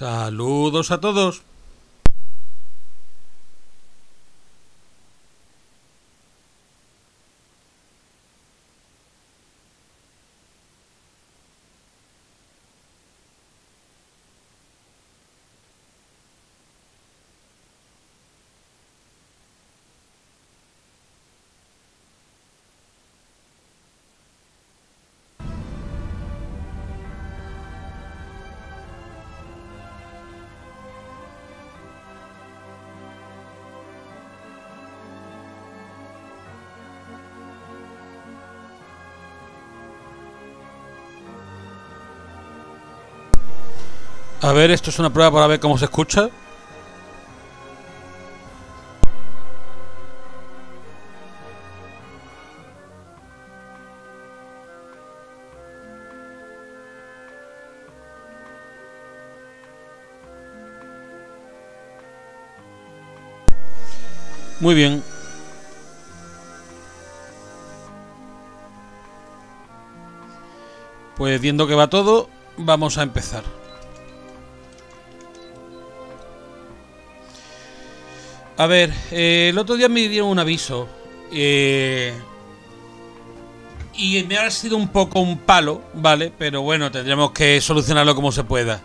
Saludos a todos. A ver, esto es una prueba para ver cómo se escucha. Muy bien. Pues viendo que va todo, vamos a empezar. A ver, eh, el otro día me dieron un aviso. Eh, y me ha sido un poco un palo, ¿vale? Pero bueno, tendremos que solucionarlo como se pueda.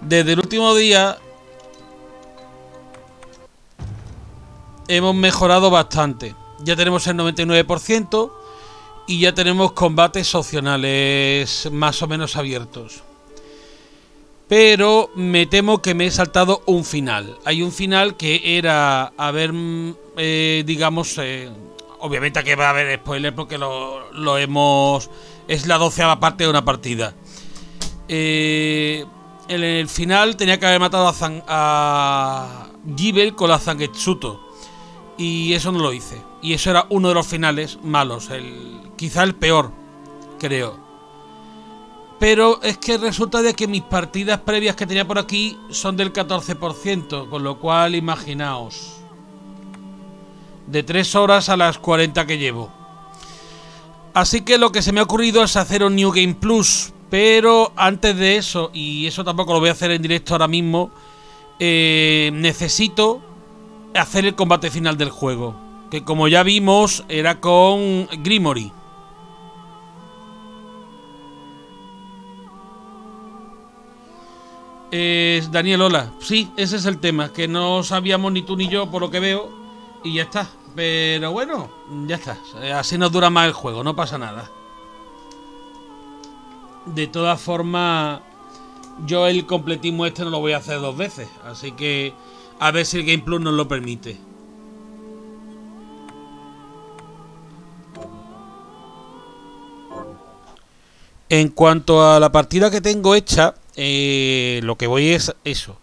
Desde el último día hemos mejorado bastante. Ya tenemos el 99% y ya tenemos combates opcionales más o menos abiertos. Pero me temo que me he saltado un final. Hay un final que era a ver, mm, eh, digamos, eh, obviamente aquí va a haber spoiler porque lo, lo hemos... Es la doceava parte de una partida. Eh, en el final tenía que haber matado a, Zan, Gibel con la Zangetsuto. Y eso no lo hice. Y eso era uno de los finales malos. El, quizá el peor, creo. Pero es que resulta de que mis partidas previas que tenía por aquí son del 14%, con lo cual imaginaos. De 3 horas a las 40 que llevo. Así que lo que se me ha ocurrido es hacer un New Game Plus. Pero antes de eso, y eso tampoco lo voy a hacer en directo ahora mismo, eh, necesito hacer el combate final del juego. Que como ya vimos, era con Grimory. Eh, Daniel, hola. Sí, ese es el tema, que no sabíamos ni tú ni yo por lo que veo y ya está. Pero bueno, ya está. Así nos dura más el juego, no pasa nada. De todas formas, yo el completismo este no lo voy a hacer dos veces, así que a ver si el Game Plus nos lo permite. En cuanto a la partida que tengo hecha, eh, lo que voy es eso.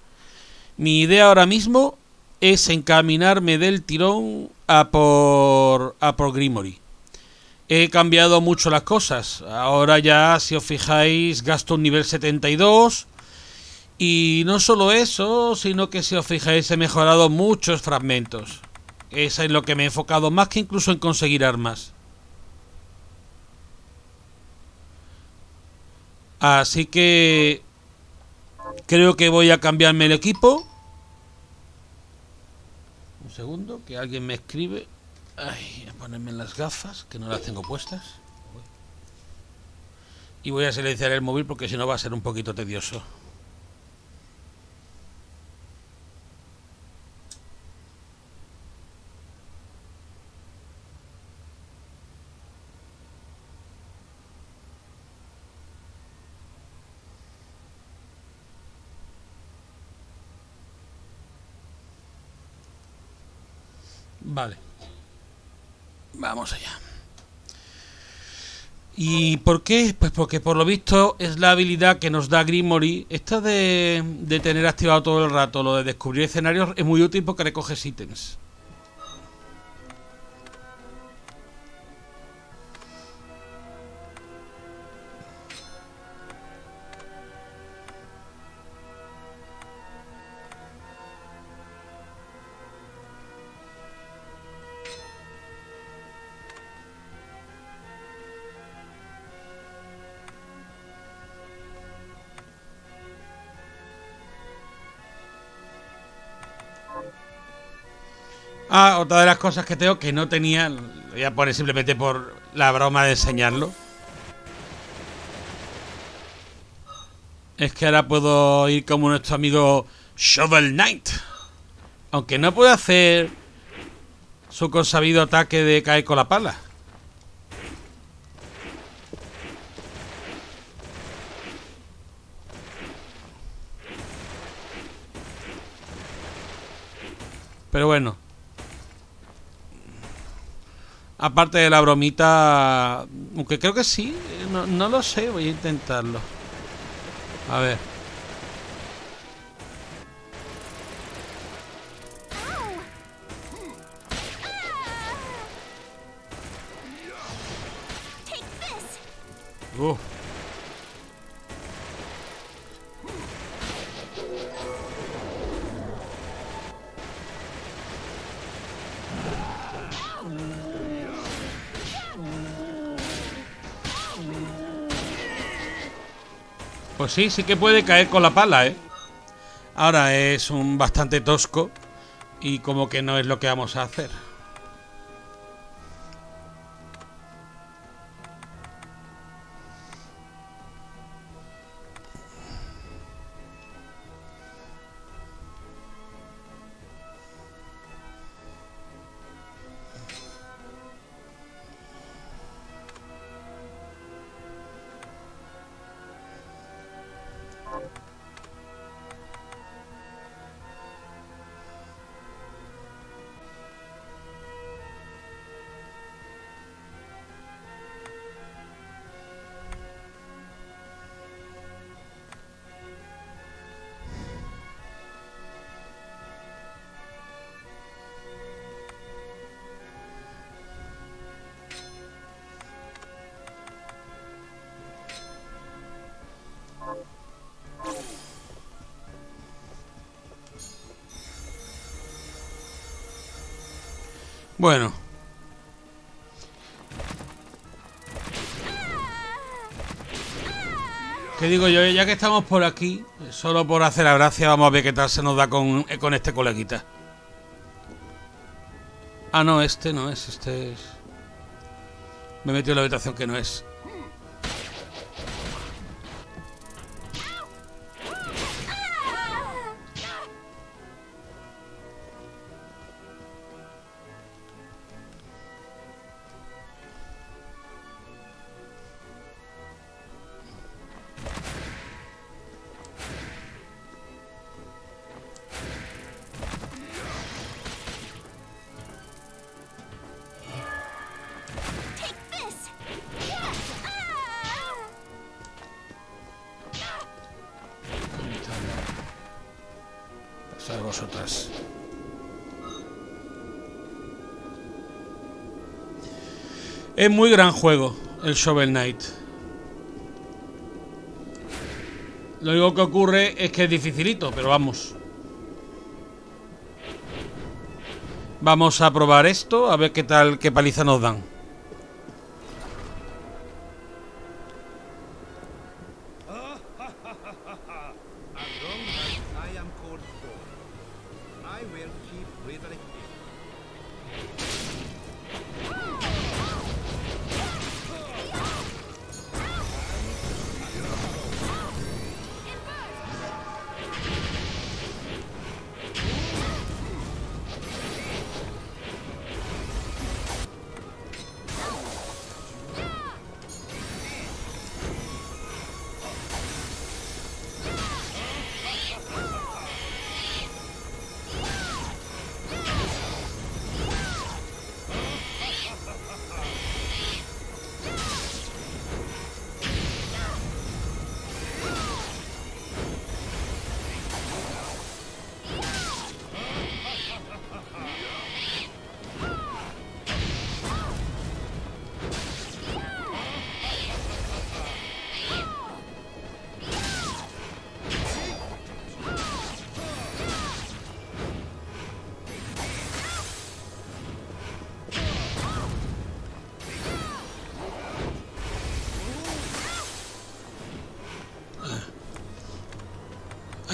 Mi idea ahora mismo es encaminarme del tirón a por, a por Grimory. He cambiado mucho las cosas. Ahora ya, si os fijáis, gasto un nivel 72. Y no solo eso, sino que si os fijáis he mejorado muchos fragmentos. Eso es lo que me he enfocado más que incluso en conseguir armas. Así que Creo que voy a cambiarme el equipo. Un segundo, que alguien me escribe. Ay, a ponerme las gafas, que no las tengo puestas. Y voy a silenciar el móvil porque si no va a ser un poquito tedioso. Vale. Vamos allá. ¿Y por qué? Pues porque por lo visto es la habilidad que nos da Grimory. Esta de, de tener activado todo el rato lo de descubrir escenarios es muy útil porque recoges ítems. Ah, otra de las cosas que tengo que no tenía, voy a poner simplemente por la broma de enseñarlo. Es que ahora puedo ir como nuestro amigo Shovel Knight. Aunque no puede hacer su consabido ataque de caer con la pala. Pero bueno. Aparte de la bromita, aunque creo que sí, no, no lo sé, voy a intentarlo. A ver. Uh. Pues sí, sí que puede caer con la pala, ¿eh? Ahora es un bastante tosco y como que no es lo que vamos a hacer. Bueno. ¿Qué digo yo? Ya que estamos por aquí, solo por hacer la gracia, vamos a ver qué tal se nos da con, con este coleguita. Ah, no, este no es, este es... Me he metido en la habitación que no es. Es muy gran juego el Shovel Knight. Lo único que ocurre es que es dificilito, pero vamos. Vamos a probar esto, a ver qué tal, qué paliza nos dan.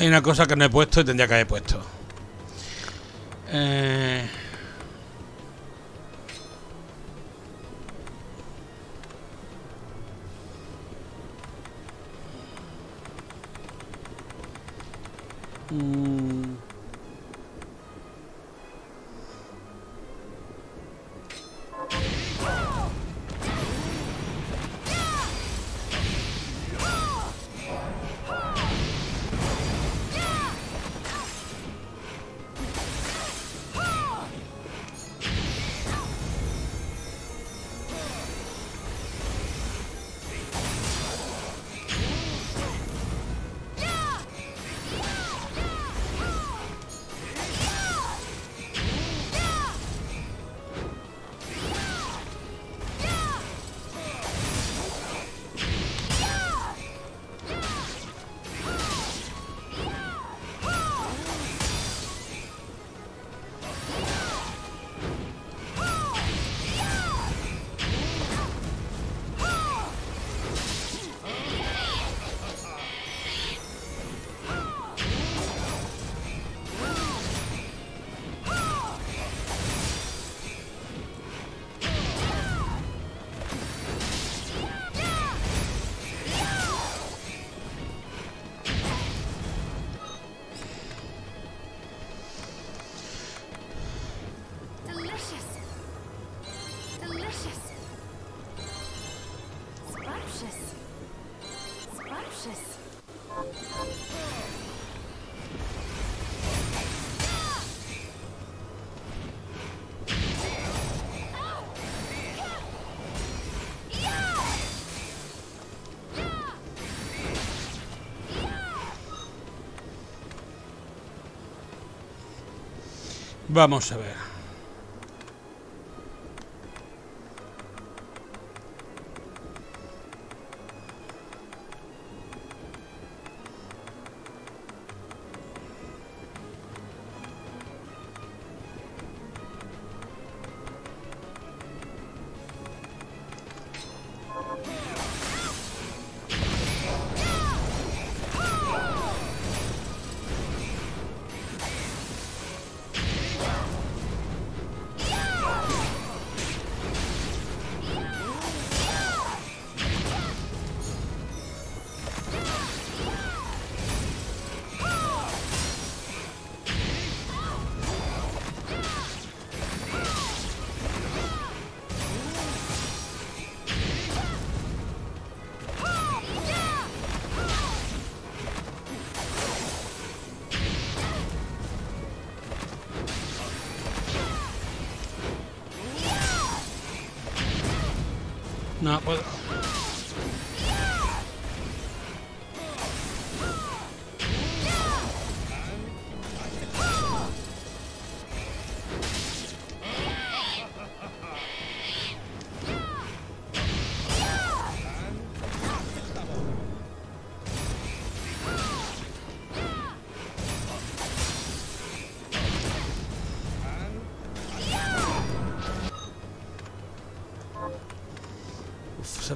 Hay una cosa que no he puesto y tendría que haber puesto. Vamos a ver.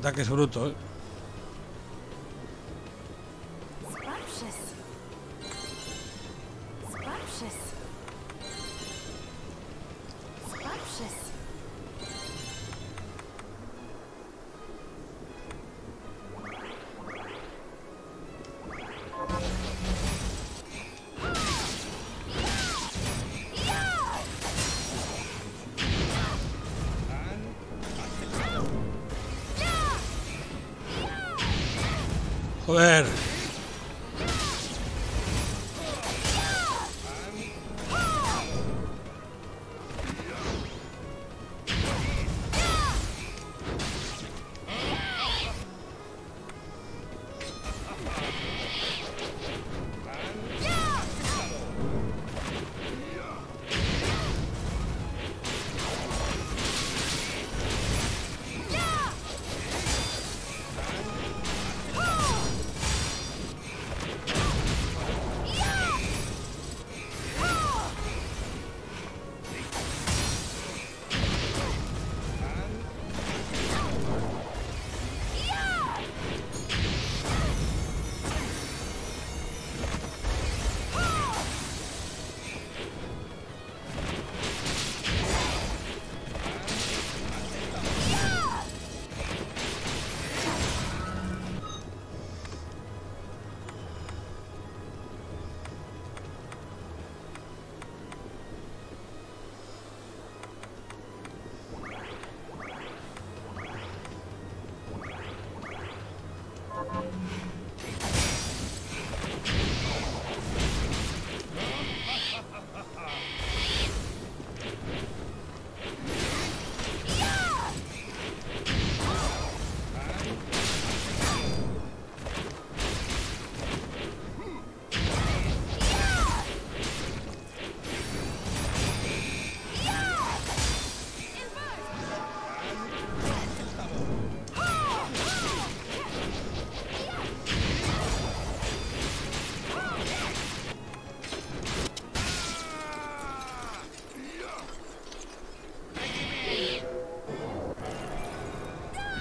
Uf, ese Joder.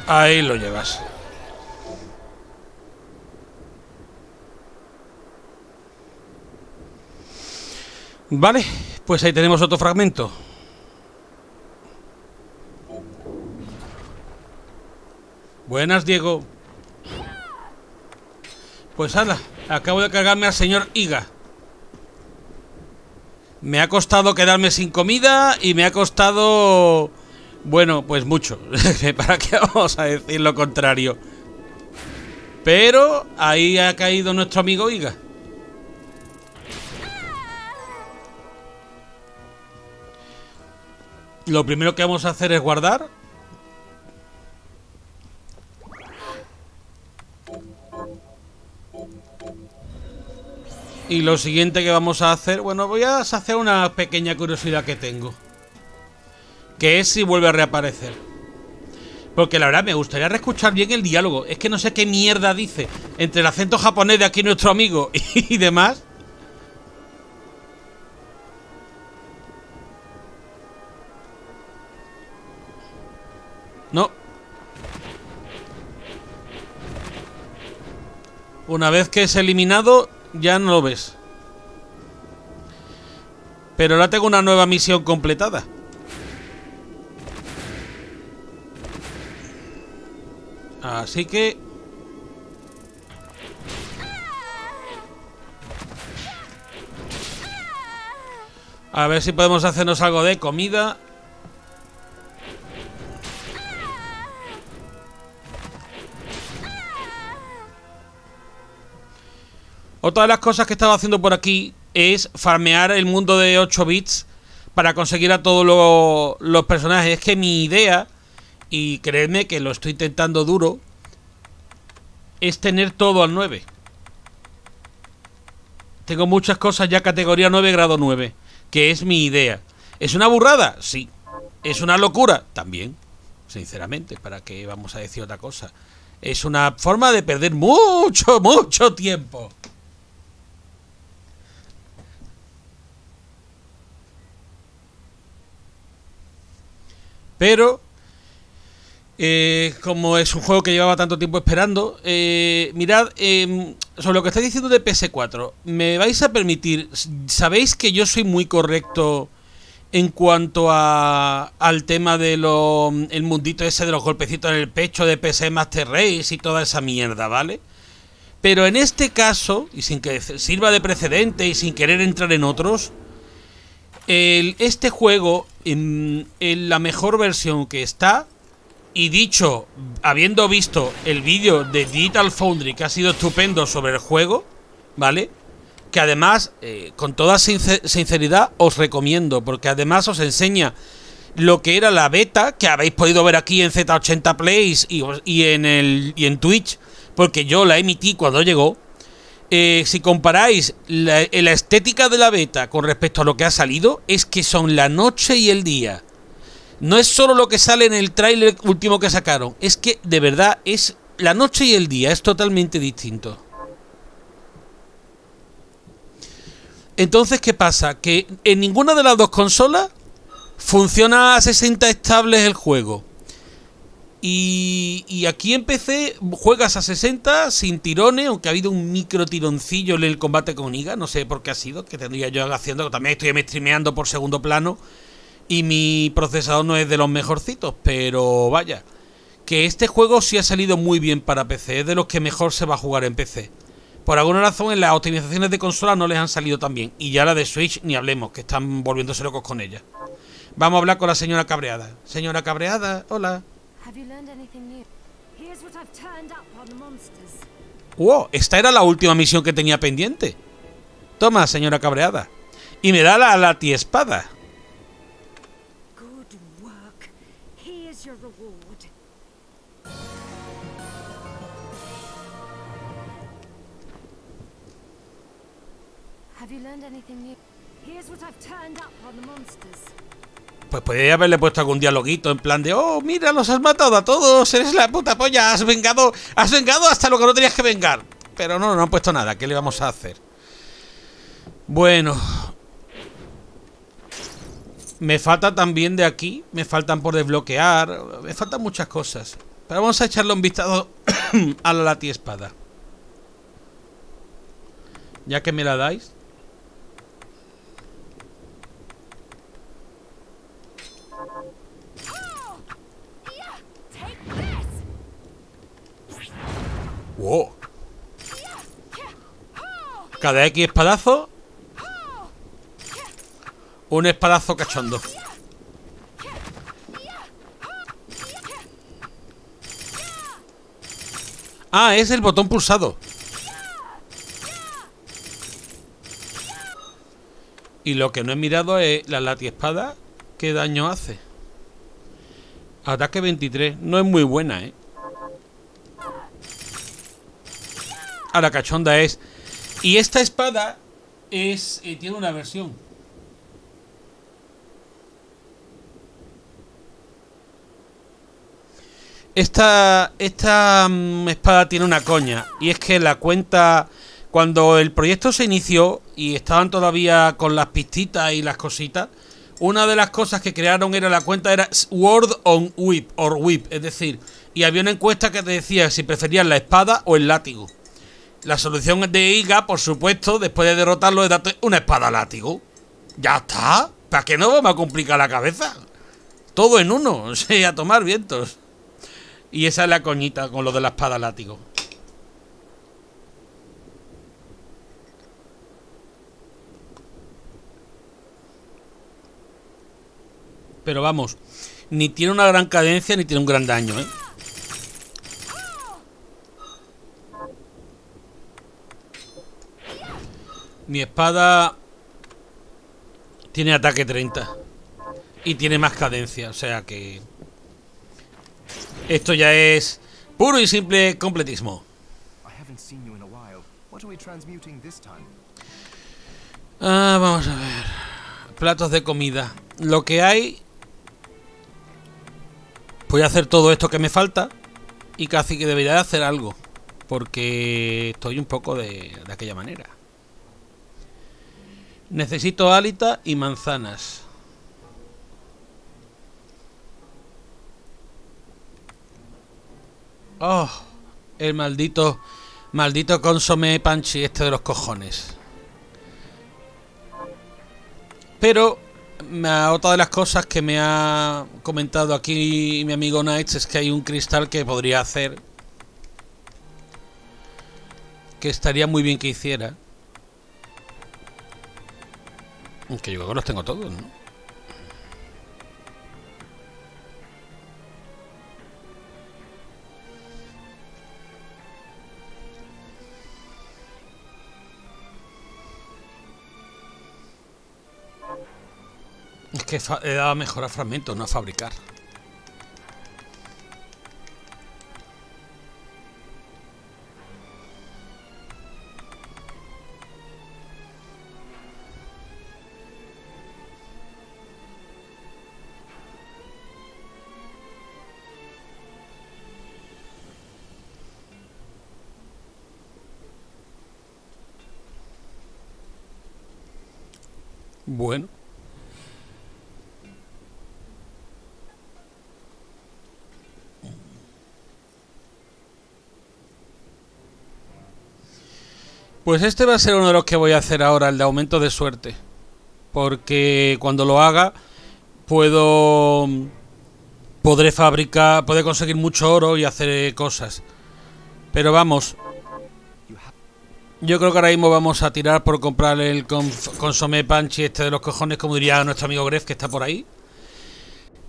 Ahí lo llevas. Vale, pues ahí tenemos otro fragmento. Buenas, Diego. Pues hala, acabo de cargarme al señor Iga. Me ha costado quedarme sin comida y me ha costado... Bueno, pues mucho. ¿Para qué vamos a decir lo contrario? Pero ahí ha caído nuestro amigo Iga. Lo primero que vamos a hacer es guardar. Y lo siguiente que vamos a hacer... Bueno, voy a hacer una pequeña curiosidad que tengo. Que es si vuelve a reaparecer. Porque la verdad me gustaría reescuchar bien el diálogo. Es que no sé qué mierda dice. Entre el acento japonés de aquí nuestro amigo y demás. No. Una vez que es eliminado, ya no lo ves. Pero ahora tengo una nueva misión completada. Así que... A ver si podemos hacernos algo de comida. Otra de las cosas que estaba haciendo por aquí es farmear el mundo de 8 bits para conseguir a todos los, los personajes. Es que mi idea, y creedme que lo estoy intentando duro, es tener todo al 9. Tengo muchas cosas ya categoría 9, grado 9, que es mi idea. ¿Es una burrada? Sí. ¿Es una locura? También, sinceramente, ¿para qué vamos a decir otra cosa? Es una forma de perder mucho, mucho tiempo. Pero, eh, como es un juego que llevaba tanto tiempo esperando, eh, mirad, eh, sobre lo que estáis diciendo de PS4, ¿me vais a permitir? ¿Sabéis que yo soy muy correcto en cuanto a, al tema de lo, el mundito ese de los golpecitos en el pecho de PS Master Race y toda esa mierda, ¿vale? Pero en este caso, y sin que sirva de precedente y sin querer entrar en otros, este juego, en, en la mejor versión que está, y dicho, habiendo visto el vídeo de Digital Foundry, que ha sido estupendo sobre el juego, ¿vale? Que además, eh, con toda sincer- sinceridad, os recomiendo, porque además os enseña lo que era la beta, que habéis podido ver aquí en Z80 Plays y, y en, el, y en Twitch, porque yo la emití cuando llegó. Eh, si comparáis la, la estética de la beta con respecto a lo que ha salido, es que son la noche y el día. No es solo lo que sale en el tráiler último que sacaron, es que de verdad es la noche y el día, es totalmente distinto. Entonces, ¿qué pasa? Que en ninguna de las dos consolas funciona a 60 estables el juego. Y, y aquí en PC juegas a 60 sin tirones, aunque ha habido un micro tironcillo en el combate con Iga, no sé por qué ha sido, que tendría yo haciendo, también estoy streameando por segundo plano y mi procesador no es de los mejorcitos, pero vaya, que este juego sí ha salido muy bien para PC, es de los que mejor se va a jugar en PC. Por alguna razón en las optimizaciones de consola no les han salido tan bien, y ya la de Switch ni hablemos, que están volviéndose locos con ella. Vamos a hablar con la señora Cabreada. Señora Cabreada, hola. Wow, esta era la última misión que tenía pendiente. Toma, señora Cabreada. Y me da la latiespada. Pues podría haberle puesto algún dialoguito en plan de, oh, mira, los has matado a todos, eres la puta polla, has vengado, has vengado hasta lo que no tenías que vengar. Pero no, no han puesto nada, ¿qué le vamos a hacer? Bueno. Me falta también de aquí, me faltan por desbloquear, me faltan muchas cosas. Pero vamos a echarle un vistazo a la lati espada. Ya que me la dais. Wow. Cada X espadazo. Un espadazo cachondo. Ah, es el botón pulsado. Y lo que no he mirado es la lati espada. ¿Qué daño hace? Ataque 23. No es muy buena, ¿eh? Ahora cachonda es. Y esta espada es. eh, tiene una versión. Esta, esta mm, espada tiene una coña. Y es que la cuenta. Cuando el proyecto se inició y estaban todavía con las pistitas y las cositas, una de las cosas que crearon era la cuenta era Sword on Whip, or Whip, es decir, y había una encuesta que te decía si preferías la espada o el látigo. La solución de Iga, por supuesto, después de derrotarlo, es darte una espada látigo. Ya está. ¿Para qué no vamos a complicar la cabeza? Todo en uno, o sea, a tomar vientos. Y esa es la coñita con lo de la espada látigo. Pero vamos, ni tiene una gran cadencia ni tiene un gran daño, ¿eh? Mi espada tiene ataque 30 y tiene más cadencia, o sea que esto ya es puro y simple completismo. Ah, vamos a ver. Platos de comida. Lo que hay. Voy a hacer todo esto que me falta. Y casi que debería de hacer algo. Porque estoy un poco de, de aquella manera. Necesito álita y manzanas. Oh, el maldito, maldito consomé panchi este de los cojones. Pero otra de las cosas que me ha comentado aquí mi amigo Knights es que hay un cristal que podría hacer. Que estaría muy bien que hiciera. Aunque yo creo que los tengo todos, ¿no? Es que he dado a mejorar fragmentos, no a fabricar. Bueno. Pues este va a ser uno de los que voy a hacer ahora, el de aumento de suerte. Porque cuando lo haga, puedo. Podré fabricar. Podré conseguir mucho oro y hacer cosas. Pero vamos. Yo creo que ahora mismo vamos a tirar por comprar el consomé panchi este de los cojones, como diría nuestro amigo Gref, que está por ahí.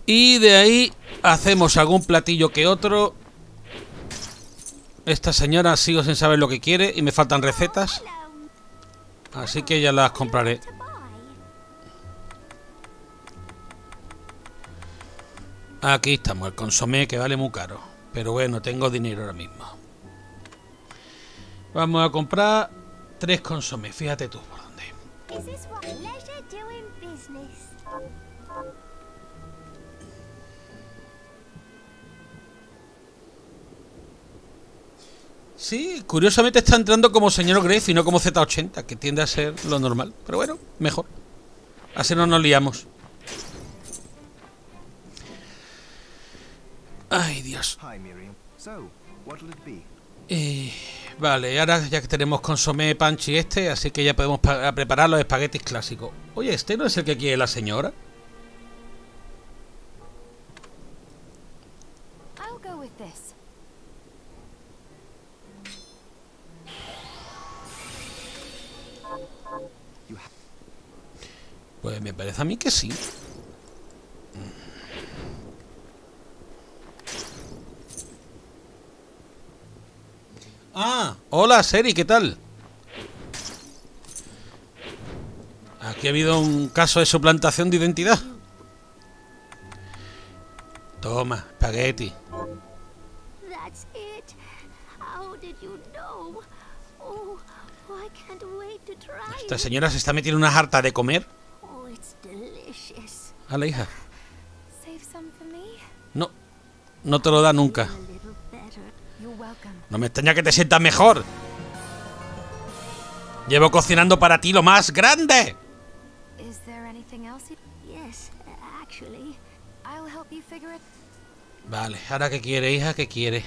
Y de ahí hacemos algún platillo que otro. Esta señora sigo sin saber lo que quiere y me faltan recetas. Así que ya las compraré. Aquí estamos, el consomé que vale muy caro. Pero bueno, tengo dinero ahora mismo. Vamos a comprar tres consomés, fíjate tú por dónde. Is this what leisure doing business? Sí, curiosamente está entrando como señor Gref y no como Z80, que tiende a ser lo normal. Pero bueno, mejor. Así no nos liamos. Ay, Dios. Eh, vale, ahora ya que tenemos consomé panchi este, así que ya podemos pa- preparar los espaguetis clásicos. Oye, ¿este no es el que quiere la señora? Pues me parece a mí que sí. Ah, hola Seri, ¿qué tal? Aquí ha habido un caso de suplantación de identidad. Toma, espagueti. Oh, Esta señora se está metiendo una harta de comer. Oh. A la hija. No, no te lo da nunca. No me extraña que te sientas mejor. Llevo cocinando para ti lo más grande. Vale, ahora qué quiere, hija, qué quiere.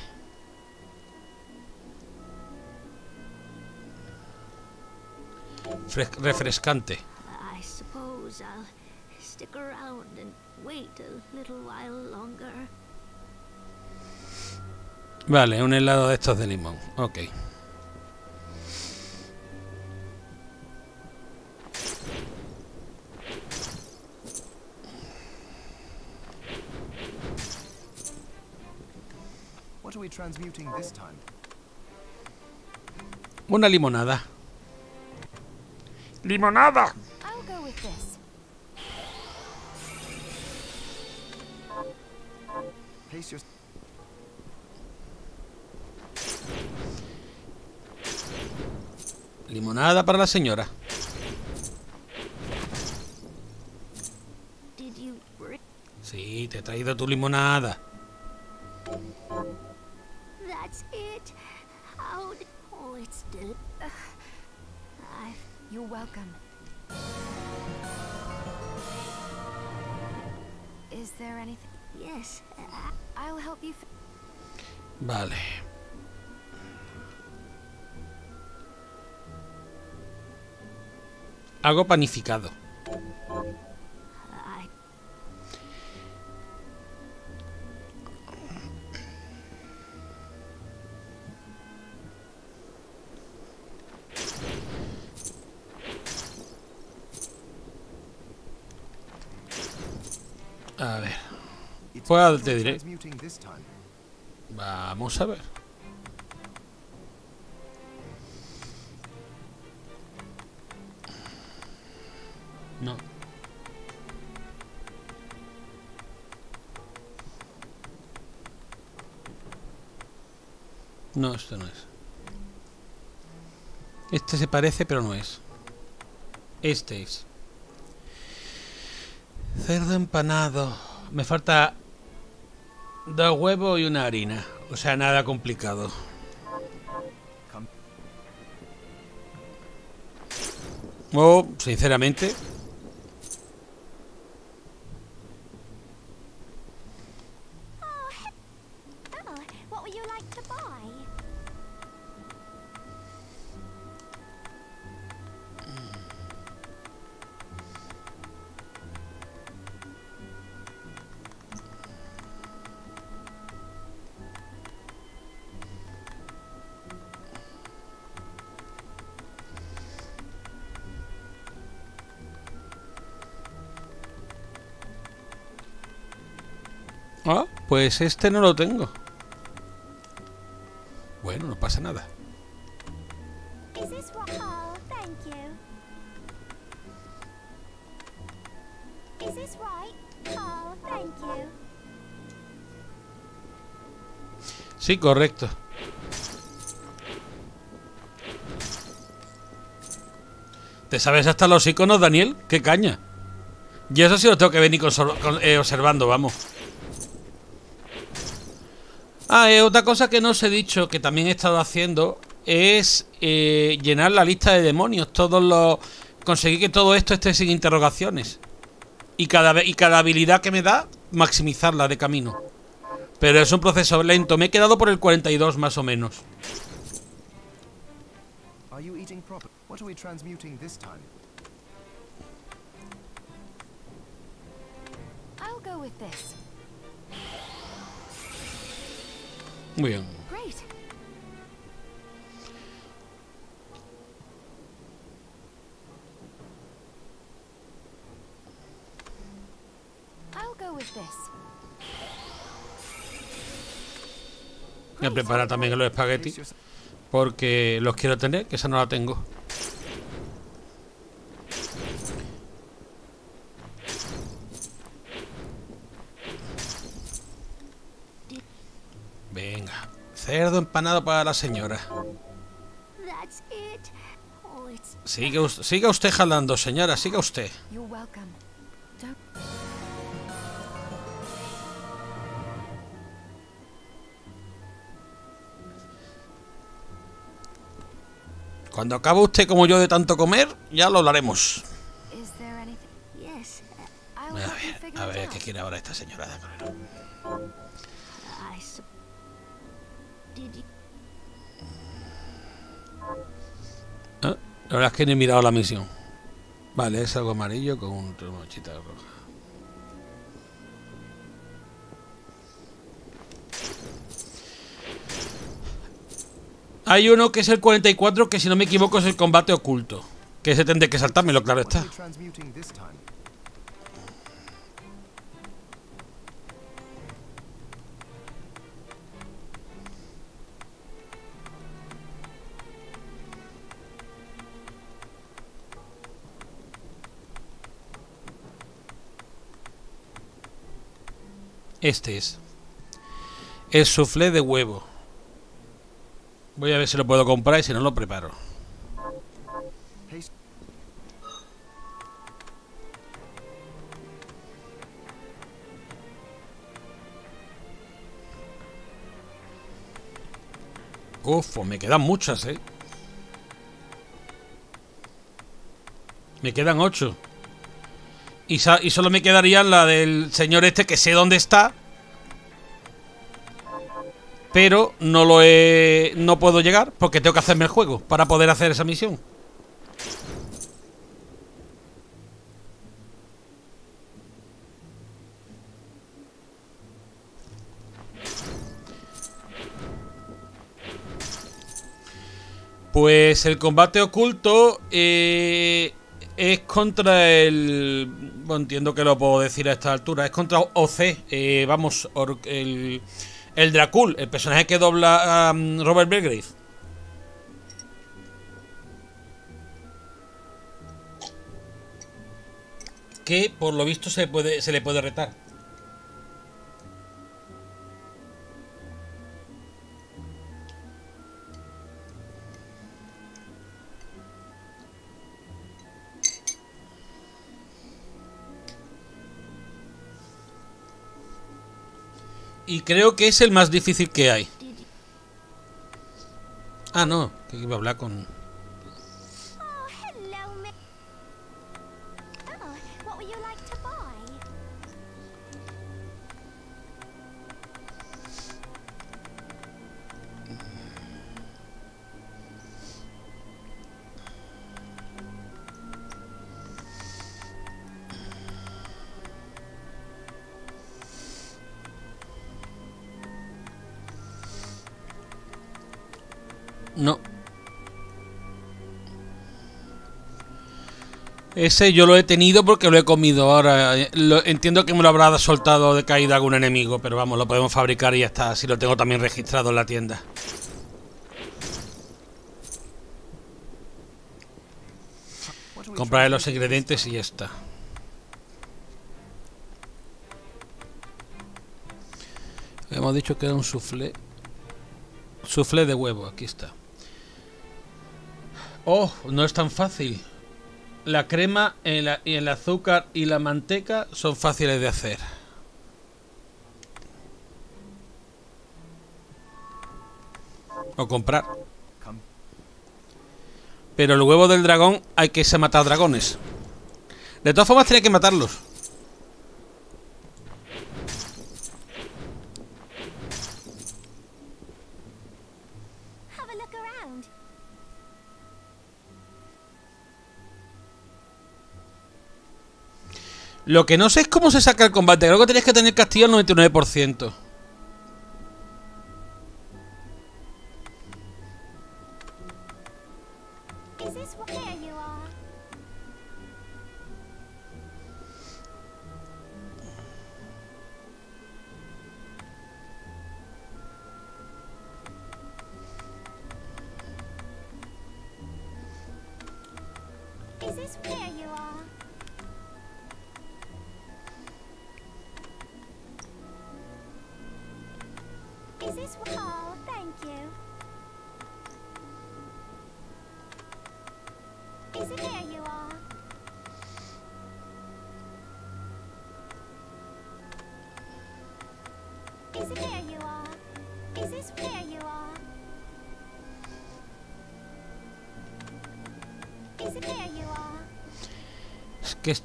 Fres- refrescante. I suppose I'll stick around and wait a little while longer. Vale, un helado de estos de limón. Ok. What are we transmuting this time? Una limonada. ¡Limonada! I'll go with this. Your... Limonada para la señora. Sí, te he traído tu limonada. That's it. How? Did... Oh, it's del. I You're welcome. Is there anything? yes. I'll help you. Fi- Vale. Algo panificado. A ver. Pues te diré. transmuting this time? Vamos a ver. No. No, esto no es. Este se parece, pero no es. Este es. Cerdo empanado. Me falta dos huevos y una harina. O sea, nada complicado. Come. O, sinceramente, pues este no lo tengo. Bueno, no pasa nada. Oh? Oh. Sí, correcto. ¿Te sabes hasta los iconos, Daniel? ¡Qué caña! Y eso sí lo tengo que venir con- eh, observando, vamos. Ah, eh, otra cosa que no os he dicho, que también he estado haciendo, es eh, llenar la lista de demonios. Todos los. Conseguir que todo esto esté sin interrogaciones. Y cada, y cada habilidad que me da, maximizarla de camino. Pero es un proceso lento. Me he quedado por el 42 más o menos. Muy bien. Voy a preparar también los espaguetis. Porque los quiero tener, que esa no la tengo. Venga, cerdo empanado para la señora. Oh, Siga, siga usted jalando, señora, siga usted. Cuando acabe usted como yo de tanto comer, ya lo hablaremos. I A ver, a qué quiere ahora esta señora de La verdad es que ni he mirado la misión. Vale, es algo amarillo con un manchita roja. Hay uno que es el 44 que si no me equivoco es el combate oculto. Que ese tendré que saltármelo, claro está. Este es. El soufflé de huevo. Voy a ver si lo puedo comprar y si no lo preparo. Uf, me quedan muchas, ¿eh? Me quedan ocho. Y, solo me quedaría la del señor este que sé dónde está. Pero no lo he. No puedo llegar porque tengo que hacerme el juego para poder hacer esa misión. Pues el combate oculto eh, es contra el. Bueno, entiendo que lo puedo decir a esta altura. Es contra OC. eh, vamos, or- el, el Dracul, el personaje que dobla um, Robert Belgrave. Que por lo visto se, puede, se le puede retar. Y creo que es el más difícil que hay. Ah, no, que iba a hablar con. No. Ese yo lo he tenido porque lo he comido ahora. eh, lo- entiendo que me lo habrá soltado de caída algún enemigo, pero vamos, lo podemos fabricar y ya está. Si lo tengo también registrado en la tienda. Compraré los ingredientes y ya está. Hemos dicho que era un soufflé. Soufflé de huevo, aquí está. Oh, no es tan fácil. La crema, y el azúcar y la manteca son fáciles de hacer. O comprar. Pero el huevo del dragón hay que se matar dragones. De todas formas, tiene que matarlos. Lo que no sé es cómo se saca el combate. Creo que tenías que tener castillo al 99%.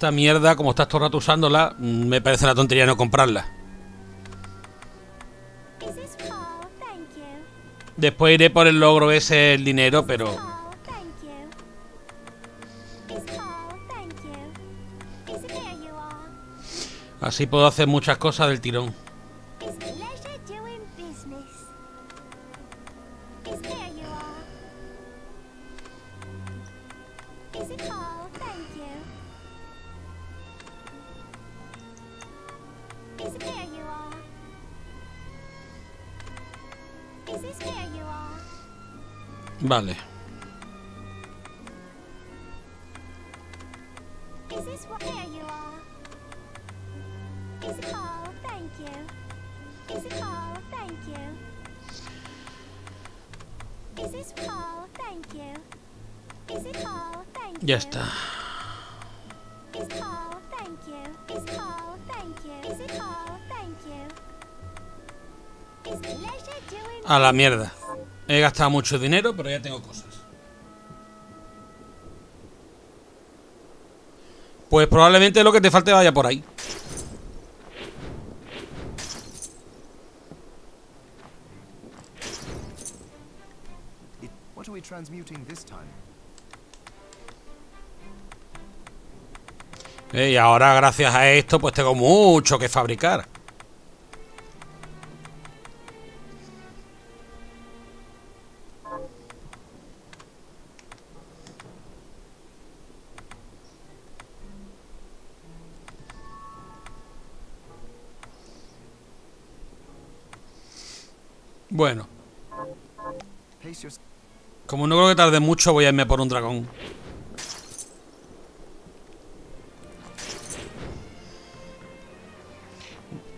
Esta mierda, como estás todo el rato usándola, mm, me parece una tontería no comprarla. Después iré por el logro ese, el dinero, pero... Así puedo hacer muchas cosas del tirón. Is pleasure doing A la mierda. He gastado mucho dinero, pero ya tengo cosas. Pues probablemente lo que te falte vaya por ahí. Y ahora, gracias a esto, pues tengo mucho que fabricar. Bueno, como no creo que tarde mucho, voy a irme a por un dragón.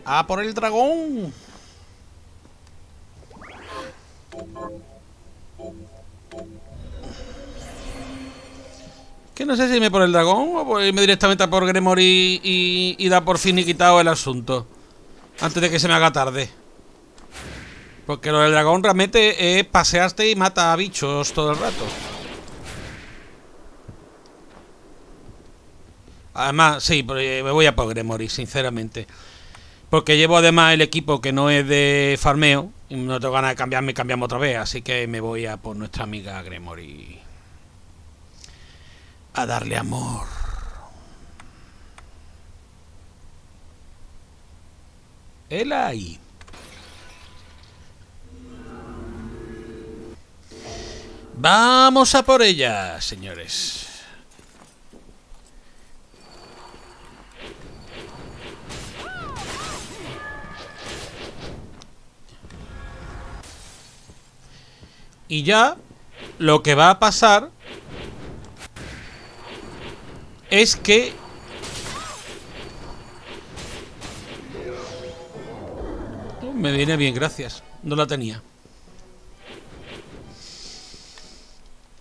¡A por el dragón! Que no sé si irme por el dragón o por irme directamente a por Gremory y, y dar por fin y quitado el asunto. Antes de que se me haga tarde. Porque lo del dragón realmente es paseaste y mata a bichos todo el rato. Además, sí, porque me voy a por Gremory, sinceramente. Porque llevo además el equipo que no es de farmeo. Y no tengo ganas de cambiarme, cambiamos otra vez. Así que me voy a por nuestra amiga Gremory. A darle amor. Él ahí. Vamos a por ella, señores. Y ya lo que va a pasar es que me viene bien, gracias. No la tenía.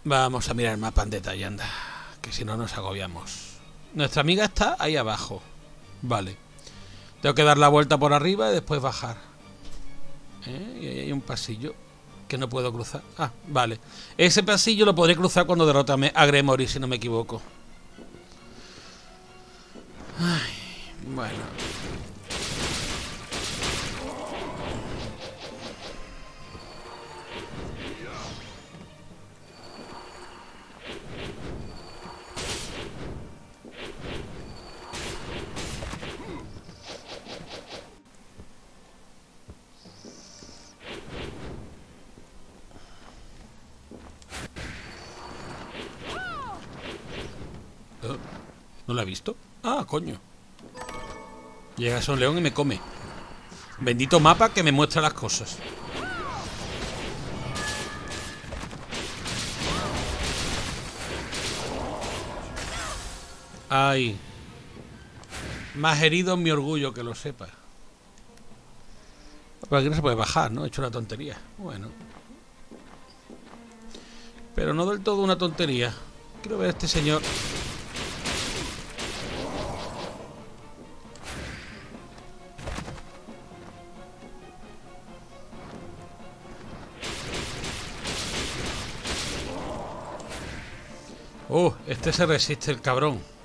Vamos a mirar el mapa en detalle, anda. Que si no nos agobiamos. Nuestra amiga está ahí abajo. Vale. Tengo que dar la vuelta por arriba y después bajar. ¿Eh? Y ahí hay un pasillo que no puedo cruzar. Ah, vale. Ese pasillo lo podré cruzar cuando derrotame a Gremory, si no me equivoco. Ay, bueno. La he visto? Ah, coño. Llega Son León y me come. Bendito mapa que me muestra las cosas. Ay. Más herido mi orgullo, que lo sepa. Pero aquí no se puede bajar, ¿no? He hecho una tontería. Bueno. Pero no del todo una tontería. Quiero ver a este señor. Este se resiste el cabrón.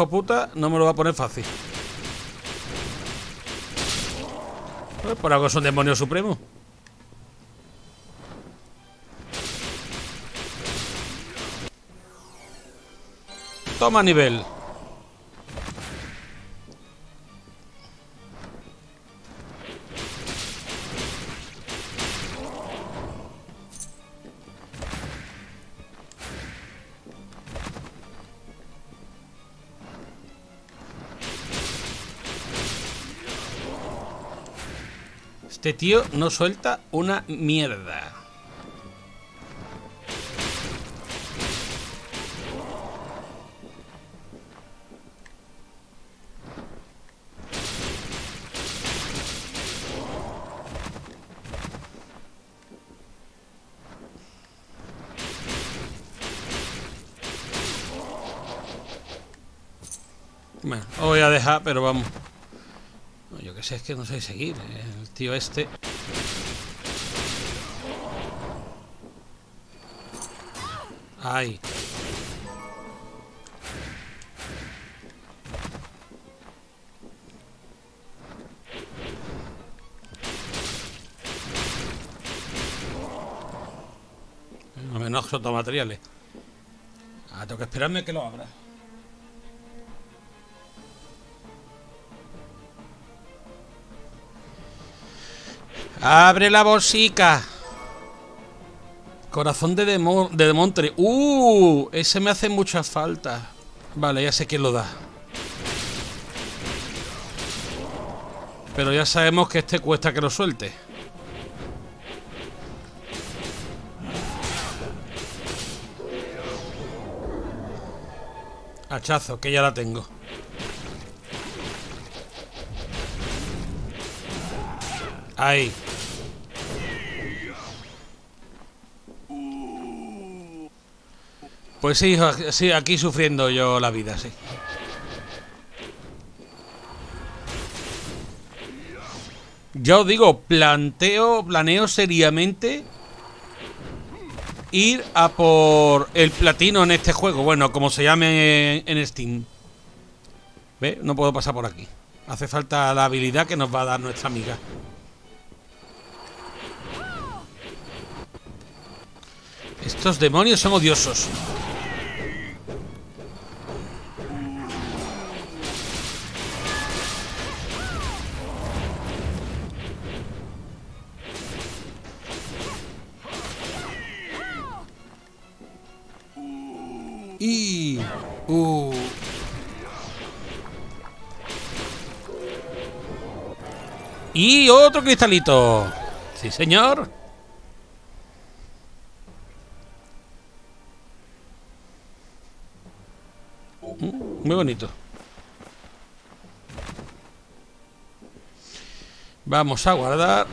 Hijo puta no me lo va a poner fácil. Pues por algo es un demonio supremo. Toma nivel. Este tío no suelta una mierda. Bueno, voy a dejar, pero vamos. Yo qué sé, es que no sé seguir. eh, El tío este. Ay. No menos materiales. Ah, tengo que esperarme que lo abra. Abre la bolsica. Corazón de, demo de Demontre. Uh, ese me hace mucha falta. Vale, ya sé quién lo da. Pero ya sabemos que este cuesta que lo suelte. Hachazo, que ya la tengo. Ahí. Pues sí, sí, aquí sufriendo yo la vida, sí. Ya os digo, planteo, planeo seriamente ir a por el platino en este juego. Bueno, como se llame en Steam. ¿Ve? No puedo pasar por aquí. Hace falta la habilidad que nos va a dar nuestra amiga. Estos demonios son odiosos. Otro cristalito. Sí, señor. Mm, Muy bonito. Vamos a guardar.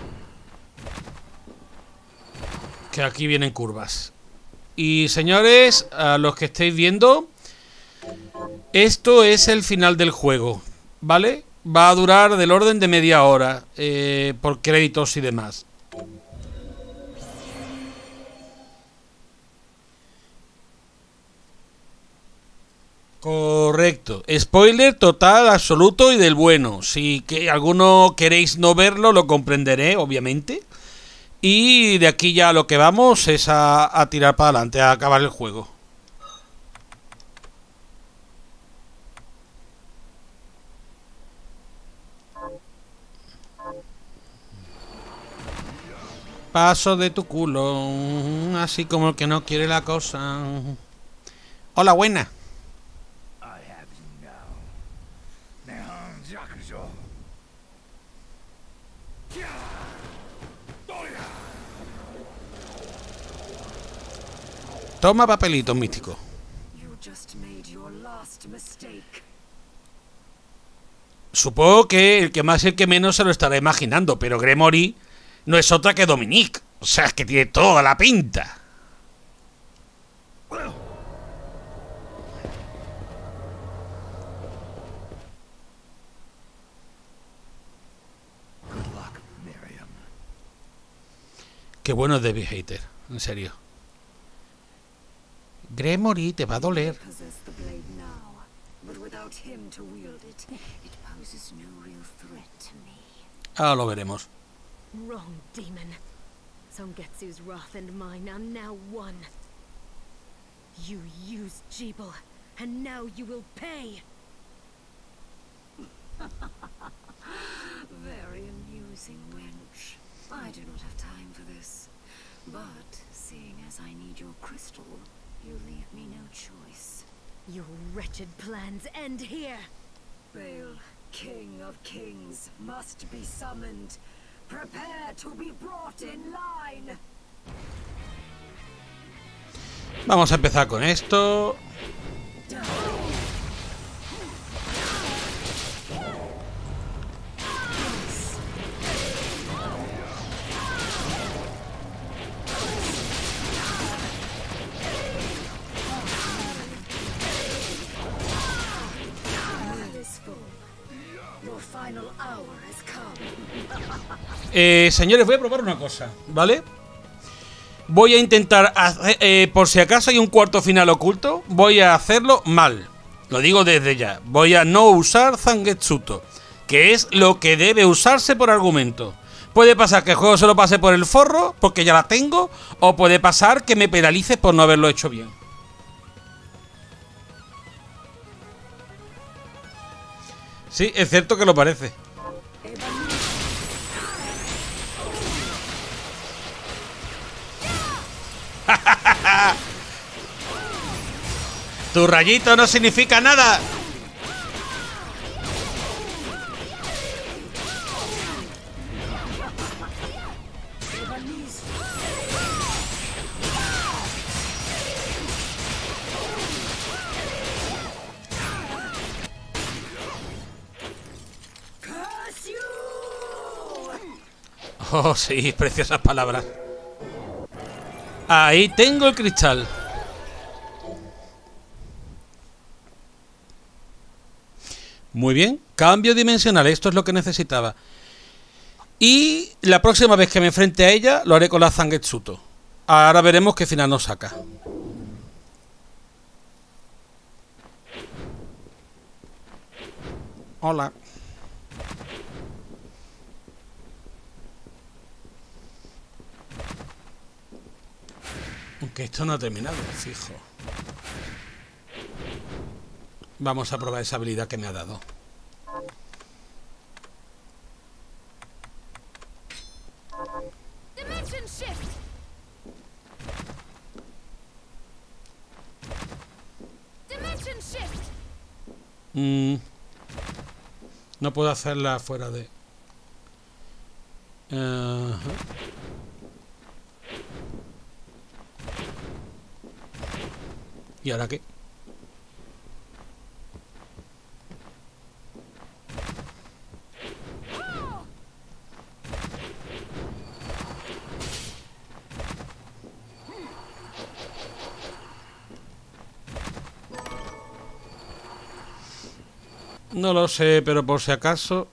Que aquí vienen curvas. Y señores, a los que estéis viendo, esto es el final del juego, ¿vale? Va a durar del orden de media hora, eh, por créditos y demás. Correcto. Spoiler total, absoluto y del bueno. Si que alguno queréis no verlo, lo comprenderé, obviamente. Y de aquí ya lo que vamos es a, a tirar para adelante, a acabar el juego. Paso de tu culo, así como el que no quiere la cosa. Hola, buena. Toma papelito místico. Supongo que el que más y el que menos se lo estará imaginando, pero Gremory no es otra que Dominique. O sea, es que tiene toda la pinta. Qué bueno es Debbie Hater, en serio. Gremory te va a doler. Ahora lo veremos. Wrong, demon. Songetsu's wrath and mine are now one. You used Jeeble, and now you will pay. Very amusing, wench. I do not have time for this. But, seeing as I need your crystal, you leave me no choice. Your wretched plans end here. Baal, King of Kings, must be summoned. Prepare to be brought in line. Vamos a empezar con esto. All is full. Your final hour has come. Eh, señores, voy a probar una cosa, ¿vale? Voy a intentar, hacer- eh, por si acaso hay un cuarto final oculto, voy a hacerlo mal. Lo digo desde ya. Voy a no usar Zangetsuto, que es lo que debe usarse por argumento. Puede pasar que el juego se lo pase por el forro, porque ya la tengo, o puede pasar que me penalice por no haberlo hecho bien. Sí, es cierto que lo parece. Tu rayito no significa nada. Oh, sí, preciosas palabras. Ahí tengo el cristal. Muy bien, cambio dimensional, esto es lo que necesitaba. Y la próxima vez que me enfrente a ella, lo haré con la Zangetsuto. Ahora veremos qué final nos saca. Hola. Aunque esto no ha terminado, fijo. Vamos a probar esa habilidad que me ha dado. Mm. No puedo hacerla fuera de... ¿Y ahora qué? No lo sé, pero por si acaso...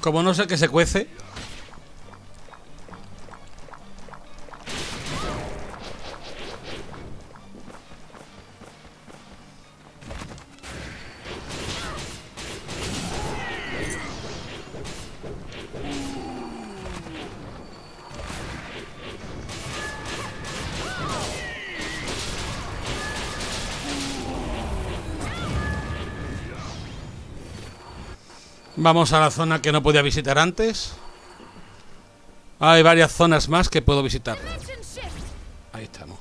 Como no sé que se cuece. Vamos a la zona que no podía visitar antes. Hay varias zonas más que puedo visitar. Ahí estamos.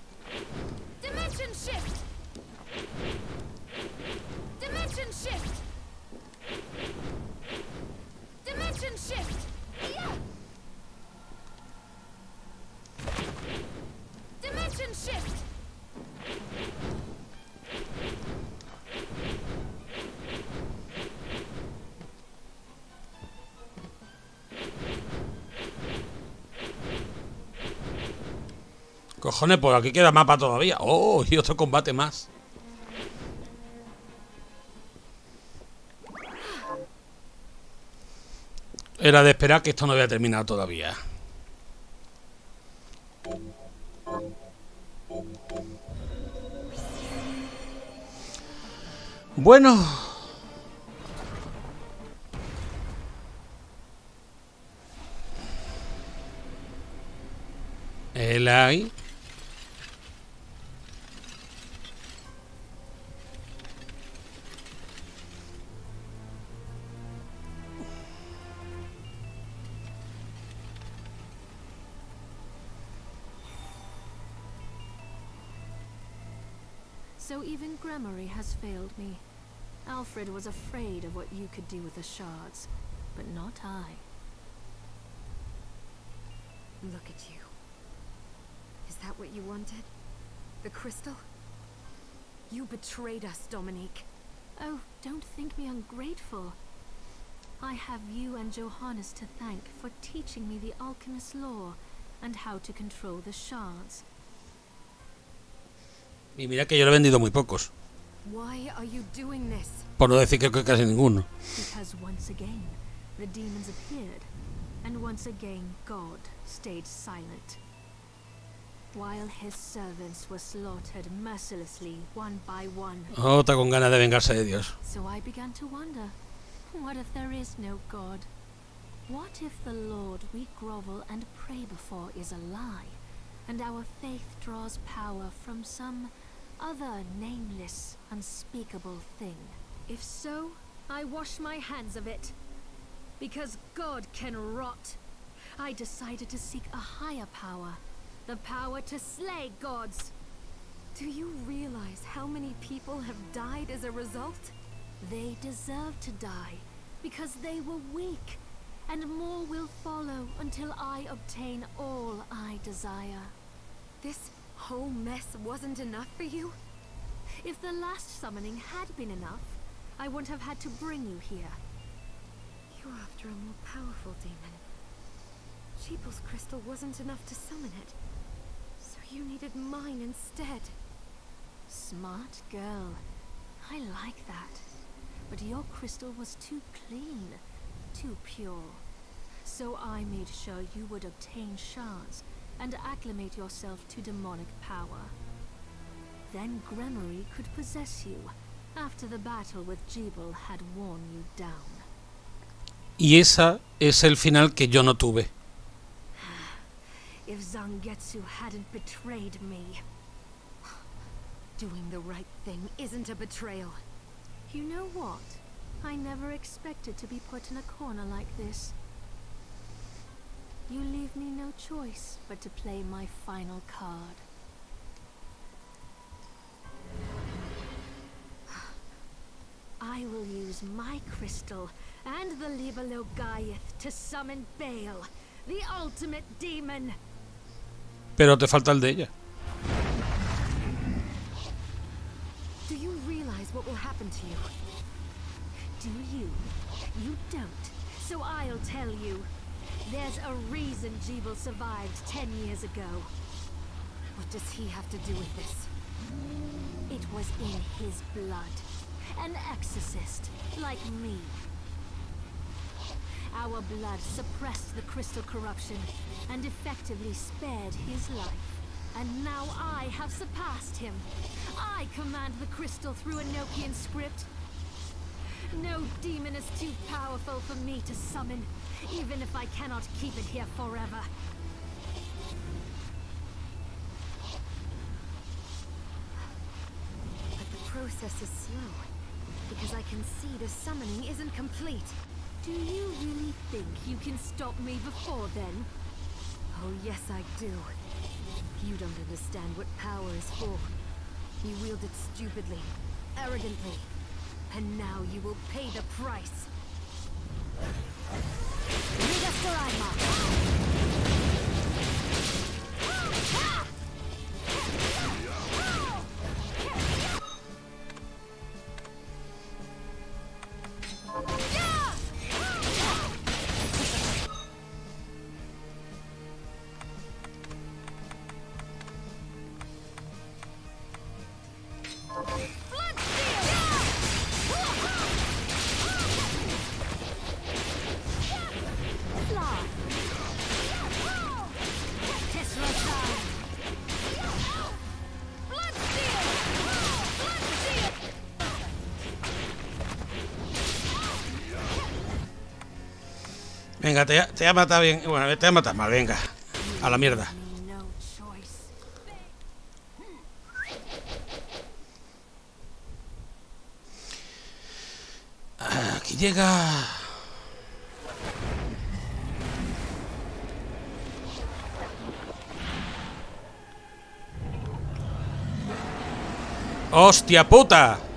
Cojones, pues aquí queda mapa todavía. Oh, y otro combate más. Era de esperar que esto no había terminado todavía. Bueno. El ahí. So even Gramarye has failed me. Alfred was afraid of what you could do with the shards, but not I. Look at you. Is that what you wanted? The crystal? You betrayed us, Dominique. Oh, don't think me ungrateful. I have you and Johannes to thank for teaching me the alchemist's law and how to control the shards. Y mira que yo le he vendido muy pocos. Por no decir que casi ninguno. And once again God stayed silent. While his servants were slaughtered mercilessly, one by one, Otra con ganas de vengarse de Dios. so I began to wonder, what if there is no God? What if the Lord we grovel and pray before is a lie, and our faith draws power from some other nameless, unspeakable thing? If so, I wash my hands of it. Because God can rot. I decided to seek a higher power, the power to slay gods. Do you realize how many people have died as a result? They deserve to die because they were weak, and more will follow until I obtain all I desire. This whole mess wasn't enough for you? If the last summoning had been enough, I wouldn't have had to bring you here. You're after a more powerful demon. Sheeple's crystal wasn't enough to summon it. So you needed mine instead. Smart girl. I like that. But your crystal was too clean, too pure. So I made sure you would obtain shards and acclimate yourself to demonic power. Then Gremory could possess you after the battle with Jebel had worn you down. Y esa es el final que yo no tuve. If Zangetsu hadn't betrayed me. Doing the right thing isn't a betrayal. You know what? I never expected to be put in a corner like this. You leave me no choice but to play my final card. I will use my crystal and the Libelo Gaiath to summon Baal, the ultimate demon. Pero te falta el de ella. Do you realize what will happen to you? Do you? You don't. So I'll tell you. There's a reason Jebel survived ten years ago. What does he have to do with this? It was in his blood. An exorcist, like me. Our blood suppressed the crystal corruption and effectively spared his life. And now I have surpassed him. I command the crystal through Enochian script. No demon is too powerful for me to summon, even if I cannot keep it here forever. But the process is slow, because I can see the summoning isn't complete. Do you really think you can stop me before then? Oh yes, I do. You don't understand what power is for. You wield it stupidly, arrogantly, and now you will pay the price. 逃がすとらんま Venga, te, te ha matado bien. Bueno, te ha matado mal, venga. A la mierda. Aquí llega. ¡Hostia puta!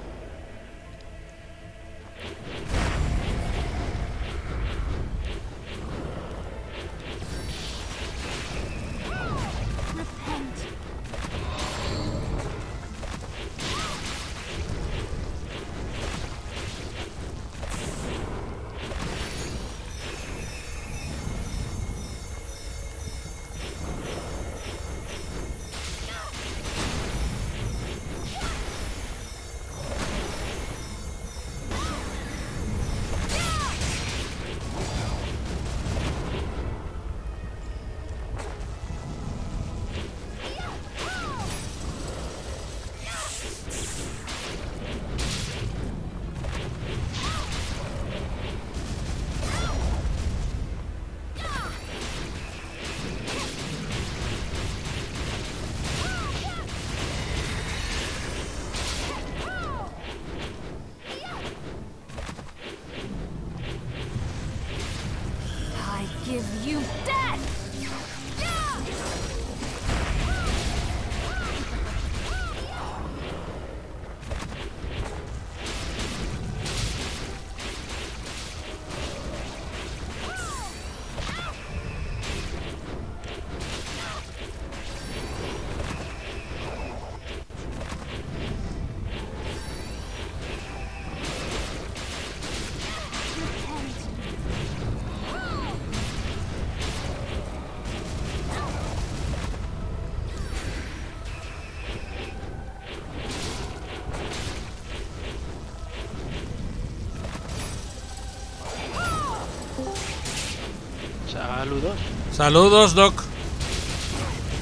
Saludos. Saludos, Doc.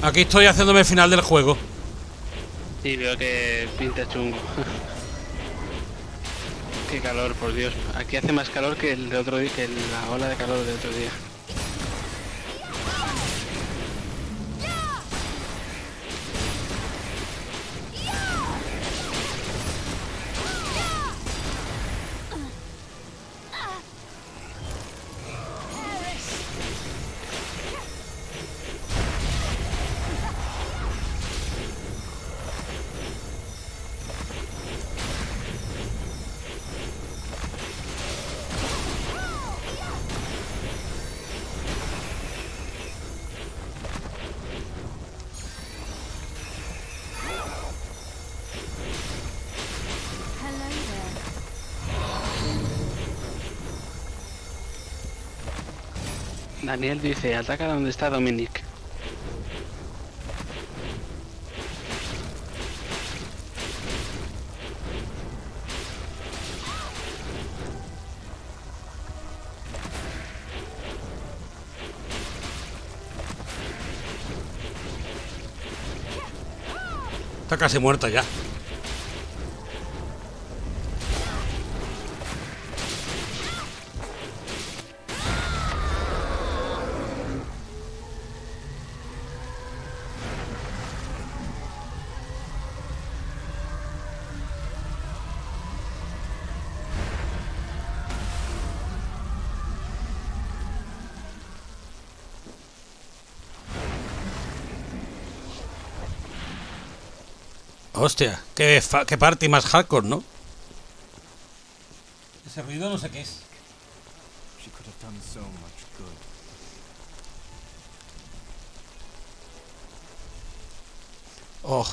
Aquí estoy haciéndome el final del juego. Y veo que pinta chungo. Qué calor, por Dios. Aquí hace más calor que el de otro día, que la ola de calor del otro día. Daniel dice, ataca donde está Dominic. Está casi muerta ya. Hostia, qué, qué party más hardcore, ¿no? Ese ruido no sé qué es. She could have done so much good. Oh.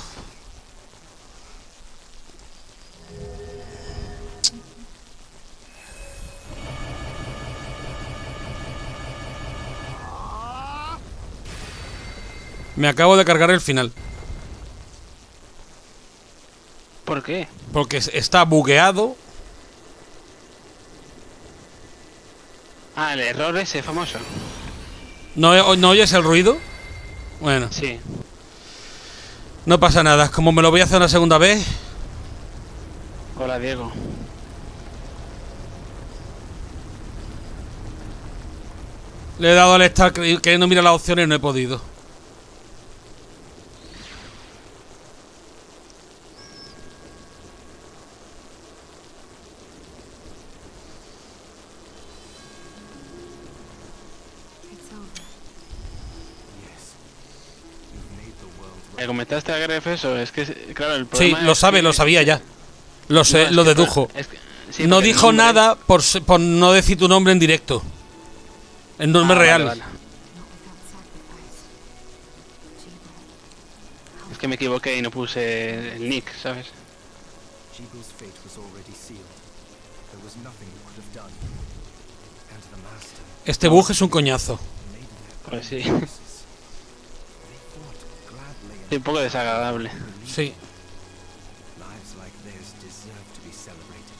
Me acabo de cargar el final. ¿Por qué? Porque es- está bugueado. Ah, el error ese famoso. ¿No, ¿No oyes el ruido? Bueno, Sí. no pasa nada. Como me lo voy a hacer una segunda vez, Hola, Diego. le he dado al estar queriendo mirar las opciones y no he podido. Eso, es que, claro, el Sí, problema lo es sabe, que- lo sabía ya. Lo sé, lo que, dedujo. claro, es que- sí, no dijo nombre- nada por, se- por no decir tu nombre en directo. Nombre Ah, vale, real. vale. Es que me equivoqué y no puse el nick, ¿sabes? Jigo's fate was already sealed. There was nothing you could have done. And the Master Este bug es un coñazo. Pues sí. Sí, un poco desagradable. Sí. lives like theirs deserve to be celebrated.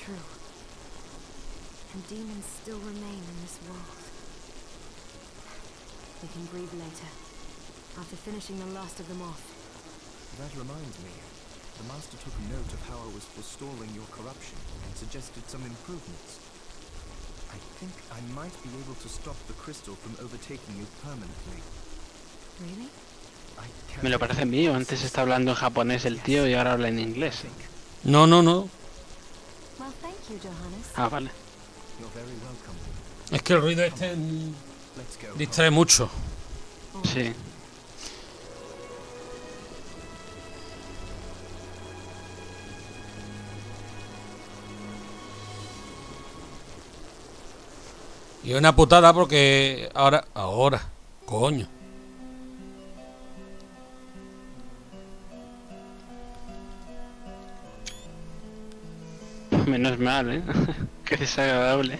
True. And demons still remain in this world. We can grieve later. After finishing the last of them off. That reminds me. The Master took note of how I was forestalling your corruption and suggested some improvements. I think I might be able to stop the crystal from overtaking you permanently. Me lo parece mío, antes está hablando en japonés el tío y ahora habla en inglés. No, no, no. Ah, vale. Es que el ruido este distrae mucho. Sí. Y una putada porque ahora, ahora, coño. Menos mal, ¿eh? Qué desagradable.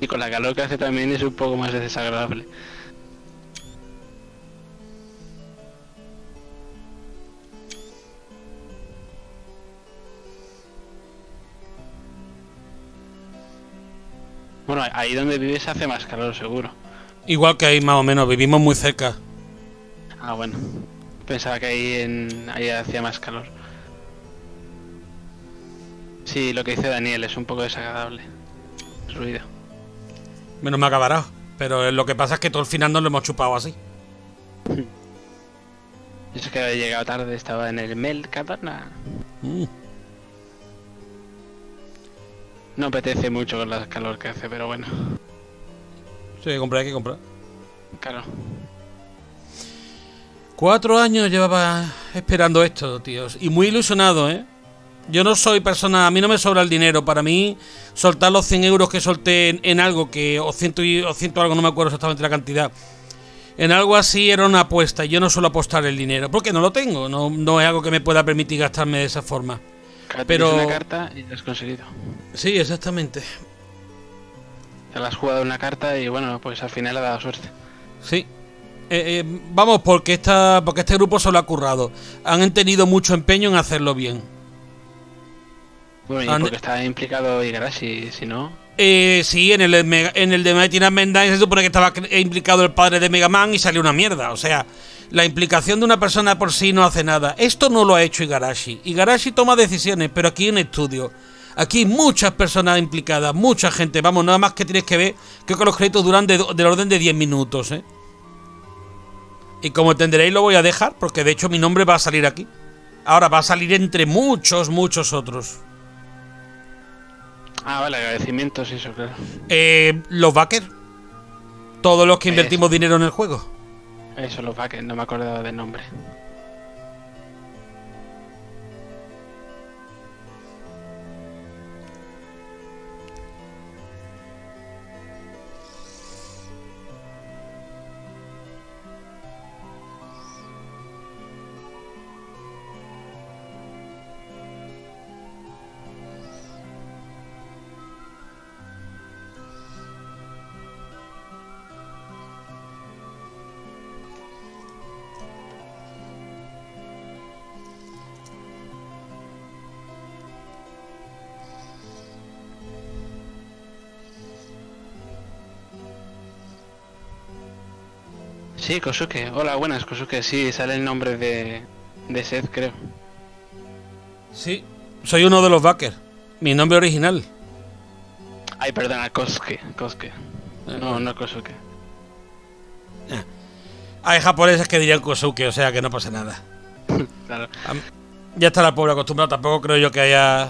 Y con la calor que hace también es un poco más desagradable. Bueno, ahí donde vives hace más calor, seguro. Igual que ahí más o menos, vivimos muy cerca. Ah, bueno. Pensaba que ahí, en, ahí hacía más calor. Sí, lo que dice Daniel es un poco desagradable. El ruido. Menos me acabará. Pero lo que pasa es que todo el final nos lo hemos chupado así. Eso que había llegado tarde, estaba en el Mel Katana. Mm. No apetece mucho con la calor que hace, pero bueno. Sí, comprar, hay que comprar. Claro. Cuatro años llevaba esperando esto, tíos. Y muy ilusionado, ¿eh? Yo no soy persona, a mí no me sobra el dinero. Para mí, soltar los 100 euros que solté en, en algo que, o ciento, y- o ciento algo, no me acuerdo exactamente la cantidad. En algo así era una apuesta. y Yo no suelo apostar el dinero, porque no lo tengo. No, no es algo que me pueda permitir gastarme de esa forma. Pero... Pero- una carta y lo has conseguido. Sí, exactamente. Te la has jugado una carta y bueno, pues al final ha dado suerte. Sí. Eh, eh, vamos, porque, esta, porque este grupo se lo ha currado. Han tenido mucho empeño en hacerlo bien. Bueno, y porque está implicado Igarashi, si no. Eh, sí, en el, en el de Mighty 9 se supone que estaba implicado el padre de Mega Man y salió una mierda. O sea, la implicación de una persona por sí no hace nada. Esto no lo ha hecho Igarashi. Igarashi toma decisiones, pero aquí en estudio. Aquí hay muchas personas implicadas, mucha gente. Vamos, nada más que tienes que ver. Creo que los créditos duran de- del orden de 10 minutos, ¿eh? Y como entenderéis, lo voy a dejar, porque de hecho mi nombre va a salir aquí. Ahora va a salir entre muchos, muchos otros. Ah, vale, agradecimientos y eso, claro. Eh, los backers. Todos los que invertimos dinero en el juego. Eso, los backers, no me acordaba del nombre. Sí, Kosuke. Hola, buenas, Kosuke. Sí, sale el nombre de, de Seth, creo. Sí. Soy uno de los backers. Mi nombre original. Ay, perdona, Kosuke. Kosuke. No, no Kosuke. Hay japoneses que dirían Kosuke, o sea que no pasa nada. Claro. Ya está la pobre acostumbrado, tampoco creo yo que haya.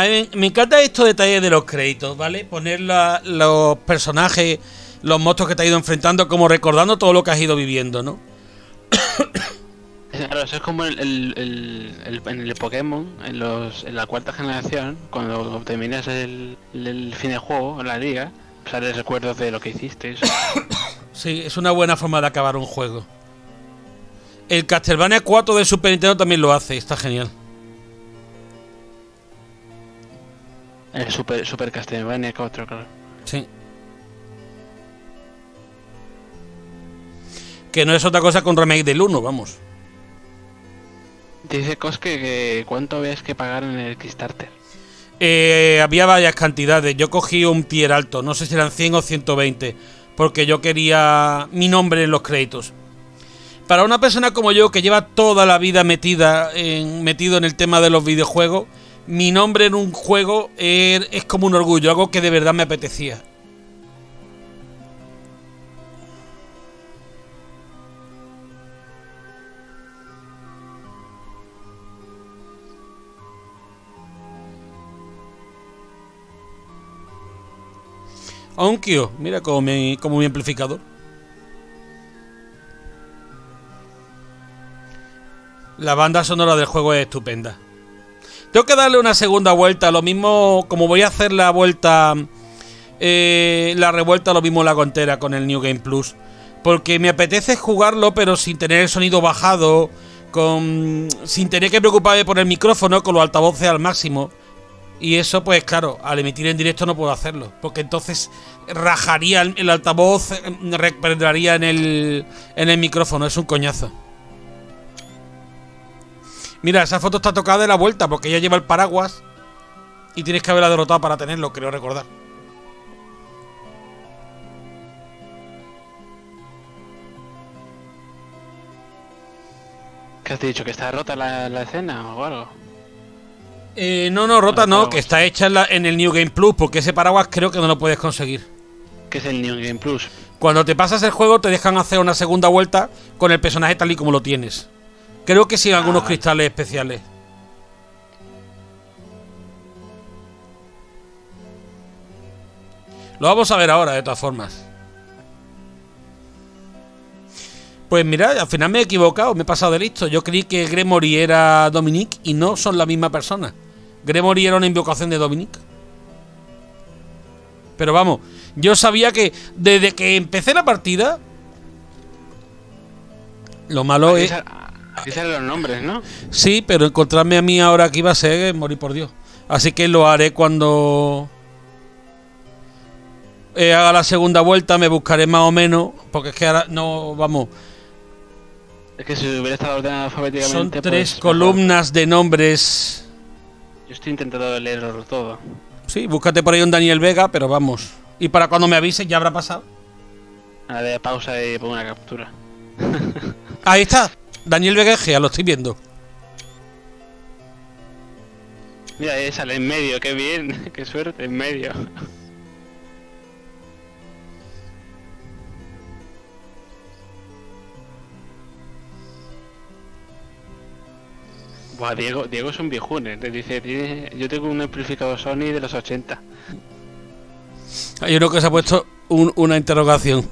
A mí me- encanta estos detalles de los créditos, ¿vale? Poner la- los personajes, los monstruos que te has ido enfrentando, como recordando todo lo que has ido viviendo, ¿no? Claro, eso es como el, el- el- el- en el Pokémon, en, los, en la cuarta generación, cuando terminas el, fin de juego, la liga, sales recuerdos de lo que hiciste. eso. Sí, es una buena forma de acabar un juego. El Castlevania 4 de Super Nintendo también lo hace, está genial. El Super, Super Castlevania que otro, claro. Sí. Que no es otra cosa que un remake del 1, vamos. Dice Kosuke que cuánto ves que pagar en el Kickstarter. Eh, había varias cantidades. Yo cogí un tier alto, no sé si eran 100 o 120, porque yo quería mi nombre en los créditos. Para una persona como yo que lleva toda la vida metida en, metido en el tema de los videojuegos, mi nombre en un juego er- es como un orgullo, algo que de verdad me apetecía. Onkyo, mira como mi, como mi amplificador. La banda sonora del juego es estupenda. Tengo que darle una segunda vuelta. Lo mismo, como voy a hacer la vuelta, eh, la revuelta, lo mismo la entera con el New Game Plus. Porque me apetece jugarlo, pero sin tener el sonido bajado, con, sin tener que preocuparme por el micrófono, con los altavoces al máximo. Y eso, pues claro, al emitir en directo no puedo hacerlo. Porque entonces rajaría el, altavoz, eh, reperdaría en el, en el micrófono. Es un coñazo. Mira, esa foto está tocada de la vuelta porque ella lleva el paraguas y tienes que haberla derrotado para tenerlo, creo recordar. ¿Qué has dicho? ¿Que está rota la, la escena o algo? Eh, no, no, rota El no, que está hecha en, la- en el New Game Plus porque ese paraguas creo que no lo puedes conseguir. ¿Qué es el New Game Plus? Cuando te pasas el juego te dejan hacer una segunda vuelta con el personaje tal y como lo tienes. Creo que sin algunos Ah. cristales especiales. Lo vamos a ver ahora, de todas formas. Pues mira, al final me he equivocado, me he pasado de listo. Yo creí que Gremory era Dominique y no son la misma persona. Gremory era una invocación de Dominique. Pero vamos, yo sabía que desde que empecé la partida. Lo malo es. Salen los nombres, ¿no? Sí, pero encontrarme a mí ahora aquí va a ser morir por Dios. Así que lo haré cuando. eh, haga la segunda vuelta, me buscaré más o menos, porque es que ahora no, vamos, Es que si hubiera estado ordenado alfabéticamente. son pues, tres columnas de nombres. Yo estoy intentando leerlo todo. Sí, búscate por ahí un Daniel Vega, pero vamos. Y para cuando me avises ya habrá pasado. Ahora de pausa y pongo una captura. Ahí está, Daniel Vega Egea, lo estoy viendo. Mira, ahí sale en medio, qué bien, qué suerte, en medio. Buah, Diego, Diego es un viejune, te dice, tiene- yo tengo un amplificador Sony de los 80. Hay uno que se ha puesto un- una interrogación.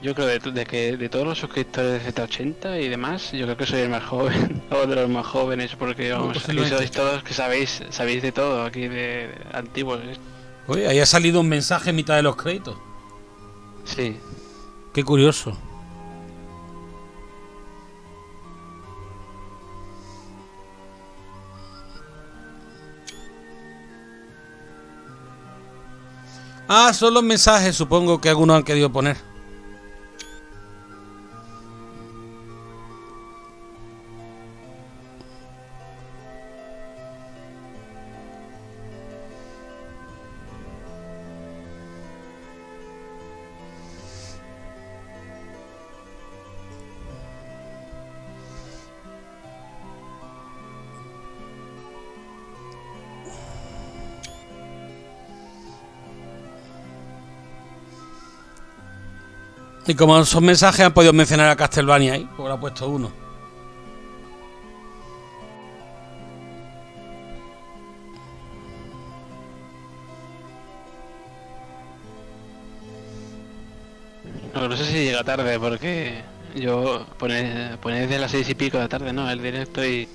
Yo creo de, de que de todos los suscriptores de Z80 y demás, yo creo que soy el más joven, o de los más jóvenes, porque vamos, aquí posiblemente. sois todos que sabéis, sabéis de todo aquí de, de antiguos. ¿eh? Oye, ahí ha salido un mensaje en mitad de los créditos. Sí, Qué curioso. Ah, son los mensajes, supongo que algunos han querido poner. Y como son mensajes, han podido mencionar a Castlevania ahí, porque lo ha puesto uno. no, no sé si llega tarde porque yo pone desde las seis y pico de la tarde, ¿no? El directo y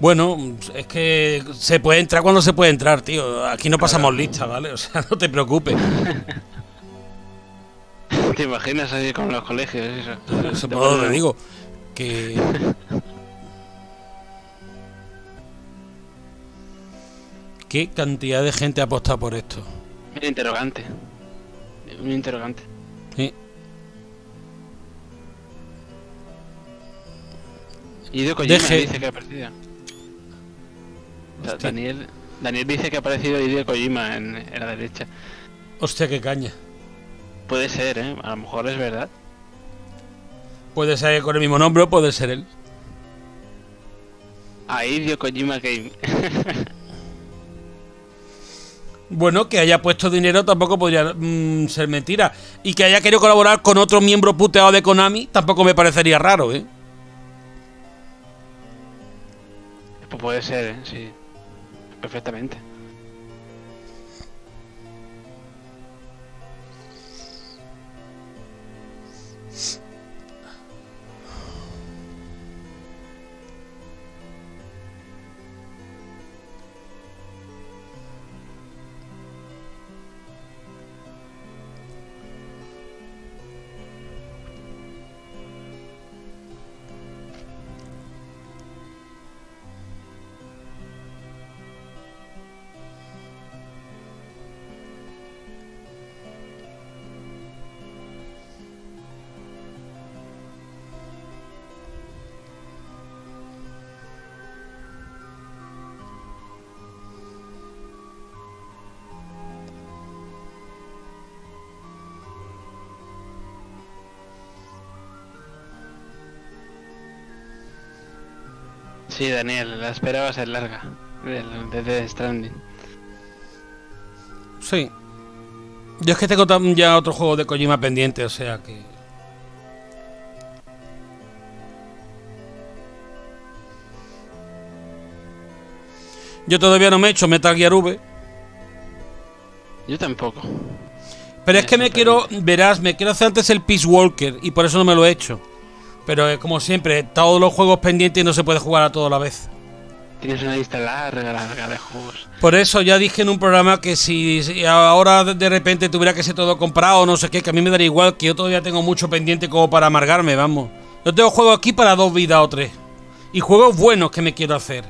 Bueno, es que se puede entrar cuando se puede entrar, tío. Aquí no pasamos lista, ¿vale? O sea, no te preocupes. te imaginas ahí con los colegios eso. Eso Te que ponen- digo. Que. ¿Qué cantidad de gente ha apostado por esto? Un interrogante. Un interrogante. Sí. Y de Kojima Deje- dice que ha aparecido. Da- Daniel, Daniel dice que ha aparecido Hideo Kojima en, en la derecha. Hostia, qué caña. Puede ser, ¿eh? A lo mejor es verdad. Puede ser con el mismo nombre o puede ser él. A Hideo Kojima Game. Bueno, que haya puesto dinero tampoco podría mm, ser mentira. Y que haya querido colaborar con otro miembro puteado de Konami tampoco me parecería raro, ¿eh? pues puede ser, ¿eh? Sí. Perfectamente. Sí, Daniel, la espera va a ser larga. del- De Stranding. Sí. Yo es que tengo ya otro juego de Kojima pendiente, o sea que. Yo todavía no me he hecho Metal Gear V. Yo tampoco. Pero es que me quiero, verás, me quiero hacer antes el Peace Walker y por eso no me lo he hecho. Pero es como siempre, todos los juegos pendientes y no se puede jugar a todo a la vez. Tienes una lista larga, larga de juegos. Por eso ya dije en un programa que si, si ahora de- de repente tuviera que ser todo comprado o no sé qué, que a mí me daría igual, que yo todavía tengo mucho pendiente como para amargarme, vamos. Yo tengo juegos aquí para dos vidas o tres. Y juegos buenos que me quiero hacer.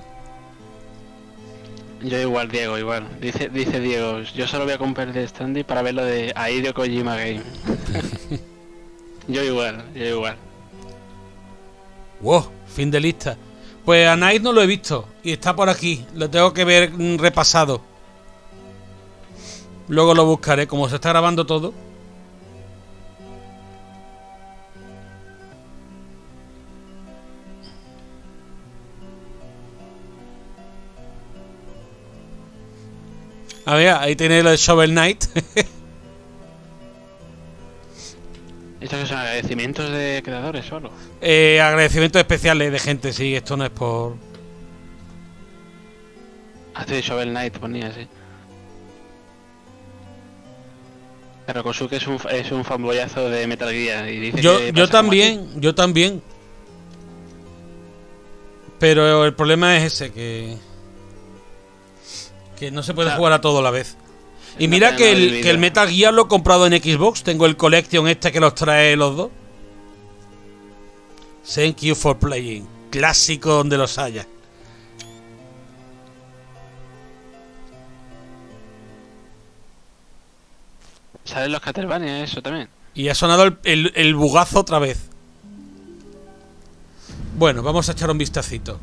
Yo igual, Diego, igual. Dice, dice Diego, yo solo voy a comprar el Standy para ver lo de Aideo Kojima Game. yo igual, yo igual. Wow, fin de lista. Pues a Night no lo he visto y está por aquí. Lo tengo que ver mm, repasado. Luego lo buscaré, como se está grabando todo. A ver, ahí tiene lo de Shovel Knight. Estos son agradecimientos de creadores solo. Eh, agradecimientos especiales de gente, sí, esto no es por... Hace Shovel Knight ponía así. Pero Kosuke es un, es un fanboyazo de Metal Gear y dice Yo, que yo también, yo también. Pero el problema es ese, que... Que no se puede Claro. jugar a todo a la vez. Y mira que el, que el Metal Gear lo he comprado en Xbox. Tengo el Collection este que los trae los dos. Thank you for playing. Clásico donde los haya. Salen los Castlevania, eso también. Y ha sonado el, el- el bugazo otra vez. Bueno, vamos a echar un vistacito.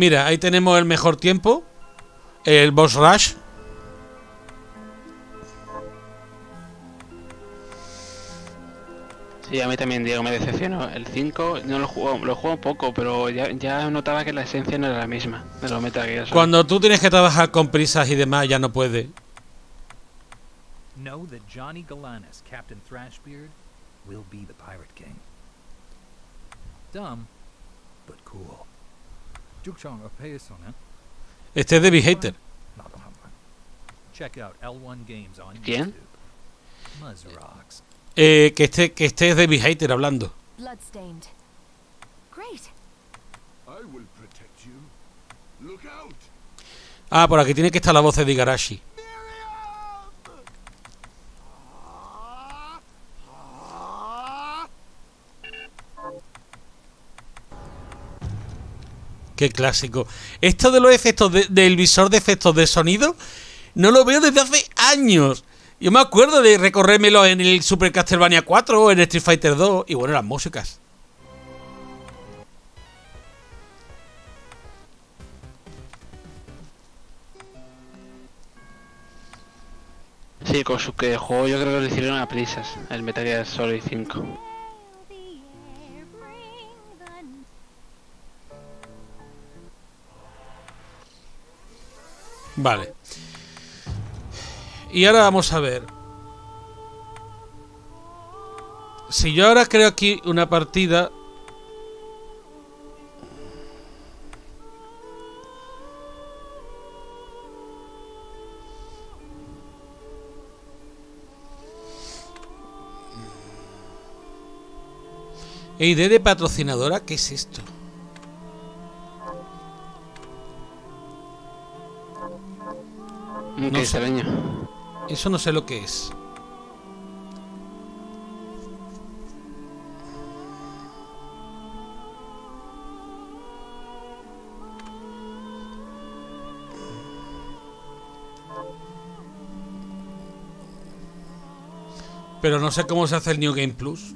Mira, ahí tenemos el mejor tiempo. El Boss Rush. Sí, a mí también, Diego, me decepcionó. El 5 no lo juego, lo juego poco, pero ya, ya notaba que la esencia no era la misma de los Metal Gear. Solid. Cuando tú tienes que trabajar con prisas y demás, ya no puede. Know that Johnny Galanis, Captain Thrashbeard, will be the Pirate King. Dumb, Este es Debbie Hater. Check out L1 Games on ¿Quién? Eh, que este, que este es Debbie Hater hablando. Bloodstained. Great. I will protect you. Look out! Ah, por aquí tiene que estar la voz de Igarashi. Qué clásico. Esto de los efectos de- del visor de efectos de sonido no lo veo desde hace años. Yo me acuerdo de recorrérmelo en el Super Castlevania 4 o en Street Fighter 2 y bueno, las músicas. Sí, con su que juego yo creo que lo hicieron a prisas, el Metal Gear Solid 5. Vale. Y ahora vamos a ver. Si yo ahora creo aquí una partida... ¿ID de patrocinadora? ¿Qué es esto? No sé. Eso no sé lo que es. Pero no sé cómo se hace el New Game Plus.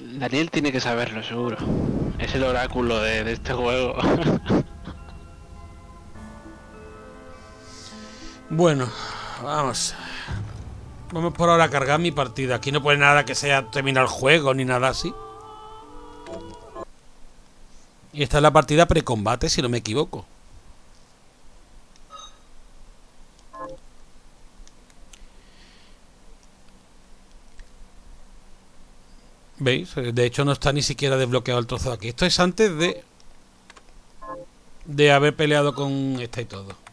Daniel tiene que saberlo, seguro. Es el oráculo de, de este juego. Bueno, vamos. Vamos por ahora a cargar mi partida. Aquí no pone nada que sea terminar el juego ni nada así. Y esta es la partida precombate, si no me equivoco. ¿Veis? De hecho no está ni siquiera desbloqueado el trozo de aquí. Esto es antes de... De haber peleado con esta y todo.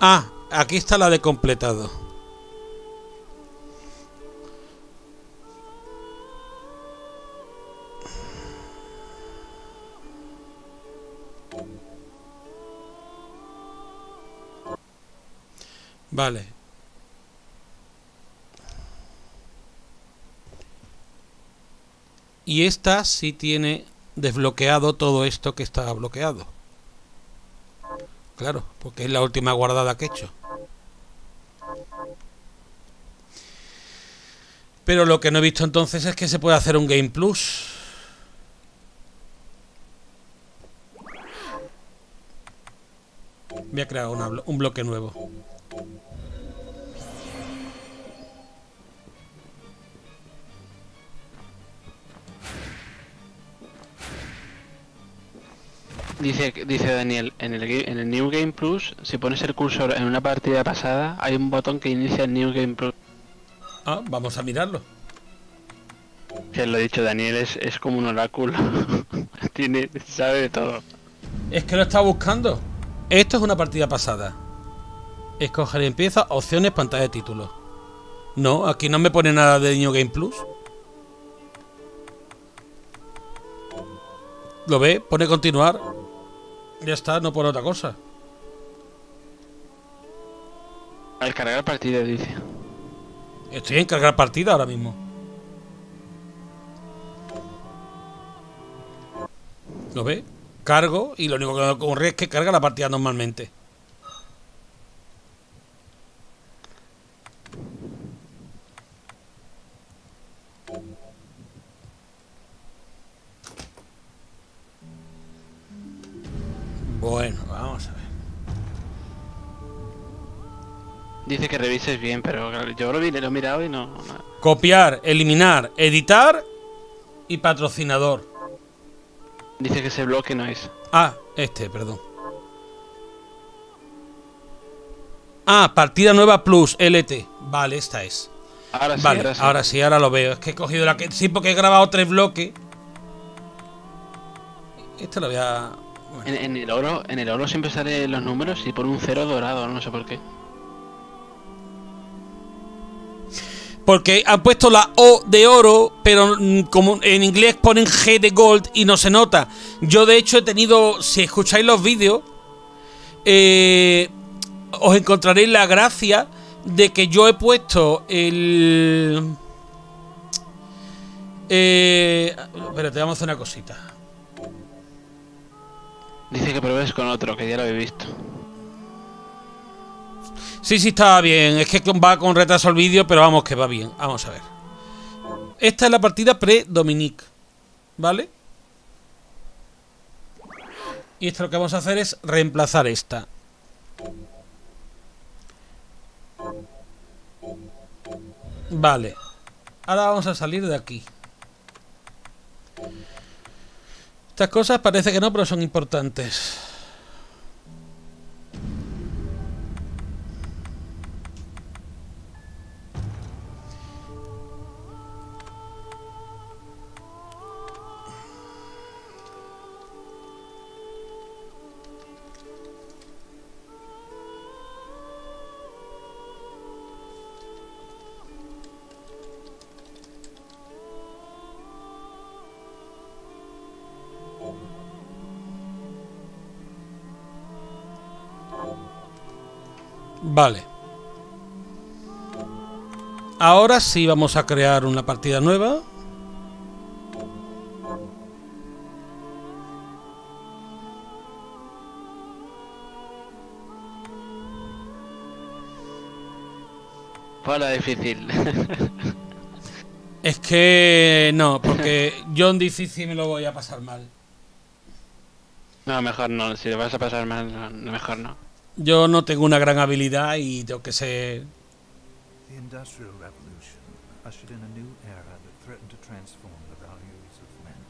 Ah, aquí está la de completado. Vale. Y esta sí tiene desbloqueado todo esto que estaba bloqueado. Claro, porque es la última guardada que he hecho. Pero lo que no he visto entonces es que se puede hacer un Game Plus. Voy a crear un bloque nuevo. Dice, dice Daniel, en el, en el New Game Plus, si pones el cursor en una partida pasada, hay un botón que inicia el New Game Plus. Ah, vamos a mirarlo. Que lo he dicho, Daniel es, es como un oráculo. Tiene, sabe de todo. Es que lo estaba buscando. Esto es una partida pasada. Escoger empieza, opciones, pantalla de título. No, aquí no me pone nada de New Game Plus. ¿Lo ve? Pone continuar. Ya está, no pone otra cosa. Al cargar partida dice. Estoy en cargar partida ahora mismo. ¿Lo ve? Cargo y lo único que ocurre es que carga la partida normalmente. Bueno, vamos a ver. Dice que revises bien, pero yo lo, vi, lo he mirado y no... no. Copiar, eliminar, editar y patrocinador. Dice que ese bloque no es. Ah, este, perdón. Ah, partida nueva plus LT. Vale, esta es. Ahora sí, vale, ahora sí. ahora sí, ahora lo veo. Es que he cogido la que. Sí, porque he grabado tres bloques. Este lo voy a. en el oro, en el oro siempre salen los números y por un cero dorado, no sé por qué. Porque han puesto la O de oro, pero mm, como en inglés ponen G de gold y no se nota. Yo de hecho he tenido, si escucháis los vídeos, eh, os encontraréis la gracia de que yo he puesto el... Eh, espérate, vamos a hacer una cosita. Dice que pruebes con otro, que ya lo he visto. Sí, sí, estaba bien. Es que va con retraso el vídeo, pero vamos, que va bien. Vamos a ver. Esta es la partida pre-Dominique. ¿Vale? Y esto lo que vamos a hacer es reemplazar esta. Vale. Ahora vamos a salir de aquí. Estas cosas parece que no, pero son importantes. Vale. Ahora sí vamos a crear una partida nueva. Para difícil. Es que no, porque yo en difícil me lo voy a pasar mal. no, mejor no. Si le vas a pasar mal, no, mejor no. Yo no tengo una gran habilidad y tengo que ser... The Industrial Revolution ushered in a new era that threatened to transform the values of men.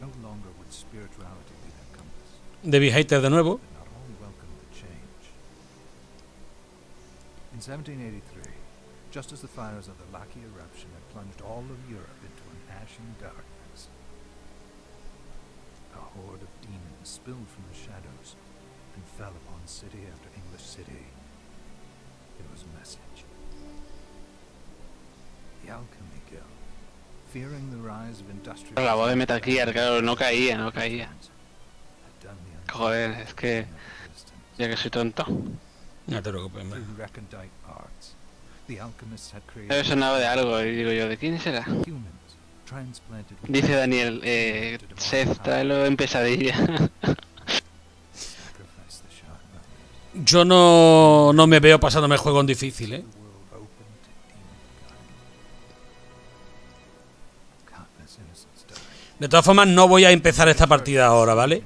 No longer would spirituality be their compass, Debbie Hater de nuevo. In 1783, just as the fires of the Laki eruption had plunged all of Europe into an ashen darkness, a horde of demons spilled La voz de Metal Gear, claro, no caía, no caía. Joder, es que ya que soy tonto. No te preocupes, created Debe sonaba de algo y digo yo, ¿de quién será? Dice Daniel, eh, Seth, tráelo en pesadilla. Yo no, no me veo pasándome el juego en difícil, ¿eh? De todas formas, no voy a empezar esta partida ahora, ¿vale?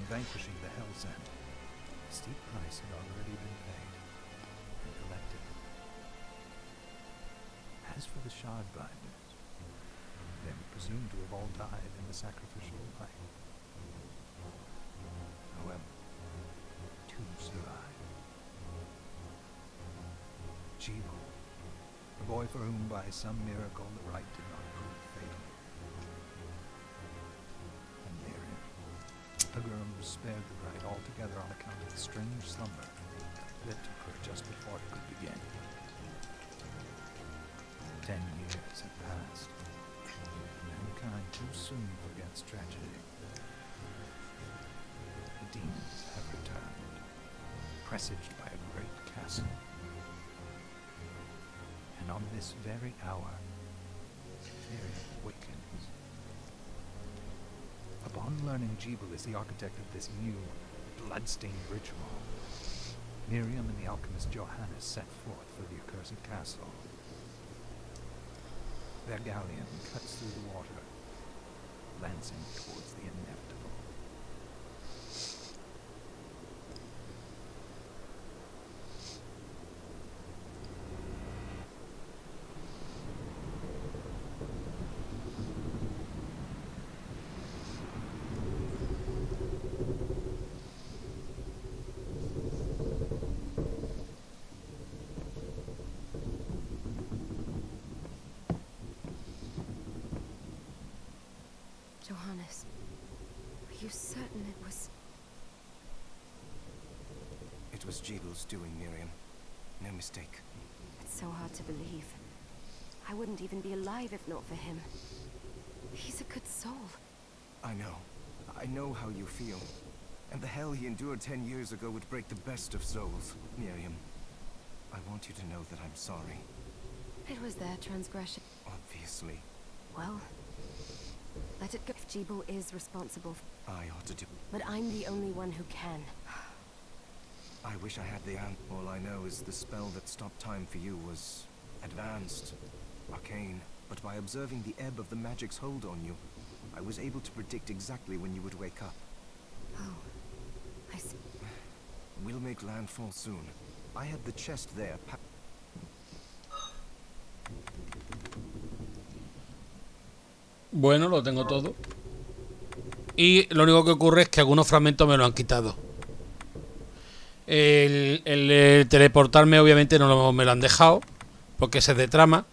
Architect of this new, blood-stained ritual, Miriam and the alchemist Johannes set forth for the accursed castle. Their galleon cuts through the water, lancing towards the inevitable. Johannes, are you certain it was... It was Jebel's doing, Miriam. No mistake. It's so hard to believe. I wouldn't even be alive if not for him. He's a good soul. I know. I know how you feel. And the hell he endured ten years ago would break the best of souls. Miriam, I want you to know that I'm sorry. It was their transgression. Obviously. Well, let it go. If Jebel is responsible, I ought to do... but I'm the only one who can. I wish I had the answer. All I know is the spell that stopped time for you was... advanced. Arcane. But by observing the ebb of the magic's hold on you, I was able to predict exactly when you would wake up. Oh, I see. We'll make landfall soon. I had the chest there. Bueno, lo tengo todo. Y lo único que ocurre es que algunos fragmentos me lo han quitado. El, el, eh, teleportarme obviamente no me lo han dejado, porque ese es de trama.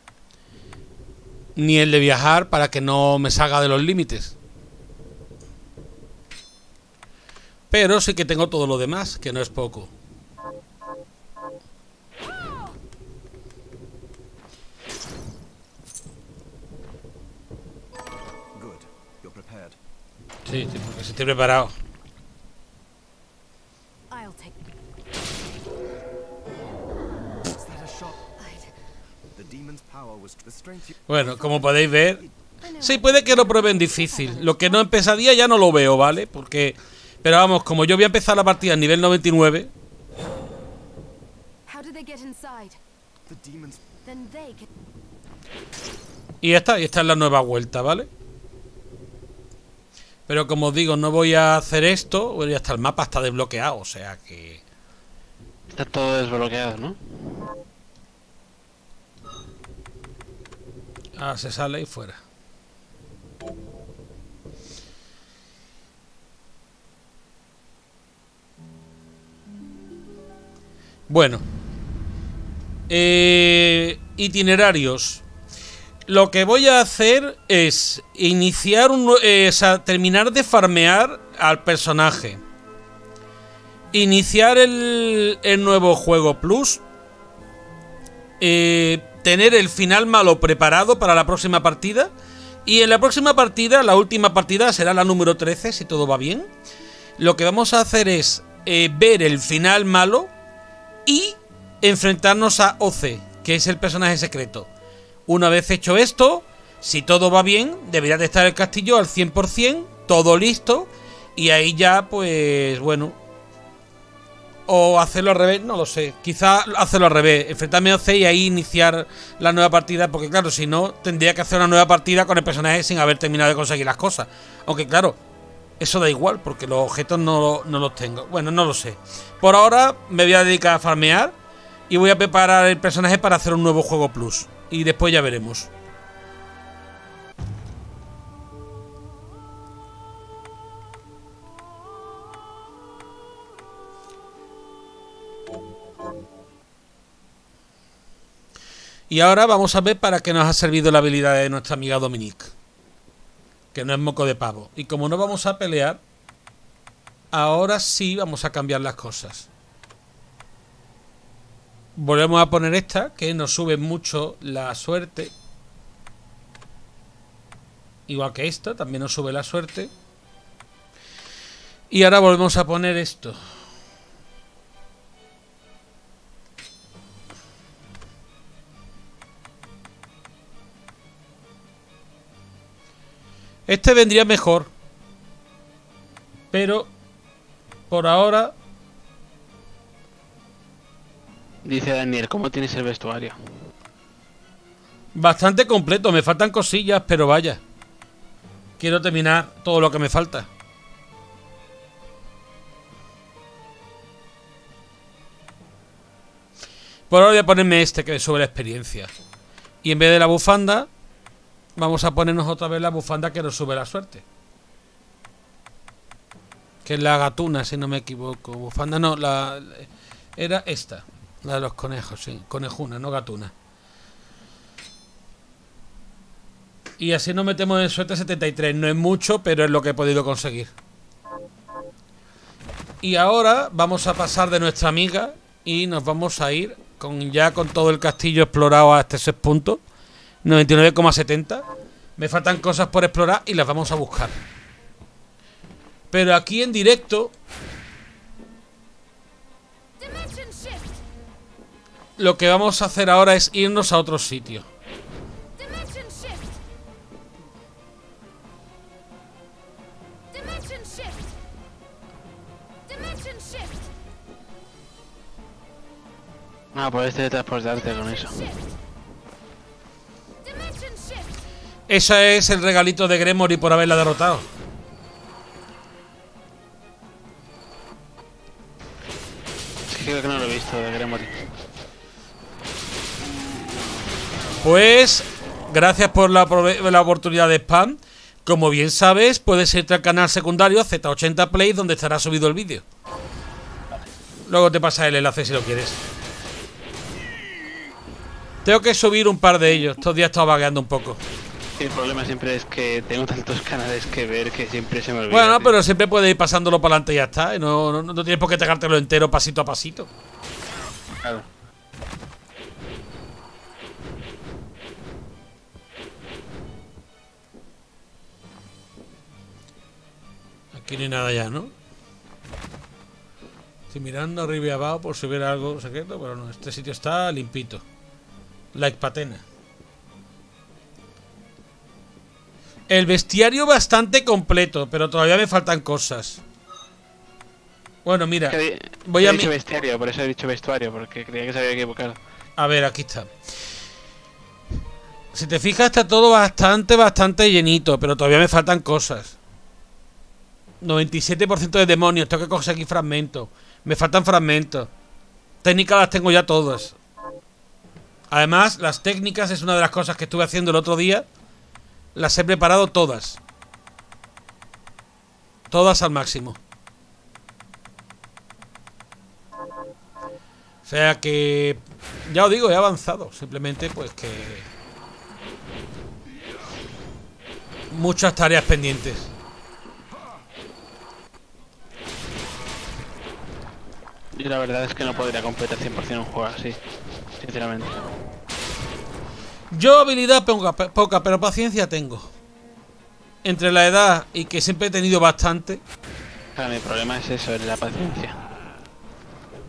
Ni el de viajar para que no me salga de los límites. Pero sí que tengo todo lo demás, que no es poco. Was the strength you... Bueno, como podéis ver. Sí, puede que lo prueben difícil. Lo que no en pesadilla ya no lo veo, ¿vale? Porque. Pero vamos, como yo voy a empezar la partida en nivel 99, How did they get inside? The demon's... Then they can. y esta, y esta es la nueva vuelta, ¿vale? Pero como os digo, no voy a hacer esto, bueno, y hasta el mapa está desbloqueado, o sea que. Está todo desbloqueado, ¿no? Ah, se sale y fuera. Bueno. Eh, itinerarios. Lo que voy a hacer es iniciar un, eh, o sea, terminar de farmear al personaje. Iniciar el, el nuevo juego plus. Eh, tener el final malo preparado para la próxima partida. Y en la próxima partida, la última partida será la número 13, si todo va bien. Lo que vamos a hacer es eh, ver el final malo y enfrentarnos a OC, que es el personaje secreto. Una vez hecho esto, si todo va bien, debería de estar el castillo al 100%, todo listo, y ahí ya, pues bueno. O hacerlo al revés, no lo sé. Quizá hacerlo al revés, enfrentarme a OC y ahí iniciar la nueva partida, porque claro, si no, tendría que hacer una nueva partida con el personaje sin haber terminado de conseguir las cosas. Aunque claro, eso da igual, porque los objetos no, no los tengo. Bueno, no lo sé. Por ahora me voy a dedicar a farmear y voy a preparar el personaje para hacer un nuevo juego plus. Y después ya veremos. Y ahora vamos a ver para qué nos ha servido la habilidad de nuestra amiga Dominique. Que no es moco de pavo. Y como no vamos a pelear, ahora sí vamos a cambiar las cosas. Volvemos a poner esta, que nos sube mucho la suerte. Igual que esta, también nos sube la suerte. Y ahora volvemos a poner esto. Este vendría mejor. Pero por ahora Dice Daniel, ¿cómo tienes el vestuario? bastante completo. Me faltan cosillas, pero vaya. Quiero terminar todo lo que me falta. Por ahora voy a ponerme este que me sube la experiencia. Y en vez de la bufanda, vamos a ponernos otra vez la bufanda que nos sube la suerte. Que es la gatuna, si no me equivoco. Bufanda no, la era esta. La de los conejos, sí. Conejuna, no gatuna. Y así nos metemos en suerte 73. No es mucho, pero es lo que he podido conseguir. Y ahora vamos a pasar de nuestra amiga y nos vamos a ir con ya con todo el castillo explorado hasta ese punto. 99,70. Me faltan cosas por explorar y las vamos a buscar. Pero aquí en directo lo que vamos a hacer ahora es irnos a otro sitio. Ah, puedes teletransportarte con eso. Ese es el regalito de Gremory por haberla derrotado. Pues, gracias por la, la oportunidad de spam. Como bien sabes, puedes irte al canal secundario Z80 Play donde estará subido el vídeo. Luego te pasa el enlace si lo quieres. Tengo que subir un par de ellos. Estos días he estado vagueando un poco. El problema siempre es que tengo tantos canales que ver que siempre se me olvida. Bueno, pero siempre puedes ir pasándolo para adelante y ya está. No, no, no tienes por qué tragártelo entero pasito a pasito. Claro. Aquí no hay nada ya, ¿no? Estoy mirando arriba y abajo por si hubiera algo secreto, pero no, este sitio está limpito. Like patena. El bestiario bastante completo, pero todavía me faltan cosas. Bueno, mira, voy he a dicho vestuario, por eso he dicho vestuario, porque creía que se había equivocado. A ver, aquí está. Si te fijas, está todo bastante, bastante llenito, pero todavía me faltan cosas. 97% de demonios, tengo que conseguir fragmentos. Me faltan fragmentos. Técnicas las tengo ya todas. Además, las técnicas es una de las cosas que estuve haciendo el otro día. Las he preparado todas. Todas al máximo. O sea que ya os digo, he avanzado. Simplemente pues que... Muchas tareas pendientes. Yo la verdad es que no podría completar 100% un juego así, sinceramente. Yo habilidad poca, poca, pero paciencia tengo. Entre la edad y que siempre he tenido bastante. Claro, mi problema es eso, es la paciencia.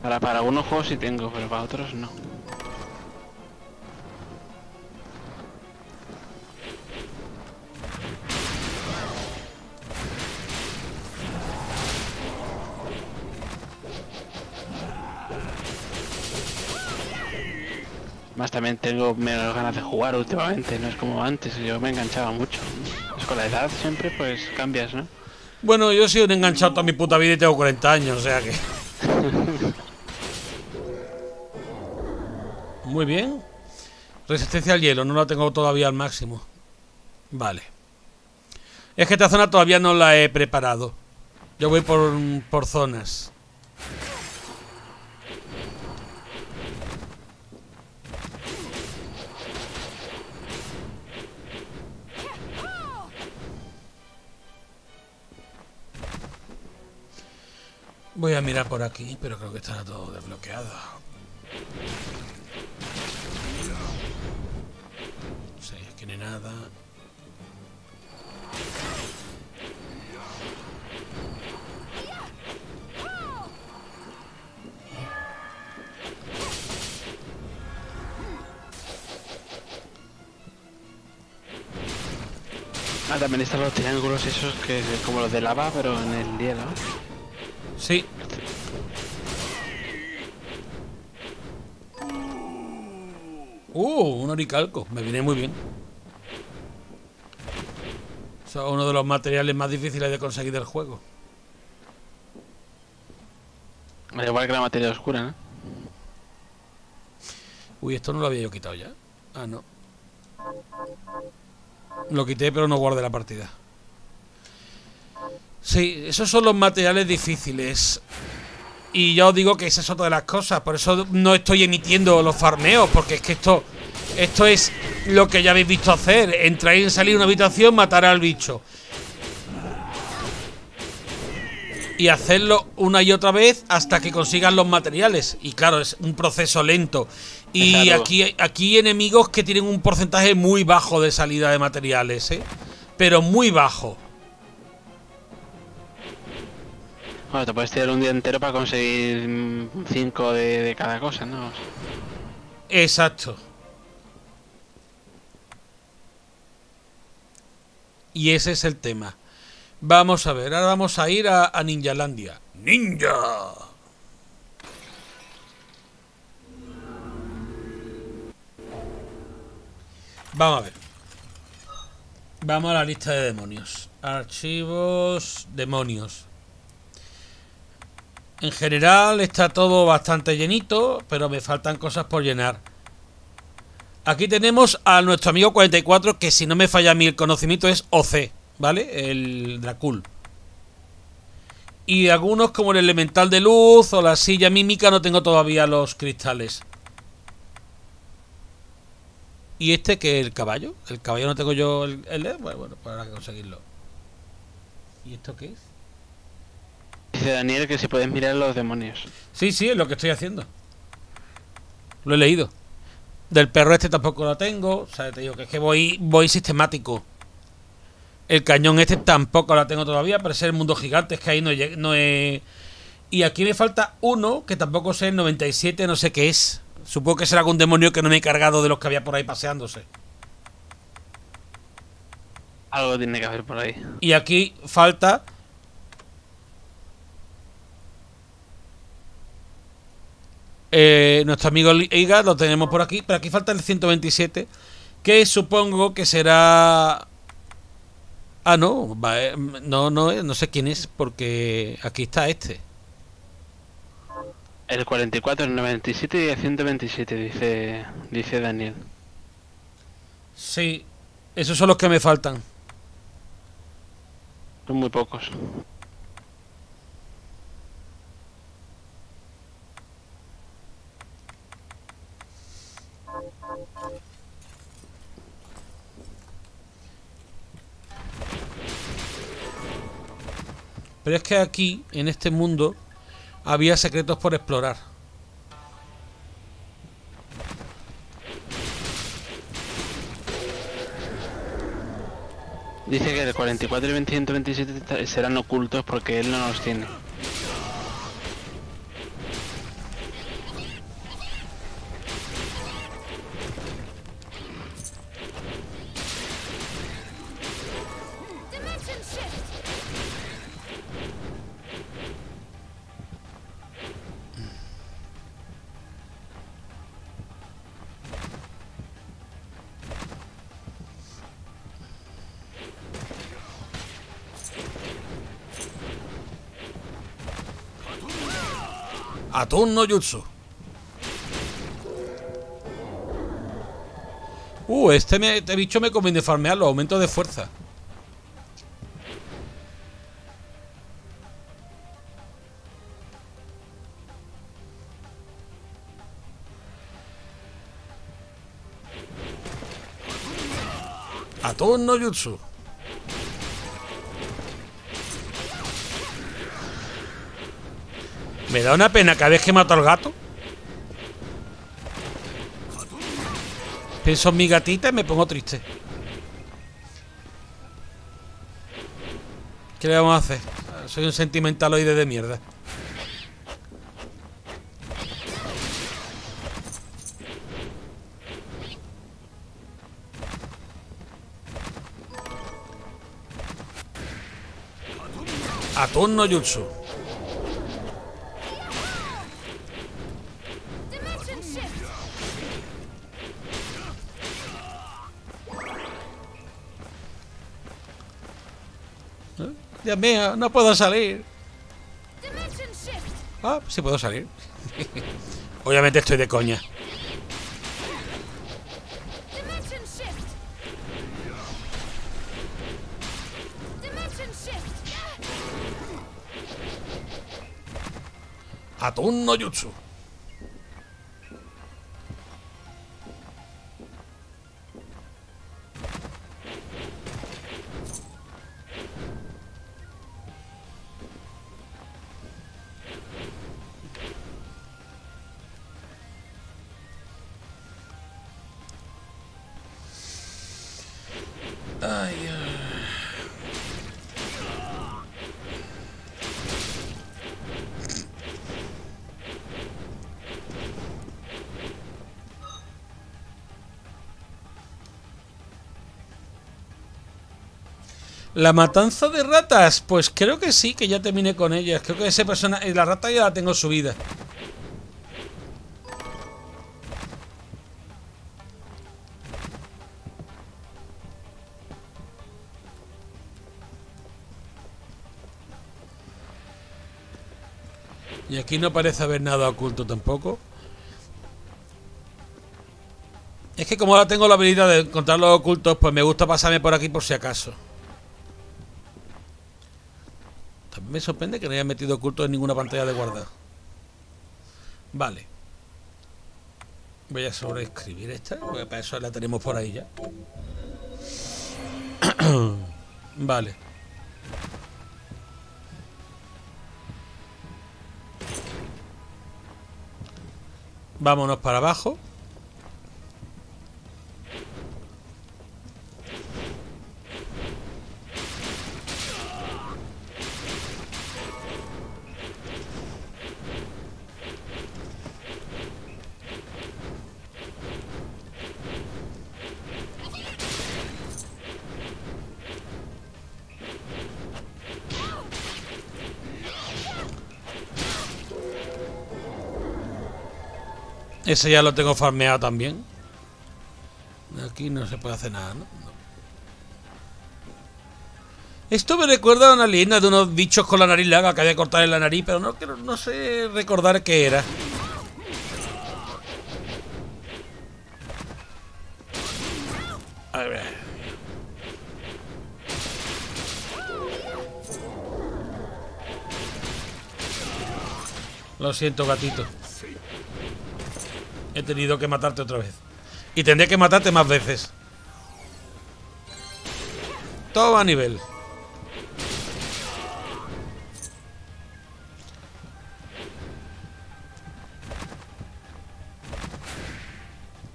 Para, para algunos juegos sí tengo, pero para otros no. Más también tengo menos ganas de jugar últimamente, no es como antes, yo me enganchaba mucho. Pues con la edad siempre pues cambias, ¿no? Bueno, yo he sido un enganchado toda mi puta vida y tengo 40 años, o sea que. Muy bien. Resistencia al hielo, no la tengo todavía al máximo. Vale. Es que esta zona todavía no la he preparado. Yo voy por, por zonas. Voy a mirar por aquí, pero creo que estará todo desbloqueado. Sí, aquí no hay nada. Ah, también están los triángulos esos que como los de lava, pero en el hielo. Sí. Uh, un oricalco. Me viene muy bien. Son uno de los materiales más difíciles de conseguir del juego. Al igual que la materia oscura, ¿no? Uy, esto no lo había yo quitado ya. Ah, no. Lo quité, pero no guardé la partida. Sí, esos son los materiales difíciles. Y ya os digo que esa es otra de las cosas. Por eso no estoy emitiendo los farmeos. Porque es que esto. Esto es lo que ya habéis visto hacer. Entrar y salir de una habitación, matar al bicho. Y hacerlo una y otra vez hasta que consigan los materiales. Y claro, es un proceso lento. Y aquí, aquí hay enemigos que tienen un porcentaje muy bajo de salida de materiales, ¿eh? Pero muy bajo. Bueno, te puedes tirar un día entero para conseguir 5 de, cada cosa, ¿no? Exacto. Y ese es el tema. Vamos a ver, ahora vamos a ir a, a Ninjalandia. ¡Ninja! Vamos a ver. Vamos a la lista de demonios. Archivos, demonios. En general está todo bastante llenito, pero me faltan cosas por llenar. Aquí tenemos a nuestro amigo 44, que si no me falla a mí el conocimiento es OC, ¿vale? El Dracul. Y algunos como el elemental de luz o la silla mímica no tengo todavía los cristales. ¿Y este que es el caballo? ¿El caballo no tengo yo el, el de? Bueno, bueno, pues habrá que conseguirlo. ¿Y esto qué es? Dice Daniel que si puedes mirar los demonios. Sí, sí, es lo que estoy haciendo. Lo he leído. Del perro este tampoco lo tengo. O sea, te digo que es que voy, voy sistemático. El cañón este tampoco lo tengo todavía. Es el mundo gigante. Es que ahí no, no he... Y aquí me falta uno que tampoco sé el 97, no sé qué es. Supongo que será algún demonio que no me he cargado de los que había por ahí paseándose. Algo tiene que haber por ahí. Y aquí falta. Eh, nuestro amigo Iga lo tenemos por aquí, pero aquí falta el 127, que supongo que será. Ah, no, eh, no, no, eh, no sé quién es, porque aquí está este. El 44, el 97 y el 127, dice, dice Daniel. Sí, esos son los que me faltan. Son muy pocos. Pero es que aquí, en este mundo, había secretos por explorar. Dice que el 44 y el 127 serán ocultos porque él no los tiene. Atún no Jutsu. Uh, este, me- este bicho me conviene farmear los de fuerza. Atún no Jutsu. Me da una pena cada vez que mato al gato. Pienso en mi gatita y me pongo triste. ¿Qué le vamos a hacer? Soy un sentimentaloide de mierda. Atún no Jutsu. Dios mío, no puedo salir. Ah, sí puedo salir. Obviamente estoy de coña. Atún no Jutsu. La matanza de ratas, pues creo que sí, que ya terminé con ellas. Creo que ese persona, la rata ya la tengo subida. Y aquí no parece haber nada oculto tampoco. Es que como ahora tengo la habilidad de encontrar los ocultos, pues me gusta pasarme por aquí por si acaso. También me sorprende que no haya metido ocultos en ninguna pantalla de guardado. Vale. Voy a sobreescribir esta, porque para eso la tenemos por ahí ya. vale. Vámonos para abajo. Ese ya lo tengo farmeado también. Aquí no se puede hacer nada, ¿no? Esto me recuerda a una leyenda de unos bichos con la nariz larga que había cortar en la nariz, pero no, no sé recordar qué era. A ver. Lo siento, gatito. He tenido que matarte otra vez. Y tendré que matarte más veces. Todo a nivel.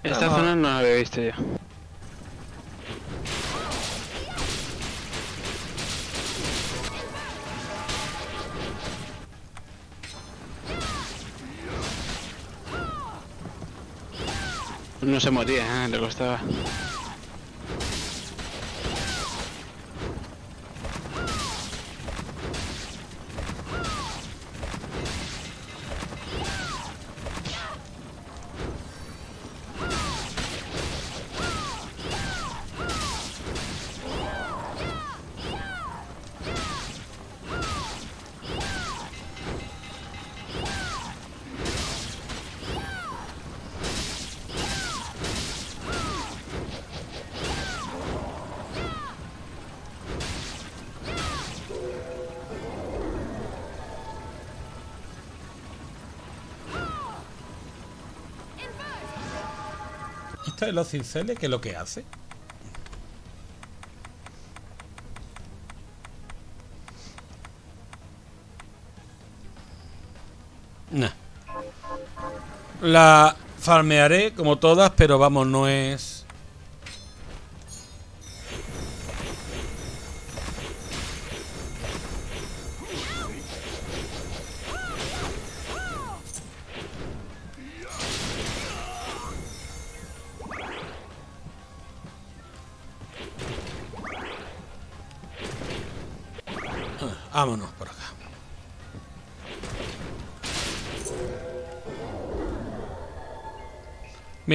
Esta zona no la había visto yo. No se moría, ¿eh? le costaba. De los cinceles, ¿qué es lo que hace? Nah. La farmearé como todas, pero vamos, no es...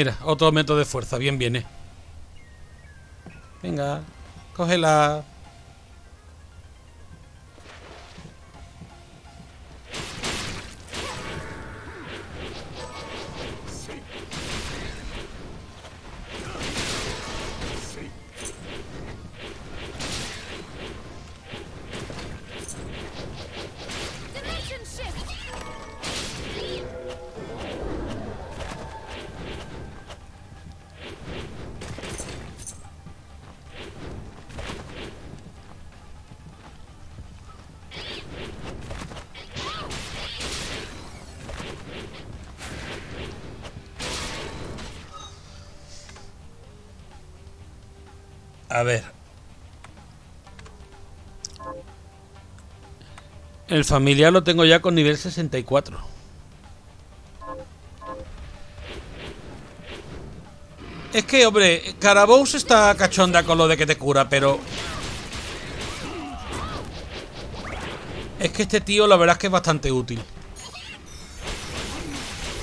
Mira, otro aumento de fuerza. Bien viene. Venga, cógela. El familiar lo tengo ya con nivel 64. Es que, hombre, Carabous está cachonda con lo de que te cura, pero... Es que este tío la verdad es que es bastante útil.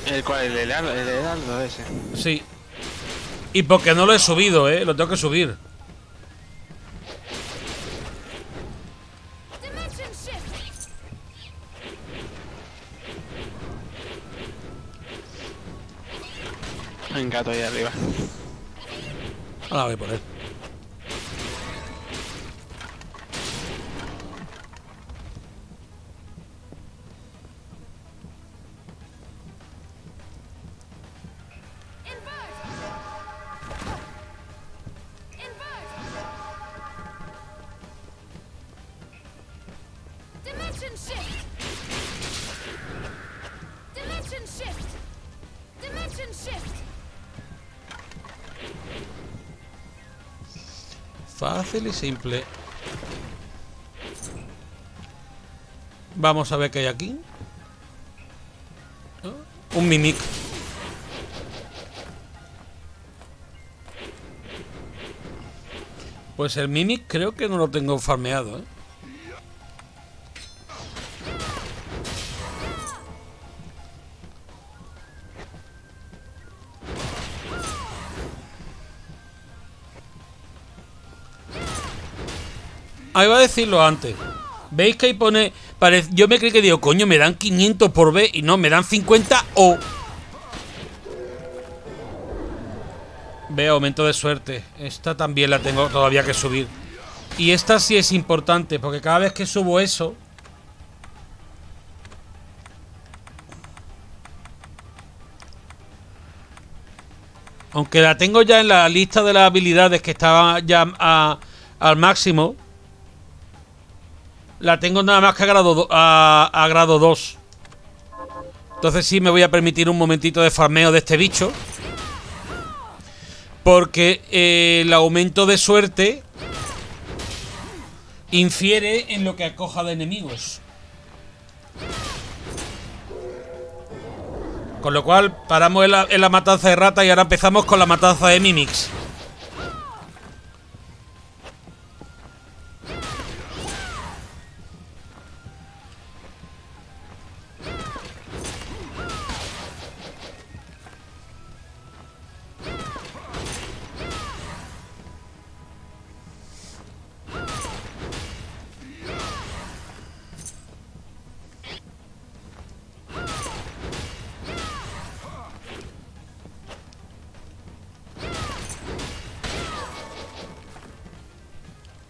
El cual, el heraldo, ese. Sí. Y porque no lo he subido, ¿eh? Lo tengo que subir. Gato ahí arriba. Ahora voy por él. Y simple. Vamos a ver qué hay aquí. Un mimic. Pues el mimic creo que no lo tengo farmeado, ¿eh? Ah, iba a decirlo antes. ¿Veis que ahí pone... Yo me creí que digo, coño, me dan 500 por B y no, me dan 50 o... Veo aumento de suerte. Esta también la tengo todavía que subir. Y esta sí es importante, porque cada vez que subo eso... Aunque la tengo ya en la lista de las habilidades que estaba ya al máximo. La tengo nada más que a grado, do- a, a grado 2. Entonces sí me voy a permitir un momentito de farmeo de este bicho. Porque eh, el aumento de suerte infiere en lo que acoja de enemigos. Con lo cual paramos en la, en la matanza de rata y ahora empezamos con la matanza de mimics.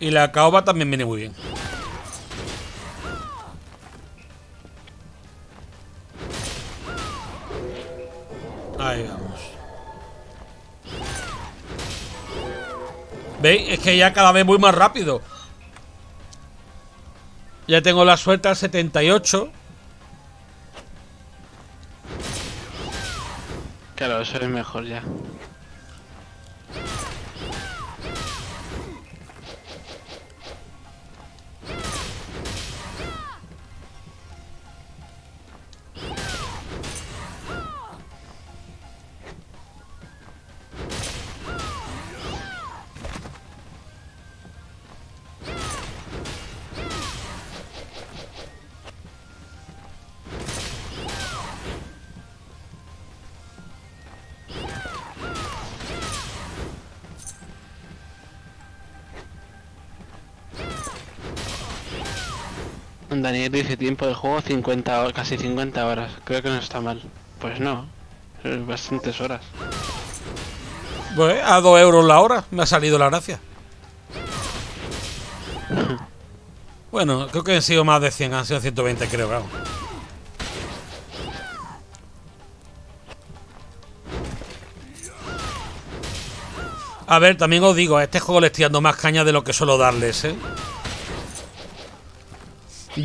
Y la caoba también viene muy bien. Ahí vamos. ¿Veis? Es que ya cada vez voy más rápido. Ya tengo la suerte al 78. Claro, eso es mejor ya. Daniel dice tiempo de juego 50 ho- casi 50 horas. Creo que no está mal. Pues no. Es bastantes horas. Pues a 2 euros la hora me ha salido la gracia. Bueno, creo que han sido más de 100, han sido 120 creo, vamos. A ver, también os digo, a este juego le estoy dando más caña de lo que suelo darles, ¿eh?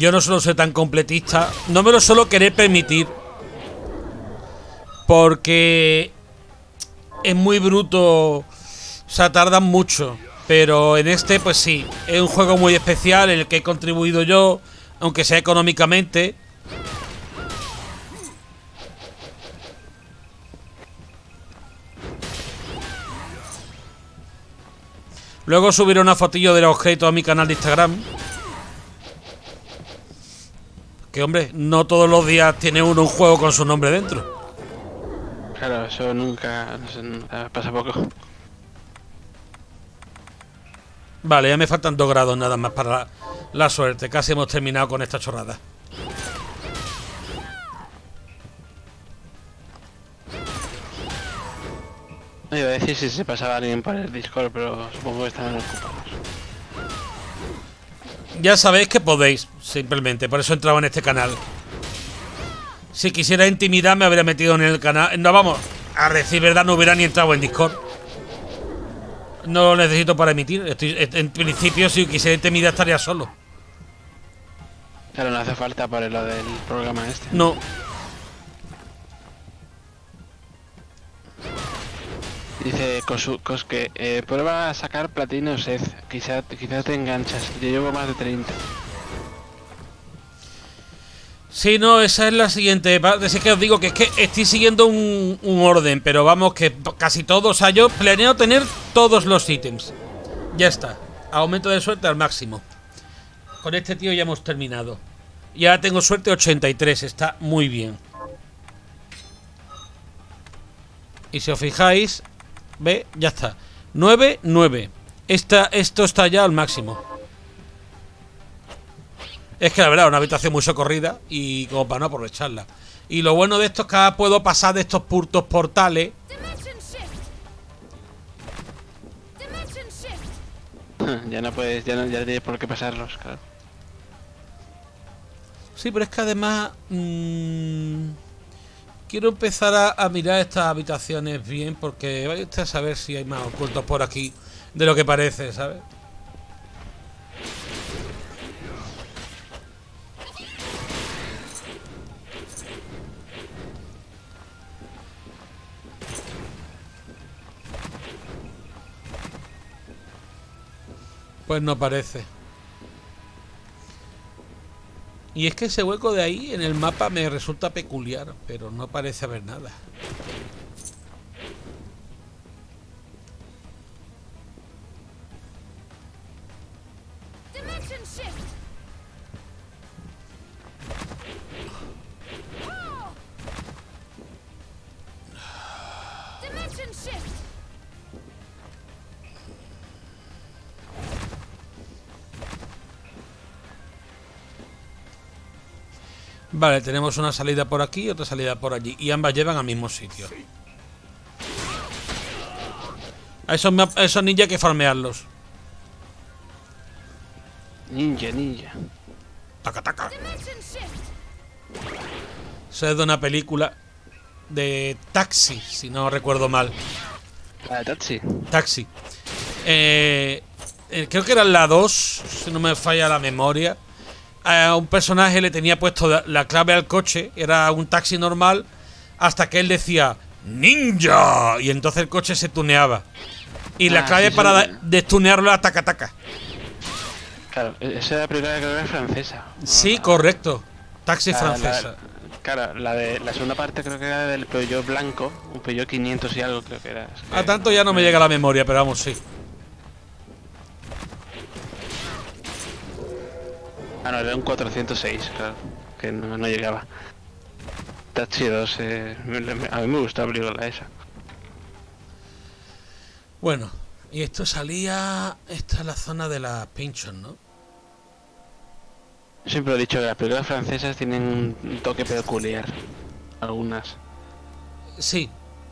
Yo no suelo ser tan completista. No me lo suelo querer permitir. Porque es muy bruto. O sea, tardan mucho. Pero en este, pues sí. Es un juego muy especial en el que he contribuido yo. Aunque sea económicamente. Luego subiré una fotillo de los créditos a mi canal de Instagram. Que hombre, no todos los días tiene uno un juego con su nombre dentro. Claro, eso nunca. pasa poco. Vale, ya me faltan dos grados nada más para la, la suerte. Casi hemos terminado con esta chorrada. No iba a decir si se pasaba alguien por el Discord, pero supongo que están ocupados. Ya sabéis que podéis, simplemente. Por eso he entrado en este canal. Si quisiera intimidad me habría metido en el canal. No, vamos, a decir verdad no hubiera ni entrado en Discord. No lo necesito para emitir. Estoy, en principio, si quisiera intimidad estaría solo. Claro, no hace falta para lo del programa este. No. Dice Koske, eh, prueba a sacar platino Seth, quizá, quizá te enganchas, yo llevo más de 30. Sí, no, esa es la siguiente. pa- Es que os digo que es que estoy siguiendo un, un orden, pero vamos, que casi todos. O sea, yo planeo tener todos los ítems. Ya está. Aumento de suerte al máximo. Con este tío ya hemos terminado. Y ahora tengo suerte 83, está muy bien. Y si os fijáis, ve, ya está. 9, 9. Esta, esto está ya al máximo. Es que la verdad, una habitación muy socorrida y como para no aprovecharla. Y lo bueno de esto es que ahora puedo pasar de estos puntos portales. Ya no puedes, ya no, ya tienes por qué pasarlos, claro. Sí, pero es que además mm, quiero empezar a, mirar estas habitaciones bien porque vaya usted a saber si hay más ocultos por aquí de lo que parece, ¿sabes? Pues no parece. Y es que ese hueco de ahí en el mapa me resulta peculiar, pero no parece haber nada. Vale, tenemos una salida por aquí y otra salida por allí. Y ambas llevan al mismo sitio. A esos, a esos ninjas hay que farmearlos. Ninja, ninja. Taca, taca. Eso es de una película de Taxi, si no recuerdo mal. La de Taxi. Taxi. eh, eh, creo que era en la 2, si no me falla la memoria. A un personaje le tenía puesto la, la clave al coche, era un taxi normal, hasta que él decía ¡Ninja! Y entonces el coche se tuneaba. Y la Ah, clave sí, para sí. destunearlo era taca taca. Claro, e-, esa era la primera era francesa. Sí, correcto. Taxi La- la- francesa. claro, la de la segunda parte creo que era del Peugeot blanco, un Peugeot 500 y algo creo que era. Es que- A tanto ya no me llega a la memoria, pero vamos, sí. Ah, no, era un 406, claro, que no, no llegaba. Sí, me- me- a mí me gusta la esa. Bueno, y esto salía. Esta es la zona de la Pinchon, ¿no? Siempre he dicho que las películas francesas tienen un toque peculiar. Algunas. Sí.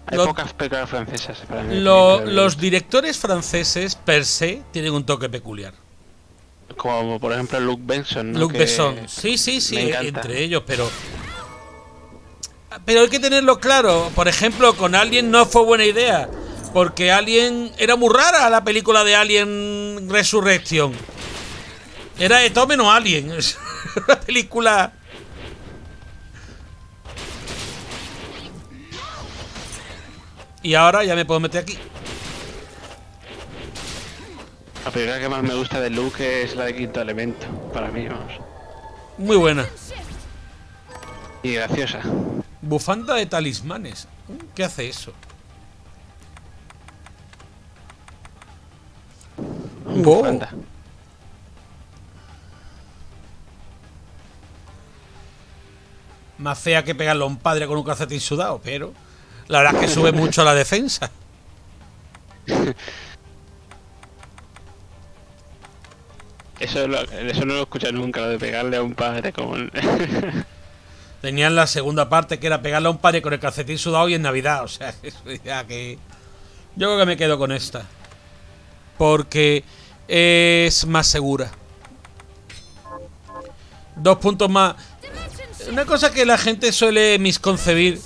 Hay Lo- pocas películas francesas para mí. lo- los directores franceses, per se, tienen un toque peculiar. Como por ejemplo Luc Benson. ¿no? Luc Que Besson. Sí, sí, sí, entre ellos, pero. Pero hay que tenerlo claro. Por ejemplo, con Alien no fue buena idea. Porque Alien. Era muy rara la película de Alien Resurrección. Era de todo menos Alien. Una película. Y ahora ya me puedo meter aquí. La película que más me gusta de Luke es la de Quinto Elemento. Para mí, vamos. Muy buena. Y graciosa. Bufanda de talismanes. ¿Qué hace eso? Wow. Bufanda. Más fea que pegarle a un padre con un calcetín sudado, pero la verdad es que sube mucho la defensa. Eso, lo- eso no lo he escuchado nunca, lo de pegarle a un padre el- Tenían la segunda parte que era pegarle a un padre con el calcetín sudado y en Navidad. O sea, ya que. Yo creo que me quedo con esta. Porque es más segura. Dos puntos más. Una cosa que la gente suele misconcebir.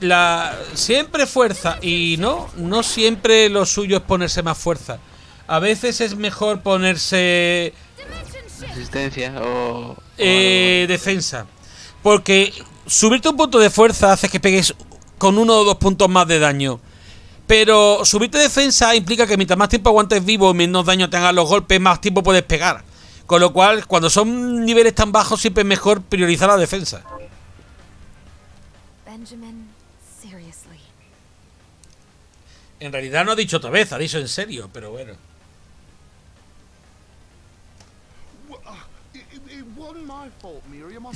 La, siempre fuerza. Y no, no siempre lo suyo es ponerse más fuerza. A veces es mejor ponerse Resistencia o... o eh, defensa. Porque subirte un punto de fuerza hace que pegues con uno o dos puntos más de daño. Pero subirte defensa implica que mientras más tiempo aguantes vivo, menos daño te hagan los golpes, más tiempo puedes pegar. Con lo cual, cuando son niveles tan bajos, siempre es mejor priorizar la defensa. Benjamin. En realidad no ha dicho otra vez, ha dicho en serio, pero bueno.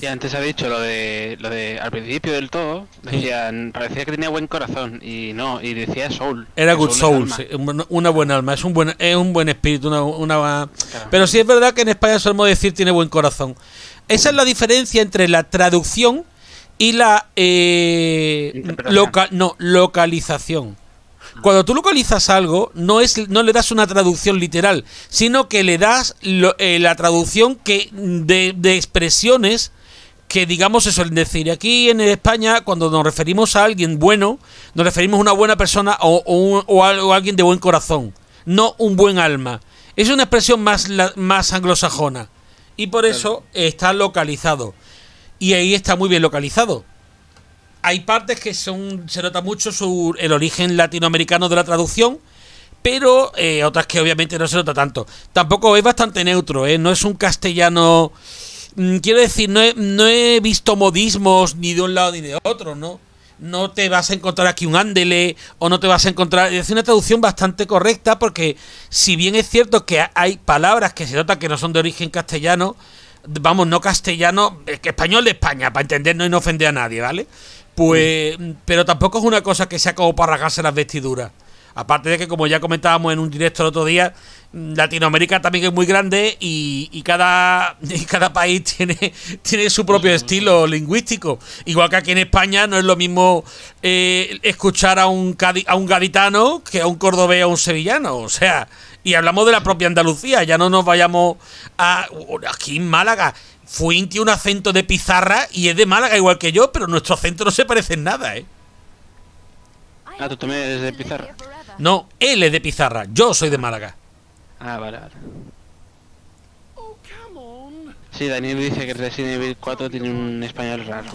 Y antes ha dicho lo de, lo de al principio del todo, decían, parecía que tenía buen corazón y no, y decía soul. Era Good Soul, sí, un- una buena alma, es un buen, es un buen espíritu, una, una- Pero sí es verdad que en España solemos decir tiene buen corazón. Esa es la diferencia entre la traducción y la eh, loca- no, localización. Cuando tú localizas algo, no es no le das una traducción literal, sino que le das lo- eh, la traducción que de, de expresiones que digamos se suelen decir. Aquí en España, cuando nos referimos a alguien bueno, nos referimos a una buena persona o, o un- o a, o alguien de buen corazón, no un buen alma. Es una expresión más, la- más anglosajona. Y por eso está localizado. Y ahí está muy bien localizado. Hay partes que son se nota mucho su, el origen latinoamericano de la traducción, pero eh, otras que obviamente no se nota tanto. Tampoco es bastante neutro, ¿eh? no es un castellano... mm, Quiero decir, no he, no he visto modismos ni de un lado ni de otro, ¿no? No te vas a encontrar aquí un ándele o no te vas a encontrar... Es una traducción bastante correcta porque si bien es cierto que hay palabras que se nota que no son de origen castellano, vamos, no castellano, español de España, para entendernos y no ofender a nadie, ¿vale? Pues, pero tampoco es una cosa que sea como para rasgarse las vestiduras. Aparte de que, como ya comentábamos en un directo el otro día, Latinoamérica también es muy grande y, y cada, y cada país tiene, tiene su propio estilo lingüístico. Igual que aquí en España no es lo mismo eh, escuchar a un, a un gaditano que a un cordobés o a un sevillano. O sea, y hablamos de la propia Andalucía, ya no nos vayamos a... Aquí en Málaga, Fuin tiene un acento de pizarra y es de Málaga igual que yo, pero nuestro acento no se parece en nada, ¿eh? Ah, tú también eres de Pizarra. No, él es de Pizarra, yo soy de Málaga. Ah, vale, vale. Oh, come on. Sí, Daniel dice que Resident Evil 4 tiene un español raro.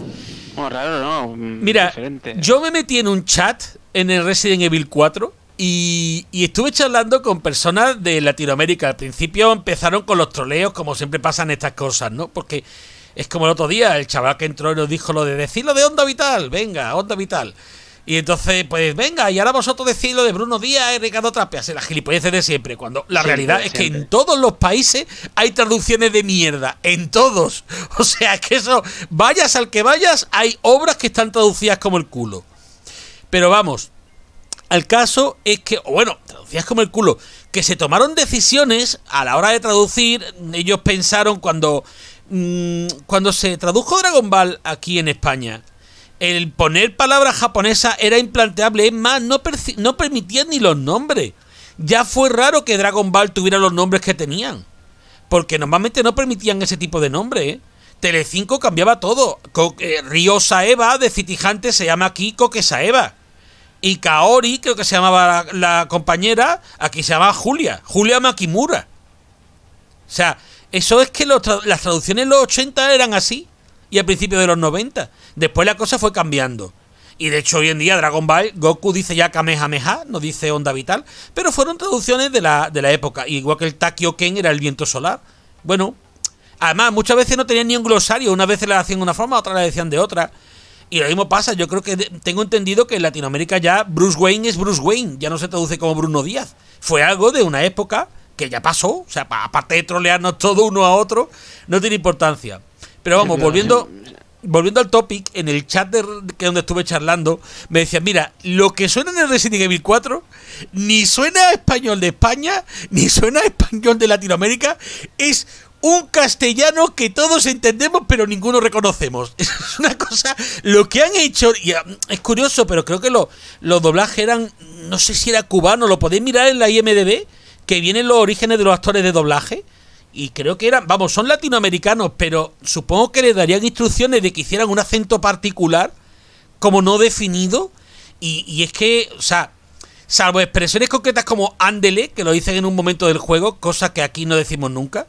Bueno, raro no, mm, Mira, diferente. yo me metí en un chat en el Resident Evil 4 y, y estuve charlando con personas de Latinoamérica. Al principio empezaron con los troleos, como siempre pasan estas cosas, ¿no? Porque es como el otro día, el chaval que entró y nos dijo lo de decirlo de Onda Vital, venga, Onda Vital. Y entonces, pues venga, y ahora vosotros decís lo de Bruno Díaz y Ricardo Trapeas, las gilipolleces de siempre, cuando la Siempre, realidad es que en todos los países hay traducciones de mierda, en todos. O sea, que eso, vayas al que vayas, hay obras que están traducidas como el culo. Pero vamos, al caso es que, o bueno, traducidas como el culo, que se tomaron decisiones a la hora de traducir, ellos pensaron cuando, mm, cuando se tradujo Dragon Ball aquí en España, el poner palabra japonesa era implanteable, es más, no, no permitían ni los nombres. Ya fue raro que Dragon Ball tuviera los nombres que tenían. Porque normalmente no permitían ese tipo de nombre, ¿eh? Telecinco cambiaba todo. Co- eh, Ryo Saeva de City Hunter se llama aquí Koke Saeva. Y Kaori, creo que se llamaba la, compañera, aquí se llama Julia. Julia Makimura. O sea, eso es que los las traducciones en los 80 eran así. Y al principio de los 90. Después la cosa fue cambiando. Y de hecho hoy en día Dragon Ball, Goku dice ya Kamehameha, no dice onda vital. Pero fueron traducciones de la, de la época. Igual que el Takio Ken era el viento solar. Bueno, además muchas veces no tenían ni un glosario. Unas veces la hacían de una forma, otras la decían de otra. Y lo mismo pasa, yo creo que tengo entendido que en Latinoamérica ya Bruce Wayne es Bruce Wayne, ya no se traduce como Bruno Díaz. Fue algo de una época que ya pasó, o sea, pa- aparte de trolearnos todo uno a otro, no tiene importancia. Pero vamos, volviendo, volviendo al topic, en el chat de, que donde estuve charlando, me decían, mira, lo que suena en el Resident Evil 4, ni suena a español de España, ni suena a español de Latinoamérica, es un castellano que todos entendemos pero ninguno reconocemos. Es una cosa, lo que han hecho, y ah, es curioso, pero creo que lo- los doblajes eran, no sé si era cubano, lo podéis mirar en la IMDB, que vienen los orígenes de los actores de doblaje. Y creo que eran, vamos, son latinoamericanos, pero supongo que les darían instrucciones de que hicieran un acento particular, como no definido. Y, y es que, o sea, salvo expresiones concretas como ándele, que lo dicen en un momento del juego, cosa que aquí no decimos nunca.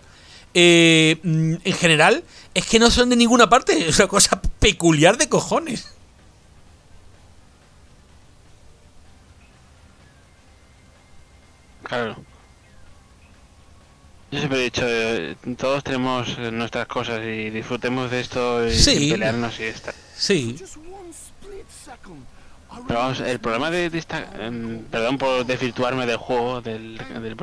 Eh, mm, en general, es que no son de ninguna parte. Es una cosa peculiar de cojones. Claro. Yo siempre he dicho, eh, todos tenemos eh, nuestras cosas y disfrutemos de esto y Sí. pelearnos y está. Sí. Pero vamos, el problema de, de esta... em, perdón por desvirtuarme del juego, del, del.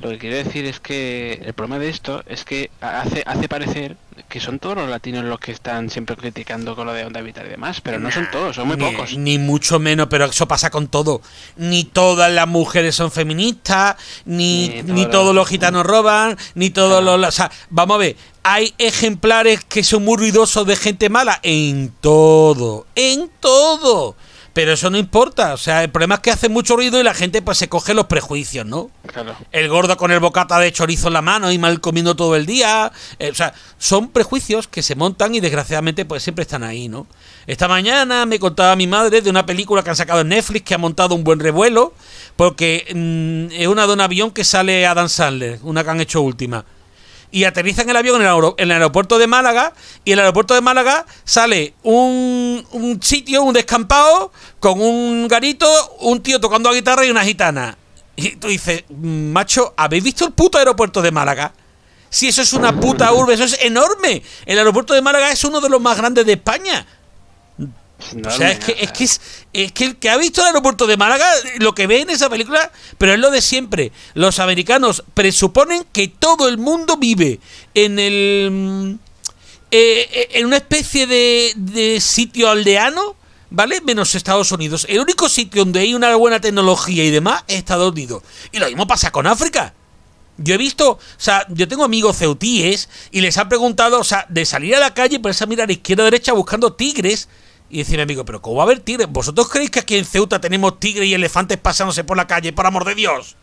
Lo que quiero decir es que el problema de esto es que hace, hace parecer que son todos los latinos los que están siempre criticando con lo de Onda Vital y demás, pero no son todos, son muy ni, pocos. Ni mucho menos, pero eso pasa con todo. Ni todas las mujeres son feministas, ni, Ni todos los gitanos roban, ni todos los... O sea, vamos a ver, hay ejemplares que son muy ruidosos de gente mala en todo, en todo. Pero eso no importa, o sea, el problema es que hace mucho ruido y la gente pues se coge los prejuicios, ¿no? Claro. El gordo con el bocata de chorizo en la mano y mal comiendo todo el día. Eh, o sea, son prejuicios que se montan y desgraciadamente pues siempre están ahí, ¿no? Esta mañana me contaba mi madre de una película que han sacado en Netflix que ha montado un buen revuelo porque mm, es una de un avión que sale Adam Sandler, una que han hecho última. Y aterrizan el avión en el, aeropuerto de Málaga y en el aeropuerto de Málaga sale un, un sitio, un descampado con un garito, un tío tocando la guitarra y una gitana. Y tú dices, "Mm, macho, ¿habéis visto el puto aeropuerto de Málaga? Si eso es una puta urbe, eso es enorme. El aeropuerto de Málaga es uno de los más grandes de España. O sea, es que, es que es, que el que ha visto el aeropuerto de Málaga, lo que ve en esa película, pero es lo de siempre. Los americanos presuponen que todo el mundo vive en el. mm, eh, eh, en una especie de, de sitio aldeano, ¿vale? Menos Estados Unidos. El único sitio donde hay una buena tecnología y demás es Estados Unidos. Y lo mismo pasa con África. Yo he visto, o sea, yo tengo amigos ceutíes y les han preguntado, o sea, de salir a la calle y ponerse a mirar a izquierda derecha buscando tigres. Y decirme, amigo, pero ¿cómo va a haber tigres? ¿Vosotros creéis que aquí en Ceuta tenemos tigres y elefantes pasándose por la calle, por amor de Dios?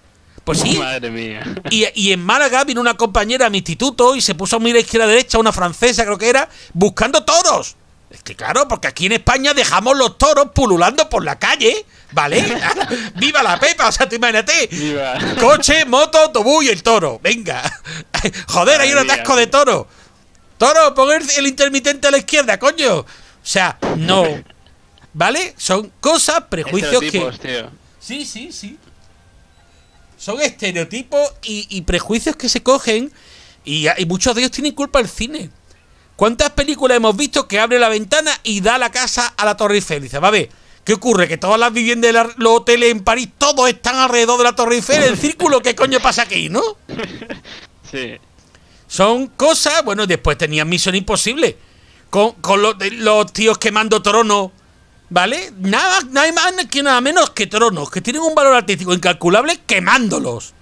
Pues sí. Madre mía. Y, y en Málaga vino una compañera a mi instituto y se puso a mirar a izquierda derecha, una francesa creo que era, buscando toros. Es que claro, porque aquí en España dejamos los toros pululando por la calle, ¿Vale? ¡Viva la Pepa! O sea, tú imagínate. Viva. Coche, moto, autobús y el toro. Venga. Joder, hay un mía. atasco de toro. Toro, pon el, el intermitente a la izquierda, coño. O sea, no. ¿Vale? Son cosas, prejuicios que. Tío. Sí, sí, sí. Son estereotipos y, y prejuicios que se cogen y, y muchos de ellos tienen culpa el cine. ¿Cuántas películas hemos visto que abre la ventana y da la casa a la Torre Eiffel? Dice, va a ver, ¿qué ocurre? Que todas las viviendas de los hoteles en París, todos están alrededor de la Torre Eiffel, el círculo, ¿qué coño pasa aquí, no? Sí. Son cosas, bueno, después tenían Misión Imposible. Con, los, los tíos quemando tronos, ¿vale? Nada, nada más que nada menos que tronos, que tienen un valor artístico incalculable quemándolos.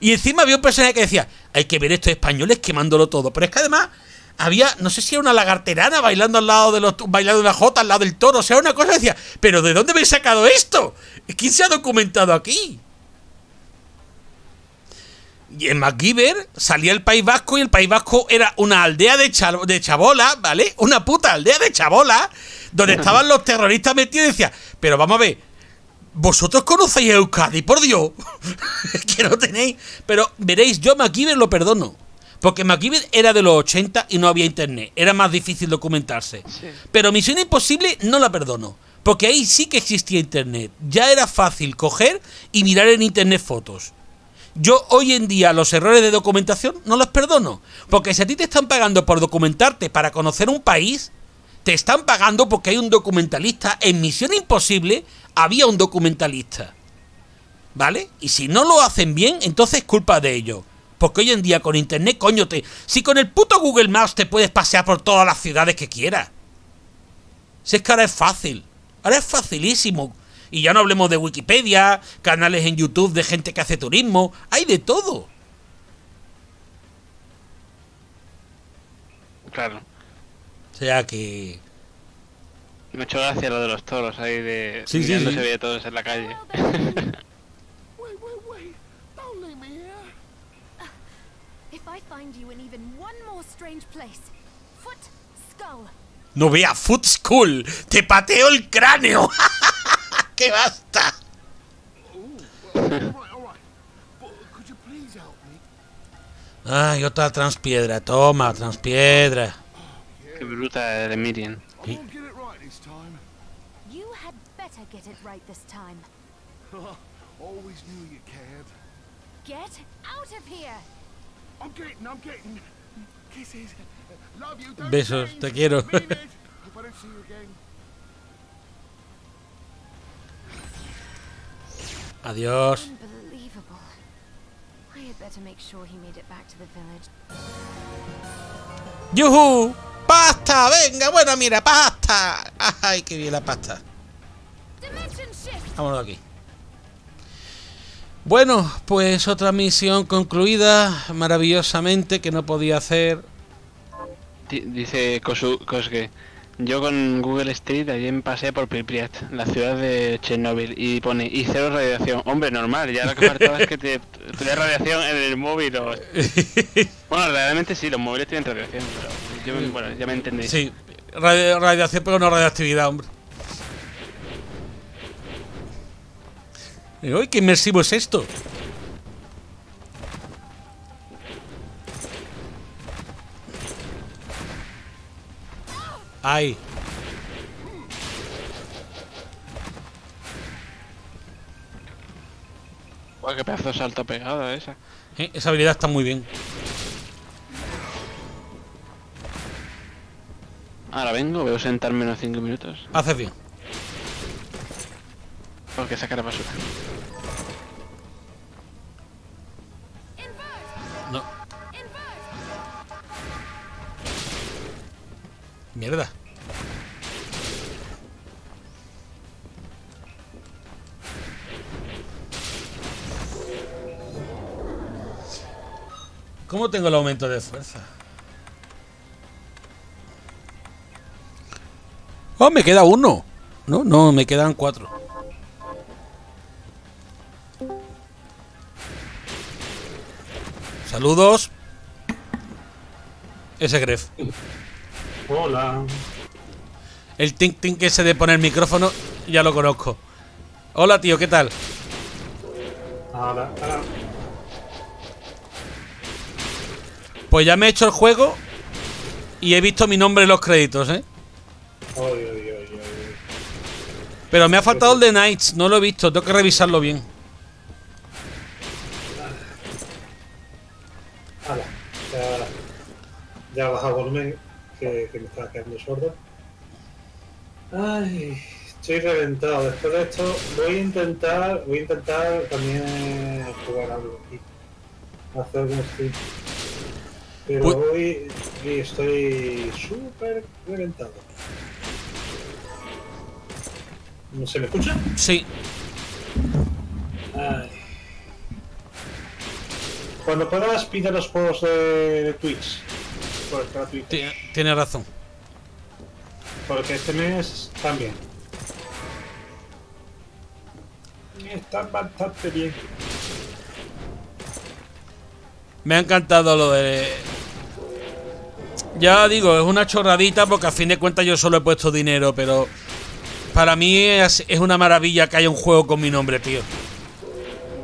Y encima había un personaje que decía, hay que ver estos españoles quemándolo todo. Pero es que además había, no sé si era una lagarterana bailando al lado de los, bailando una jota al lado del toro. O sea, una cosa decía, pero ¿de dónde habéis sacado esto? ¿Quién se ha documentado aquí? Y en MacGyver salía el País Vasco y el País Vasco era una aldea de, cha- de chabola, ¿vale? Una puta aldea de chabola, donde estaban los terroristas metidos y decía, pero vamos a ver, vosotros conocéis a Euskadi, por Dios, que no tenéis. Pero veréis, yo MacGyver lo perdono. Porque MacGyver era de los 80 y no había internet. Era más difícil documentarse. Pero Misión Imposible no la perdono. Porque ahí sí que existía internet. Ya era fácil coger y mirar en internet fotos. Yo hoy en día los errores de documentación no los perdono. Porque si a ti te están pagando por documentarte para conocer un país, te están pagando porque hay un documentalista. En Misión Imposible había un documentalista. ¿Vale? Y si no lo hacen bien, entonces es culpa de ellos. Porque hoy en día con internet, coño, te. Si con el puto Google Maps te puedes pasear por todas las ciudades que quieras. Si es que ahora es fácil. Ahora es facilísimo. Y ya no hablemos de Wikipedia, canales en YouTube de gente que hace turismo. Hay de todo. Claro. O sea que. Hecho gracia lo de los toros ahí de. Sí, sí, sí. de todos en la calle. No vea Foot School. Te pateo el cráneo. ¡Que basta! Ay, otra transpiedra. Toma, transpiedra. Qué bruta de Miriam. I won't get it village. ¡Yuhu! ¡Pasta! ¡Venga! Bueno, mira, pasta. ¡Ay, qué bien la pasta! Vámonos de aquí. Bueno, pues otra misión concluida maravillosamente que no podía hacer. Di- Dice Kosu, Kosuke. Yo con Google Street ayer pasé por Pripyat, la ciudad de Chernobyl, y pone, y cero radiación. Hombre, normal, ya lo que faltaba es que te radiación en el móvil o... Bueno, realmente sí, los móviles tienen radiación, pero yo, bueno, ya me entendéis. Sí, radi- radiación, pero no radioactividad, hombre. ¡Uy, qué inmersivo es esto! ¡Ay! Buah, qué pedazo de salto pegado esa. Eh, Esa habilidad está muy bien. Ahora vengo, voy a sentarme unos 5 minutos. Haces bien. Porque sacar la basura. Mierda. ¿Cómo tengo el aumento de fuerza? Oh, me queda uno. No, no, me quedan cuatro. Saludos. Ese Gref. Hola. El tink tink ese de poner micrófono, ya lo conozco. Hola, tío, ¿qué tal? Ahora, ahora. Pues ya me he hecho el juego y he visto mi nombre en los créditos, ¿eh? Oy, oy, oy. Pero me ha faltado el de Knights, no lo he visto, tengo que revisarlo bien. Hala, ya, ya baja el volumen que, que me estaba quedando sordo. Ay, estoy reventado. Después de esto voy a intentar, voy a intentar también jugar algo aquí. Hacer algún stream. Pero Pu- hoy hoy estoy súper reventado. ¿No se me escucha? Sí, Ay. Cuando puedas, pide los juegos de, de Twitch. Por gratuito. ti- tienes razón. Porque este mes también. Están bastante bien. Me ha encantado lo de... Ya digo, es una chorradita porque a fin de cuentas yo solo he puesto dinero, pero... Para mí es, es una maravilla que haya un juego con mi nombre, tío.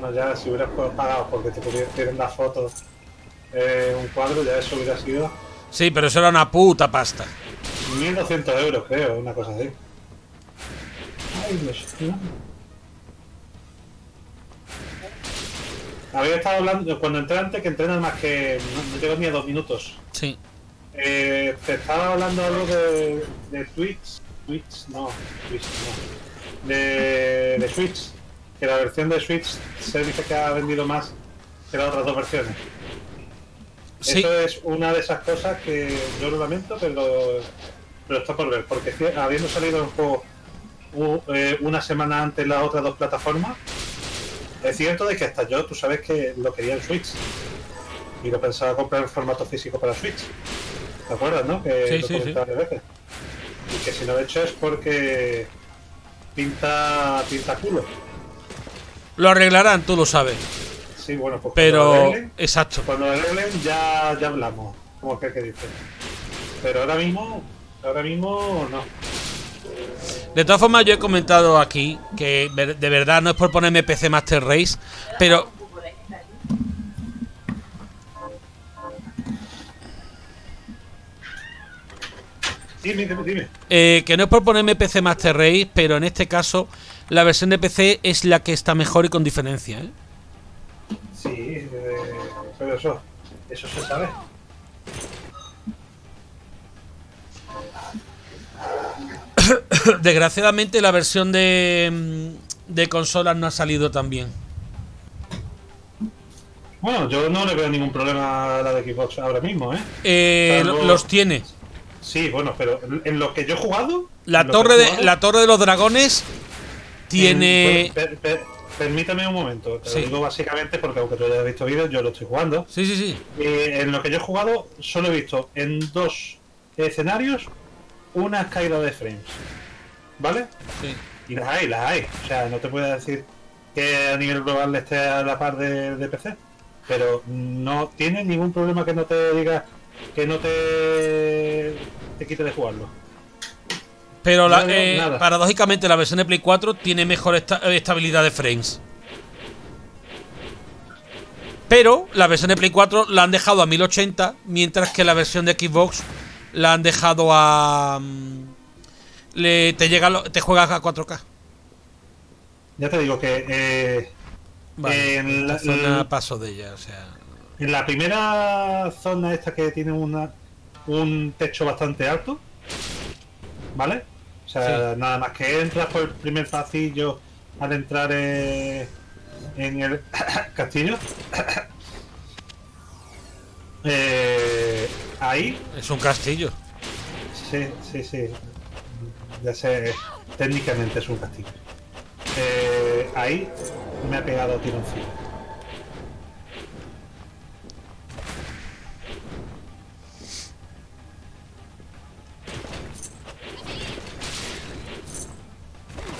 No, ya si hubieras pagado porque te pudieran dar fotos eh, un cuadro, ya eso hubiera sido Sí, pero eso era una puta pasta. 1200 euros, creo, una cosa así. Ay, Dios. Había estado hablando, cuando entré antes, que entré nada más que. No, no ni a dos minutos. Sí. Eh, te estaba hablando algo de, de Twitch. Twitch, no. Twitch, no. De, de Switch. Que la versión de Switch se dice que ha vendido más que las otras dos versiones. Sí. Eso es una de esas cosas que yo lo lamento, pero, pero está por ver. Porque habiendo salido el juego eh, una semana antes las otras dos plataformas, es cierto de que hasta yo, tú sabes que lo quería en Switch. Y lo pensaba comprar en formato físico para Switch. ¿Te acuerdas, no? Que Sí, lo sí, veces. Y que si no lo he hecho es porque pinta, pinta culo. Lo arreglarán, tú lo sabes. Sí, bueno, pues cuando Pero... arreglen- Exacto. cuando arreglen ya, ya hablamos, como que, que dice. Pero ahora mismo, ahora mismo no. De todas formas, yo he comentado aquí que de verdad no es por ponerme PC Master Race, pero Dime, dime, dime. eh, que no es por ponerme PC Master Race, pero en este caso la versión de PC es la que está mejor y con diferencia. ¿eh? Sí, eh, pero eso, eso se sabe. Desgraciadamente la versión de, mm, de consolas no ha salido tan bien. Bueno, yo no le veo ningún problema a la de Xbox ahora mismo, ¿eh? Eh, Salvo- Los tiene. Sí, bueno, pero en lo que yo he jugado. La torre he de la torre de los dragones tiene en- per- per- permítame un momento, te Sí. lo digo básicamente porque aunque tú hayas visto vídeos, yo lo estoy jugando. Sí, sí, sí. Eh, en lo que yo he jugado, solo he visto en dos escenarios unas caídas de frames. ¿Vale? Sí. Y las hay, las hay. O sea, no te puedo decir que a nivel global esté a la par de, de PC. Pero no tiene ningún problema que no te diga que no te, te quite de jugarlo. Pero la- No, eh, paradójicamente la versión de Play 4 tiene mejor esta- eh, estabilidad de frames. Pero la versión de Play 4 la han dejado a 1080, mientras que la versión de Xbox la han dejado a... mm, le, te llega lo- te juegas a 4K. Ya te digo que eh, Vale, en, la, zona paso de ella, o sea... en la primera zona esta que tiene una, un techo bastante alto, ¿vale? O sea, nada más que entras por el primer pasillo al entrar en el castillo. Eh, ahí, Es un castillo. sí, sí, sí. Ya sé, técnicamente es un castillo. Eh, ahí me ha pegado tironcillo.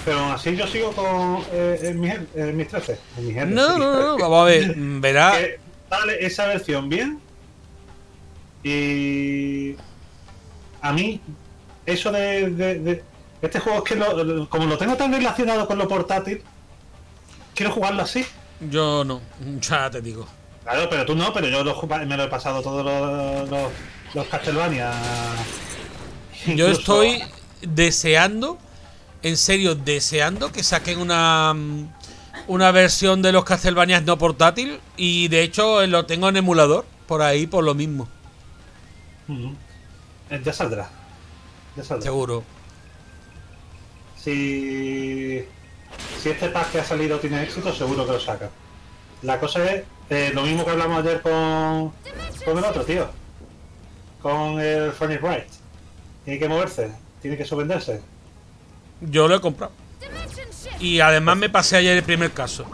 Pero aún así yo sigo con eh, en mis, en mis 13. En mis R, No, sí. no, no, vamos a ver, mm, verá... Dale esa versión bien. Y a mí, eso de, de- de- este juego es que lo- como lo tengo tan relacionado con lo portátil, quiero jugarlo así. Yo no, ya te digo. Claro, pero tú no, pero yo lo me lo he pasado todos los, los, los Castlevania. Yo estoy deseando, en serio, deseando que saquen una una versión de los Castlevania no portátil y de hecho eh, lo tengo en emulador por ahí por lo mismo, Ujú. Eh, Ya saldrá. Ya saldrá. seguro. Si, si este pack que ha salido tiene éxito, seguro que lo saca. La cosa es eh, lo mismo que hablamos ayer con, con el otro, tío. Con el Phoenix Wright. Tiene que moverse, tiene que sorprenderse. Yo lo he comprado. Y además me pasé ayer el primer caso.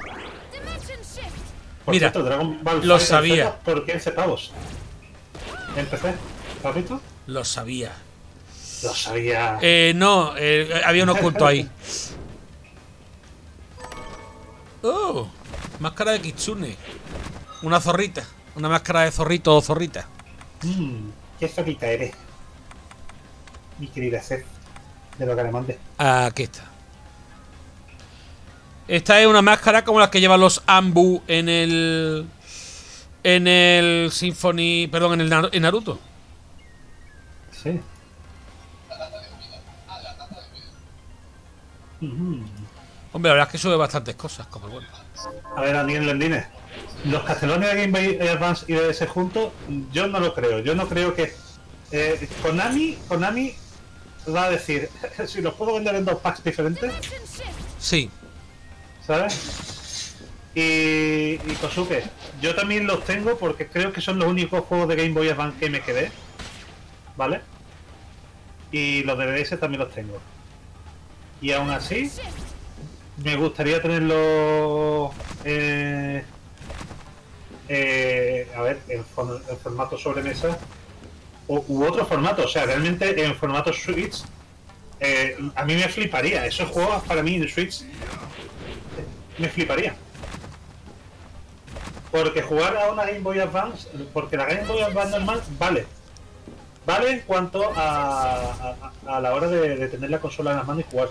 Por Mira, cierto, Dragon Ball lo sabía. Por 15 pavos. En PC. ¿Lo has visto? Lo sabía. Lo sabía. Eh, no, eh, había un oculto ahí. Oh, máscara de Kitsune. Una zorrita. Una máscara de zorrito o zorrita. Mmm, qué zorrita eres. Mi querida Seth. De lo que le mande. Aquí está. Esta es una máscara como las que llevan los Ambu en el. En el Symphony. Perdón, en el en Naruto. Sí. Hombre, la verdad es que sube bastantes cosas, como bueno. A ver, Daniel Lendines. Los Castlevania de Game Boy Advance y ese juntos, yo no lo creo. Yo no creo que. Eh, Konami, Konami va a decir: si los puedo vender en dos packs diferentes. Sí. ¿sabes? Y, y Kosuke, yo también los tengo porque creo que son los únicos juegos de Game Boy Advance que me quedé. ¿Vale? Y los de DS también los tengo. Y aún así, me gustaría tenerlo eh, eh, a ver en, en formato sobremesa u, otro formato o sea realmente en formato Switch eh, a mí me fliparía esos juegos para mí de Switch me fliparía porque jugar a una Game Boy Advance porque la Game Boy Advance normal vale vale en cuanto a, a- a la hora de, de tener la consola en las manos y jugar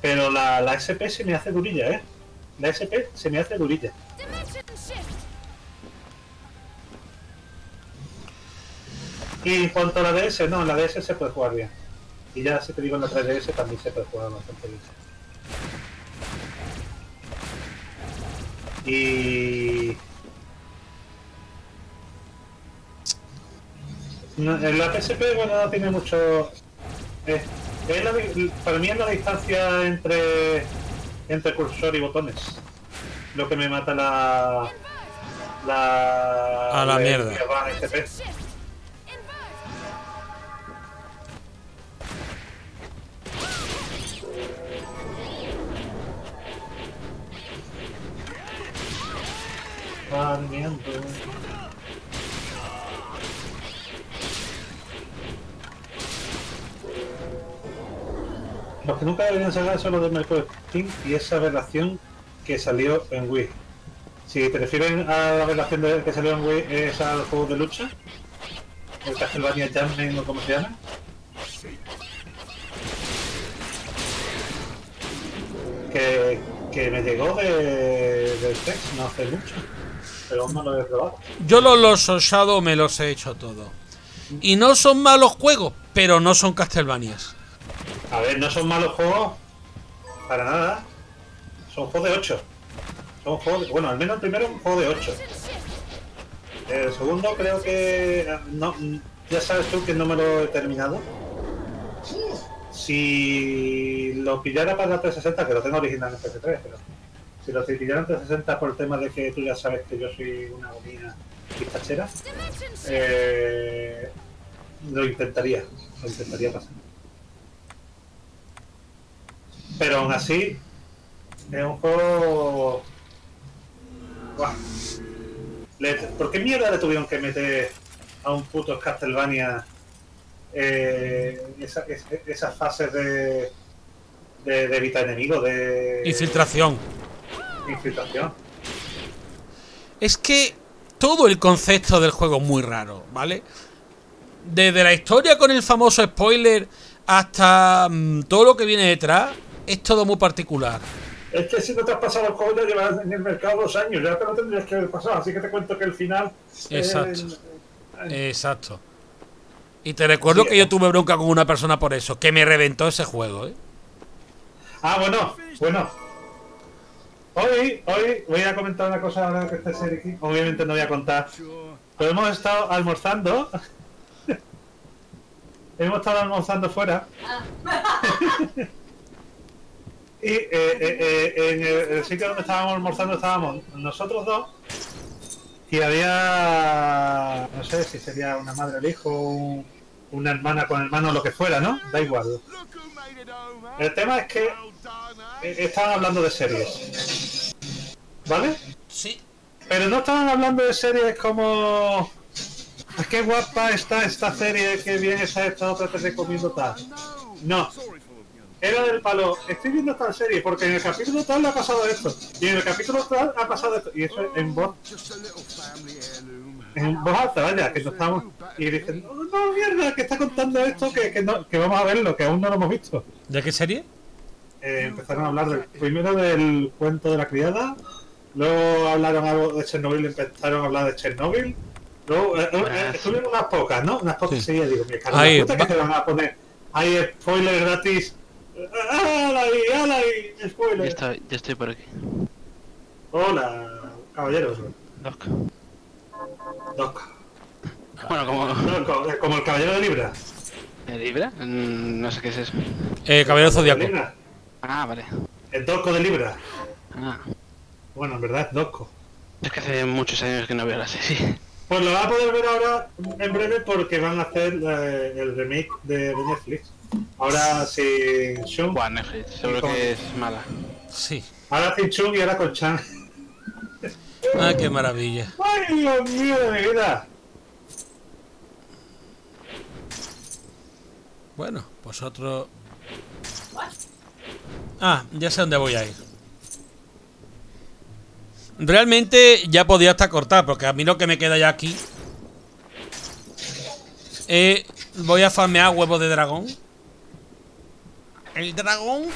pero la, la SP se me hace durilla, ¿eh? La SP se me hace durilla. Y en cuanto a la DS, no, en la DS se puede jugar bien. Y ya si te digo en la 3DS también se puede jugar bastante bien. Y... No, en la PSP, bueno, no tiene mucho... eh, es la para mí es la distancia entre entre cursor y botones. Lo que me mata la... La... A la mierda. SP. Los que nunca deberían sacar son los de Mercury King y esa relación que salió en Wii. Si te refieren a la relación de- que salió en Wii es al juego de lucha, el Castlevania Jammen o como se llama. Que, que me llegó de, del text no hace mucho, pero aún no lo he probado. Yo los Los Shadow me los he hecho todo. Y no son malos juegos, pero no son Castlevanias. A ver, no son malos juegos para nada. Son juegos de 8. Son juegos, de- bueno, al menos el primero es un juego de 8. El segundo creo que no, ya sabes tú que no me lo he terminado. Si lo pillara para la 360, que lo tengo original en PS3, pero si lo pillara en 360 por el tema de que tú ya sabes que yo soy una agonía pistachera, eh, lo intentaría, lo intentaría pasar. Pero aún así, es un juego. Buah. ¿Por qué mierda le tuvieron que meter a un puto Castlevania eh, esa- es- esas fases de, de, de evitar enemigos, de Infiltración. Infiltración? Es que todo el concepto del juego es muy raro, ¿vale? Desde la historia con el famoso spoiler hasta mm, todo lo que viene detrás, es todo muy particular. Es que si no te has pasado el juego ya llevas en el mercado dos años, ya te lo tendrías que haber pasado, así que te cuento que el final... Exacto. eh, Exacto. Y te recuerdo Sí, que yo tuve bronca con una persona por eso, que me reventó ese juego, ¿eh? Ah, bueno, bueno. Hoy, hoy voy a comentar una cosa ahora que está serie aquí. Obviamente no voy a contar. Pero hemos estado almorzando. hemos estado almorzando fuera. y eh, eh, eh, en el, el sitio donde estábamos almorzando estábamos nosotros dos. Y había. No sé si sería una madre o el hijo, un- una hermana con hermano, lo que fuera, ¿no? Da igual. El tema es que eh, estaban hablando de series. ¿Vale? Sí. Pero no estaban hablando de series como. "Ah, Qué guapa está esta serie, qué bien está esta otra, te recomiendo tal. No. Era del palo, estoy viendo esta serie porque en el capítulo tal le ha pasado esto. Y en el capítulo tal ha pasado esto. Y eso en voz. En voz alta, vaya, que no estamos. Y dicen, no, no, mierda, que está contando esto, que, que, no, que vamos a verlo, que aún no lo hemos visto. ¿De qué serie? Eh, empezaron a hablar del, primero del cuento de la criada, luego hablaron algo de Chernobyl, empezaron a hablar de Chernobyl, luego eh, eh, eh, estuvieron unas pocas, ¿no? Unas pocas Sí. seguidas, digo, mi cara, Ahí, puta que se van a poner. Hay spoiler gratis. ¡Hala ahí, hala ahí! Ya ¡Spoiler! estoy, ya estoy por aquí. Hola, caballeros. Doc. Doc. Bueno, como. Eh, como el caballero de Libra. ¿De Libra? Mm, No sé qué es eso. Eh, Caballero ¿De Zodíaco. Libra? Ah, vale. El Doco de Libra. Ah. Bueno, en verdad es Doco. Es que hace muchos años que no veo la serie. Pues lo va a poder ver ahora en breve porque van a hacer eh, el remake de, de Netflix. Ahora sin Shun, Buah, Netflix. Seguro que es mala. Sí. ahora sin Shun y ahora con Chan. Ah, qué maravilla. ¡Ay, Dios mío de mi vida! Bueno, pues otro. Ah, ya sé dónde voy a ir. Realmente ya podía estar cortar, porque a mí lo que me queda ya aquí. Eh, voy a farmear huevos de dragón. El dragón.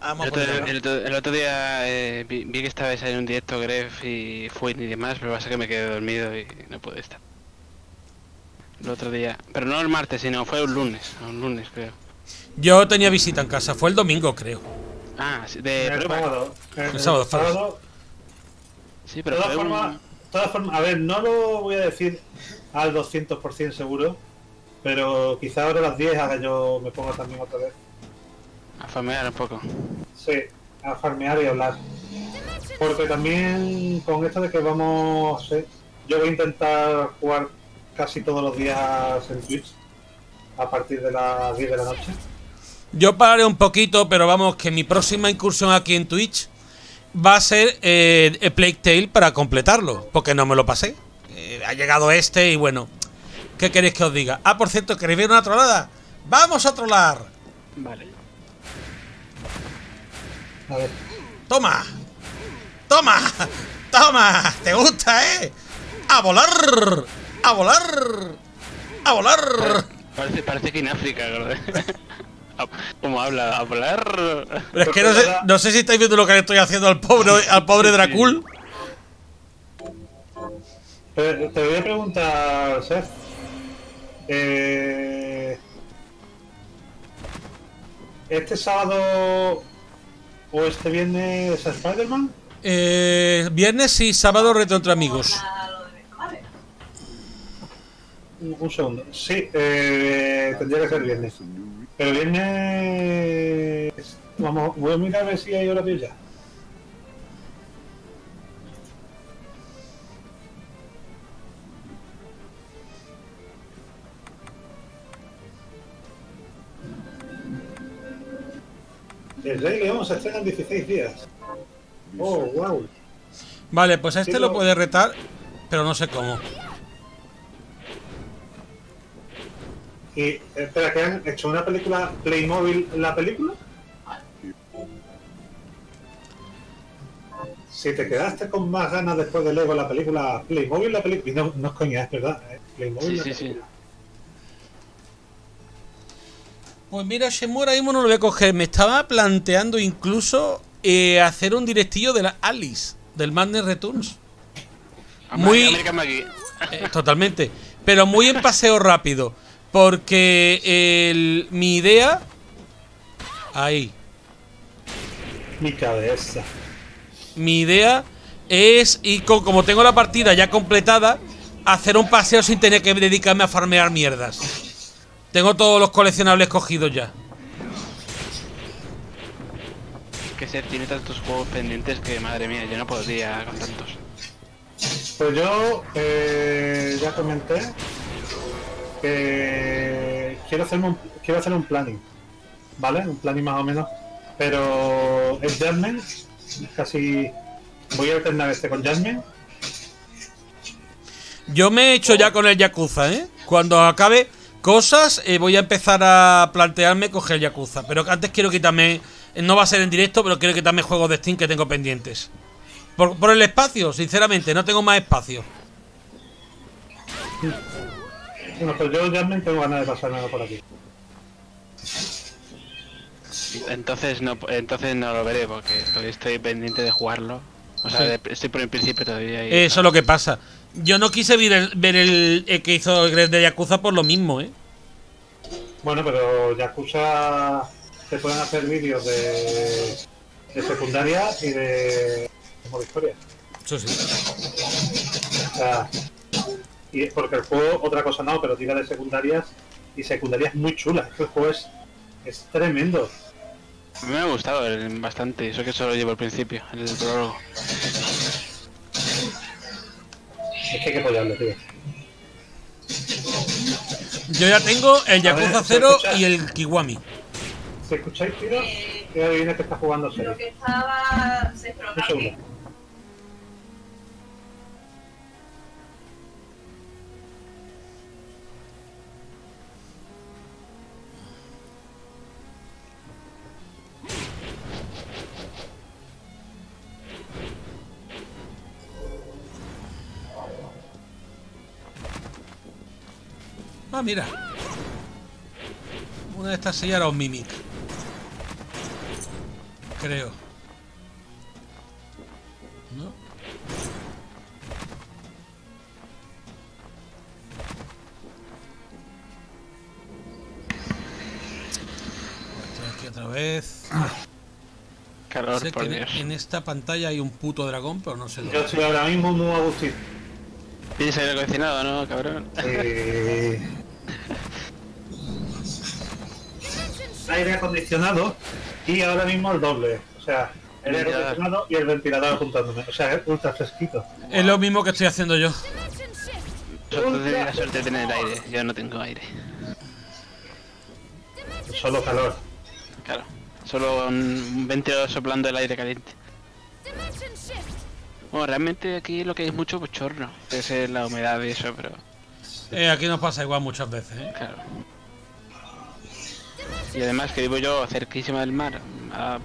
Vamos El otro, allá. el otro- el otro día eh, vi, vi que estabais ahí en un directo, Gref y Fuin y demás, pero pasa que me quedé dormido y no pude estar. El otro día. Pero no el martes, sino fue un lunes. Un lunes, creo. Yo tenía visita en casa, fue el domingo, creo. Ah, de el prueba. sábado. El, El sábado, sábado. Sí, De todas fue un- formas, todas formas, a ver, no lo voy a decir al 200% seguro, pero quizá ahora a las 10 haga yo, me ponga también otra vez. a famear un poco. Sí, a farmear y hablar. Porque también con esto de que vamos, yo voy a intentar jugar casi todos los días en Twitch a partir de las 10 de la noche. Yo pararé un poquito, pero vamos, que mi próxima incursión aquí en Twitch va a ser eh, Plague Tale para completarlo, porque no me lo pasé. Eh, ha llegado este y bueno, ¿qué queréis que os diga? Ah, por cierto, ¿queréis ver una trolada? ¡Vamos a trolar! Vale. A ver, ¡Toma! ¡Toma! ¡Toma! ¿Te gusta, eh? ¡A volar! ¡A volar! ¡A volar! Parece, parece que en África, ¿verdad? Como habla, hablar. Pero es que no sé, no sé si estáis viendo lo que le estoy haciendo al pobre, al pobre Dracul. Te voy a preguntar, Seth. Eh, ¿Este sábado o este viernes a Spider-Man? Eh, viernes y sábado reto entre amigos. Un, un segundo. Sí, eh, tendría que ser viernes. Pero viernes... Vamos, voy a mirar a ver si hay hora ya. El Rey León se estrena en 16 días. Oh, wow. Vale, pues a este Sí, lo- puede retar, pero no sé cómo. Y espera, que han hecho una película Playmobil la película. Si te quedaste con más ganas después de Lego la película Playmobil la película. Y no, no es coña, es verdad. ¿eh? Playmobil Sí, la sí, sí. película. Pues mira, Shenmue ahora mismo no lo voy a coger. Me estaba planteando incluso eh, hacer un directillo de la Alice, del Madness Returns. Muy... Muy- Eh, totalmente. Pero muy en paseo rápido. Porque el- mi idea. Ahí. Mi cabeza. Mi idea es, y co- como tengo la partida ya completada, hacer un paseo sin tener que dedicarme a farmear mierdas. Tengo todos los coleccionables cogidos ya. Que ser tiene tantos juegos pendientes que madre mía, yo no podría con tantos. Pues yo eh, ya comenté que quiero hacerme un, quiero hacer un planning, ¿vale? Un planning más o menos. Pero el Jasmine, casi voy a alternar este con Jasmine. Yo me he hecho ya con el Yakuza, ¿eh? Cuando acabe cosas, eh, voy a empezar a plantearme coger el Yakuza. Pero antes quiero quitarme. No va a ser en directo, pero quiero quitarme juegos de Steam que tengo pendientes. Por, por el espacio, sinceramente, no tengo más espacio. Bueno, pues yo tengo ganas de pasármelo por aquí. Entonces no, entonces no lo veré porque estoy, estoy pendiente de jugarlo. O sea, Sí. de- estoy por el principio todavía. y- Eso es lo que pasa. Yo no quise ver el, ver el, el que hizo el Greg de Yakuza por lo mismo, ¿eh? Bueno, pero Yakuza se pueden hacer vídeos de, de secundaria y de, de modo historia. Eso sí. O sea, y porque el juego, otra cosa no, pero tira de secundarias y secundarias muy chulas. Es que el juego es, es tremendo. A mí me ha gustado el- bastante, eso que solo llevo al principio, el prólogo. Es que hay que apoyarlo, tío. Yo ya tengo el Yakuza ¿se 0 escucha? y el Kiwami. Si escucháis tiros, que adivina que está jugando serio. que estaba se Ah, mira. Una de estas sillas era un Mimic. Creo. ¿No? Estoy aquí otra vez. Calor, Sé por que en, Dios. en esta pantalla hay un puto dragón, pero no sé Yo dónde. estoy ahora mismo muy agustito. Tienes aire acondicionado, ¿no, cabrón? Eh, aire acondicionado y ahora mismo el doble. O sea, el aire acondicionado y el ventilador juntándome. O sea, es ultra fresquito. Es lo mismo que estoy haciendo yo. Vosotros tenéis la suerte de tener aire, yo no tengo aire. Solo calor. Claro, solo un ventilador soplando el aire caliente. Bueno, realmente aquí lo que hay es mucho bochorno, es eh, la humedad y eso, pero Eh, aquí nos pasa igual muchas veces, ¿eh? claro. Y además que vivo yo cerquísima del mar, a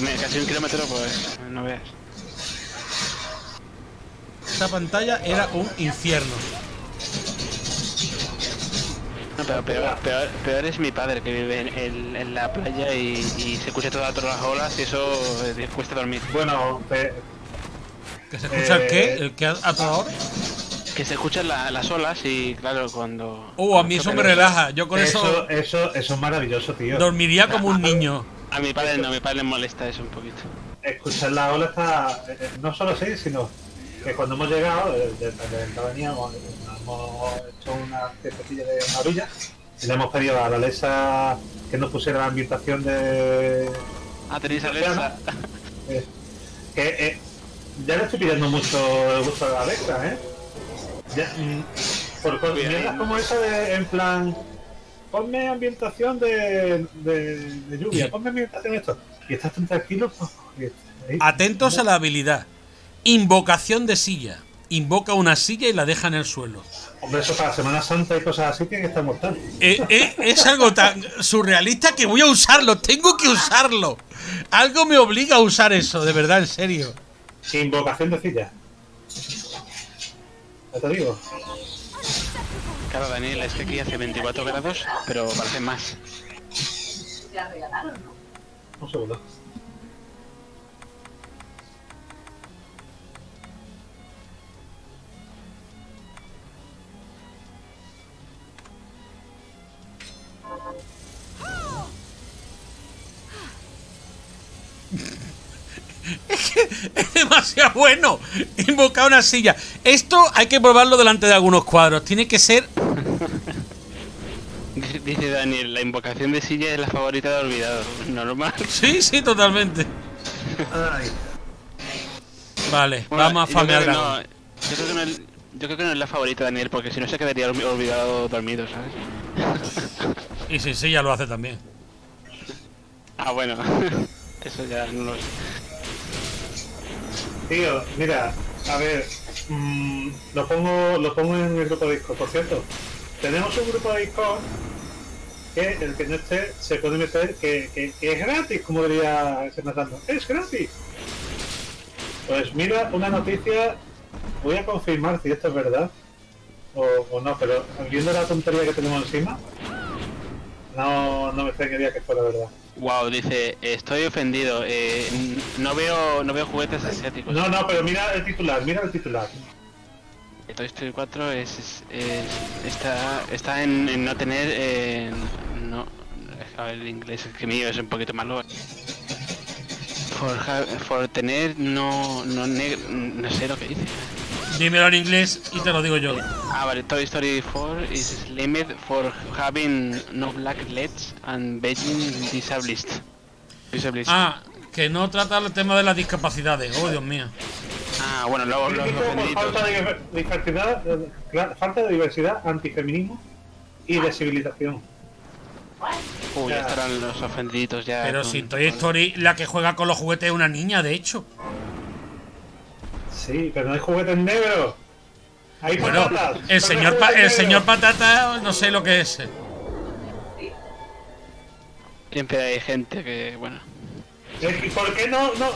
me- casi un kilómetro, pues no veas. Esta pantalla era un infierno. No, pero peor, peor, peor es mi padre que vive en, en- en la playa y, y se escucha todas todas las olas y eso eh, cuesta dormir. Bueno, pe- ¿Que se escucha el Eh, qué? ¿El qué atador? Que se escuchan la- las olas y claro, cuando... Uh, a mí eso me relaja. Yo con eso, eso, eso, eso es maravilloso, tío. dormiría como un niño. A mi padre no, a mi padre le molesta eso un poquito. Escuchar la ola está. eh, no solo así, sino que cuando hemos llegado, desde de, la avenida, hemos, hemos hecho una fiestecilla de una orilla y le hemos pedido a la Alexa que nos pusiera la ambientación de. Ah, tenéis de Alexa. Eh, que eh, ya le estoy pidiendo mucho el gusto a la Alexa, ¿eh? Ya, mm, por mierdas como esa de, en plan. Ponme ambientación de, de, de lluvia, ponme ambientación de esto. Y estás tan tranquilo, pues, ahí- Atentos a la habilidad. Invocación de silla. Invoca una silla y la deja en el suelo. Hombre, eso para Semana Santa y cosas así tiene que estar mortal. Eh, eh, es algo tan surrealista que voy a usarlo. Tengo que usarlo. Algo me obliga a usar eso, de verdad, en serio. Invocación de silla. ¿Estás vivo? Claro, Daniel, es que aquí hace 24 grados, pero parece más. Un segundo. que es demasiado bueno. Invocar una silla. Esto hay que probarlo delante de algunos cuadros. Tiene que ser. Dice- Daniel, la invocación de silla es la favorita de Olvidado. Normal. Sí, sí, totalmente. Ay, Vale, Bueno, vamos a dragón. no, yo creo que no es, yo creo que no es la favorita de Daniel, porque si no se quedaría olvi- olvidado dormido, ¿sabes? Y sin silla lo hace también. Ah, bueno. Eso ya no lo sé. Tío, mira, a ver, mm, lo pongo lo pongo en el grupo de Discord, por cierto. Tenemos un grupo de Discord que el que no esté se puede meter que, que- es gratis, como diría Fernando. Es gratis. Pues mira, una noticia, voy a confirmar si esto es verdad o, o no, pero viendo la tontería que tenemos encima, no, no me extrañaría que fuera verdad. Wow, dice, estoy ofendido. eh, no veo no veo juguetes asiáticos. No, no, pero mira el titular, mira el titular. Toy Story 4 es, es- es- está está en, en no tener eh, no a ver, el inglés es que mío es un poquito malo. For, ha- for tener no no no sé lo que dice. Dímelo en inglés y te lo digo yo. Ah, vale, Toy Story 4 is slimed for having no black legs and being disabled. Disabled. Ah, que no trata el tema de las discapacidades. Oh, Dios mío. Ah, bueno, luego los ofendiditos. falta de diversidad, falta de diversidad, antifeminismo y deshabilitación. Uy, ya estarán los ofendiditos ya. Pero con- sin Toy Story, la que juega con los juguetes es una niña, de hecho. Sí, pero no hay juguetes negros. Hay Bueno, patatas. el señor, pa- el señor. Patata, no sé lo que es. Siempre hay gente que, bueno. Que, ¿Por qué no, no,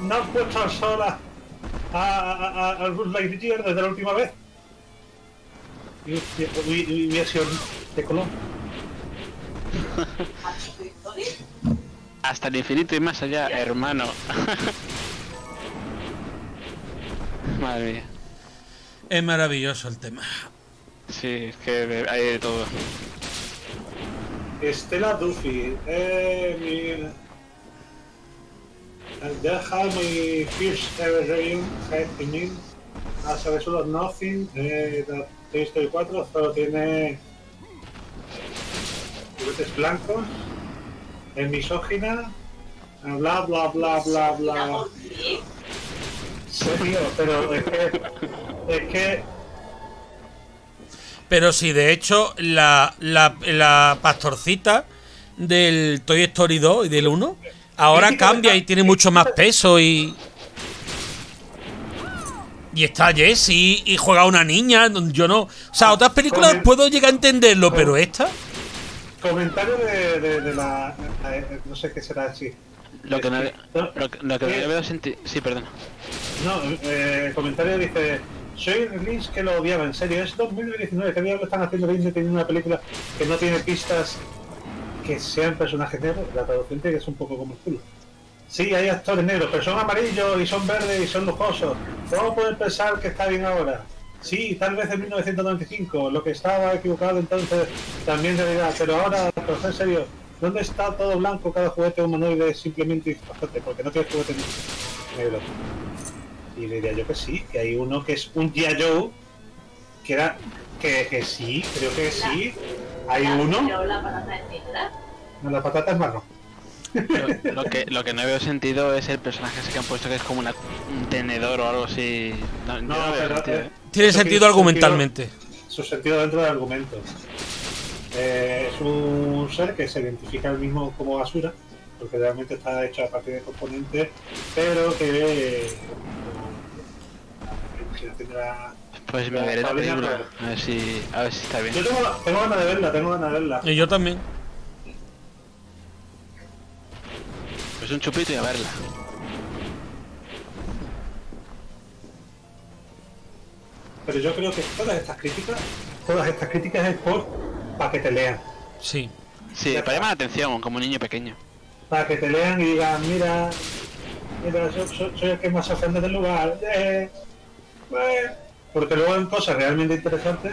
no han puesto al sol a, a, a, a- al Buzz Lightyear desde la última vez? Y, y, y- y hubiera sido de color. Hasta el infinito y más allá, hermano. Madre mía. Es maravilloso el tema. Sí, es que hay de todo. Stella Duffy, eh, mi... Had my first ever review had in me as a result of nothing. Eh, Story 4 solo tiene juguetes blancos, es misógina, bla bla bla bla bla. Serio, pero es que es que Pero sí, de hecho, la, la, la pastorcita del Toy Story 2 y del 1 ahora cambia y tiene mucho más peso y. Y está Jessie y juega a una niña. Yo no. O sea, otras películas puedo llegar a entenderlo, pero esta. comentario de, de, de la no sé qué será así. Lo que no, lo, que- lo que no eh, veo sentido. Sí, perdona. No, eh, comentario dice, soy el Lynch que lo odiaba, en serio, es 2019, ¿qué diablos están haciendo Lynch teniendo una película que no tiene pistas que sean personajes negros? La traducción que es un poco como el culo. Sí, hay actores negros, pero son amarillos y son verdes y son lujosos. ¿Cómo pueden pensar que está bien ahora? Sí, tal vez en 1995, lo que estaba equivocado entonces también de realidad, pero ahora, pero en serio, ¿dónde está todo blanco? Cada juguete humanoide simplemente impactante, porque no tiene juguete negro. Y le diría yo que sí, que hay uno que es un G.I. Joe, que era, que, que sí, creo que sí. Hay uno, Pero la patata es negra. no, la patata es marrón. Lo, lo que, lo que no veo sentido es el personaje ese que han puesto que es como una- un tenedor o algo así. No, No, no veo pero, sentido, eh, ¿eh? Tiene sentido argumentalmente. Su sentido dentro del argumento. Eh, es un ser que se identifica el mismo como basura, porque realmente está hecho a partir de componentes, pero que eh, de la- Pues me veré la película. Rubio. A ver si, a ver si está bien. Yo tengo, tengo ganas de verla, tengo ganas de verla. Y yo también. Pues un chupito y a verla. Pero yo creo que todas estas críticas, todas estas críticas es por para que te lean. Sí. Sí, para llamar la atención, como un niño pequeño. Para que te lean y digan, mira, mira, soy, soy- soy el que más ofende del lugar. eh, eh". Porque luego en cosas realmente interesantes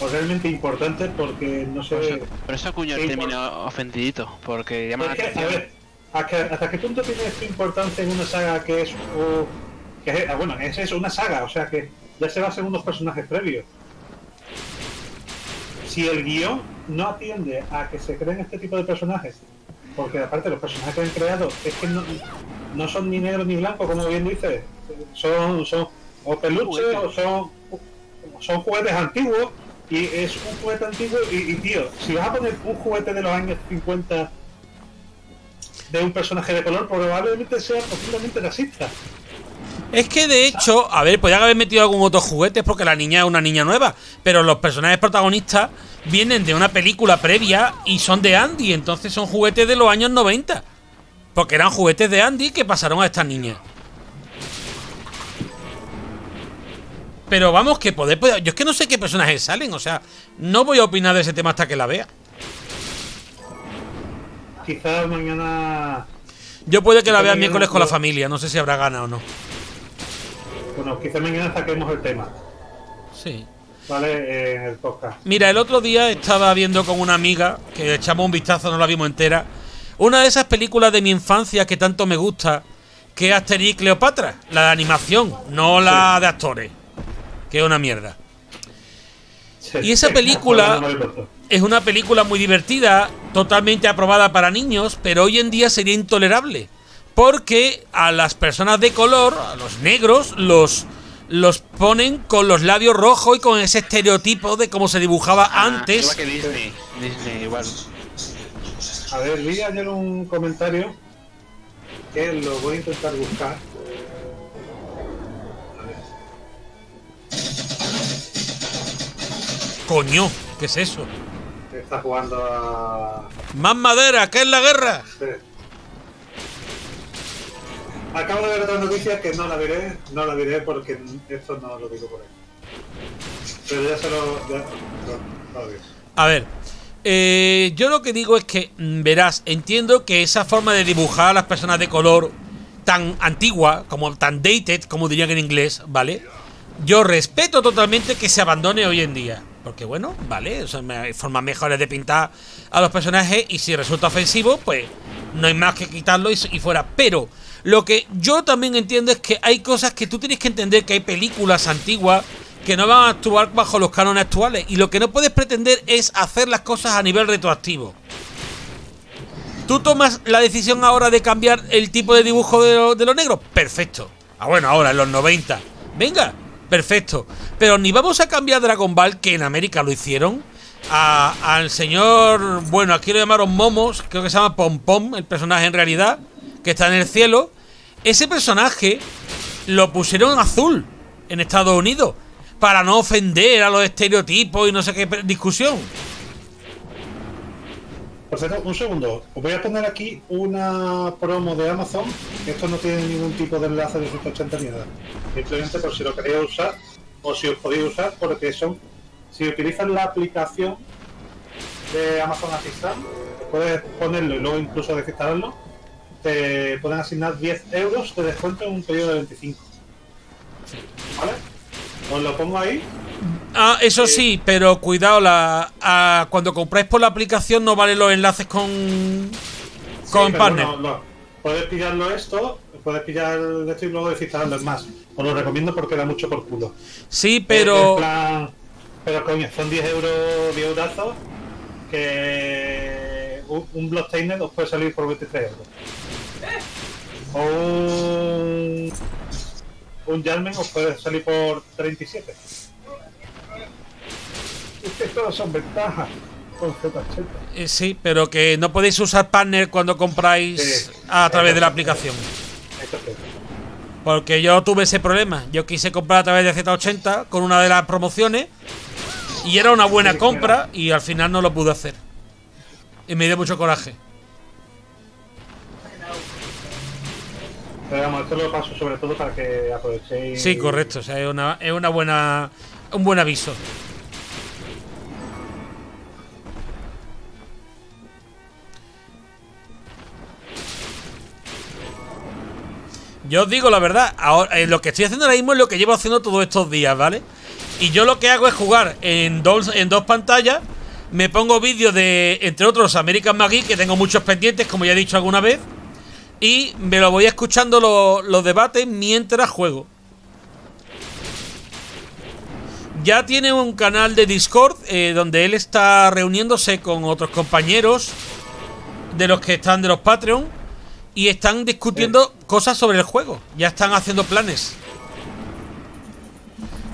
o realmente importantes porque no sé. Por eso acuño el término ofendidito, porque llama la Es que, a ver, ¿Hasta qué, punto tiene esto importancia en una saga que es, o- que es- ah, bueno, es eso, una saga, o sea que ya se basa en unos personajes previos? Si el guion no atiende a que se creen este tipo de personajes, porque aparte los personajes que han creado es que no, no son ni negros ni blancos, como bien dice, son, son o peluches o son, son juguetes antiguos y es un juguete antiguo y, y, tío, si vas a poner un juguete de los años 50 de un personaje de color, probablemente sea posiblemente racista. Es que de hecho, a ver, podrían haber metido algún otro juguete porque la niña es una niña nueva, pero los personajes protagonistas vienen de una película previa y son de Andy, entonces son juguetes de los años 90. Porque eran juguetes de Andy que pasaron a estas niñas. Pero vamos, que poder, poder- Yo es que no sé qué personajes salen, o sea, no voy a opinar de ese tema hasta que la vea. Quizás mañana, Yo puede que la vea el miércoles con la familia, no sé si habrá gana o no. Bueno, quizás mañana saquemos el tema, Sí. ¿vale? Eh, En el podcast. Mira, el otro día estaba viendo con una amiga, que echamos un vistazo, no la vimos entera, una de esas películas de mi infancia que tanto me gusta, que es Asterix Cleopatra, la de animación, no la de actores, que es una mierda. Y esa película es una película muy divertida, totalmente aprobada para niños, pero hoy en día sería intolerable. Porque a las personas de color, a los negros, los, los ponen con los labios rojos y con ese estereotipo de cómo se dibujaba Ah, antes. Igual que Disney. Disney, igual. A ver, vi ayer un comentario que lo voy a intentar buscar. Coño, ¿qué es eso? Está jugando a. Más madera, ¿qué es la guerra? Sí. Acabo de ver otra noticia que no la veré, no la veré porque esto no lo digo por ahí. Pero ya se lo. A ver, eh, yo lo que digo es que, mm, verás, entiendo que esa forma de dibujar a las personas de color tan antigua, como tan dated, como dirían en inglés, ¿vale? Yo respeto totalmente que se abandone hoy en día. Porque bueno, vale, son me- formas mejores de pintar a los personajes y si resulta ofensivo, pues no hay más que quitarlo y fuera. Pero lo que yo también entiendo es que hay cosas que tú tienes que entender que hay películas antiguas que no van a actuar bajo los cánones actuales. Y lo que no puedes pretender es hacer las cosas a nivel retroactivo. ¿Tú tomas la decisión ahora de cambiar el tipo de dibujo de, lo- de los negros? Perfecto. Ah, bueno, ahora en los 90. Venga, perfecto. Pero ni vamos a cambiar Dragon Ball, que en América lo hicieron, al señor. Bueno, aquí lo llamaron Momos, creo que se llama Pom Pom, el personaje en realidad, que está en el cielo. Ese personaje lo pusieron azul en Estados Unidos. Para no ofender a los estereotipos y no sé qué discusión. Por cierto, un segundo. Os voy a poner aquí una promo de Amazon. Esto no tiene ningún tipo de enlace de 180 ni nada. Simplemente por si lo queréis usar o si os podéis usar, porque son. Si utilizan la aplicación de Amazon Assistant, puedes ponerlo y luego incluso desinstalarlo. Te pueden asignar 10 euros de descuento en un periodo de 25. ¿Vale? Os lo pongo ahí. Ah, eso sí, pero cuidado, la, cuando compráis por la aplicación no valen los enlaces con, con Sí, partner. bueno, lo- puedes pillarlo esto, puedes pillar esto y luego desinstalarlo. Es más, os lo recomiendo porque da mucho por culo. Sí, En pero plan, pero coño, son 10 euros, 10 eurazos que un, Bloodstained os puede salir por 23 euros. O un, un Jarmen os puede salir por 37. Es que todos son ventajas con Z80. eh, sí, pero que no podéis usar partner cuando compráis Sí. a través de la aplicación. Porque yo tuve ese problema. Yo quise comprar a través de Z80 con una de las promociones y era una buena compra y al final no lo pude hacer. Y me dio mucho coraje. Pero vamos, esto lo paso sobre todo para que aprovechéis. Sí, correcto. O sea, es una, es una buena. un buen aviso. Yo os digo la verdad, ahora, eh, lo que estoy haciendo ahora mismo es lo que llevo haciendo todos estos días, ¿vale? Y yo lo que hago es jugar en dos, en dos pantallas, me pongo vídeos de, entre otros, American Maggie, que tengo muchos pendientes, como ya he dicho alguna vez, Y me lo voy escuchando lo- los debates mientras juego. Ya tiene un canal de Discord eh, donde él está reuniéndose con otros compañeros de los que están de los Patreon y están discutiendo cosas sobre el juego. Ya están haciendo planes.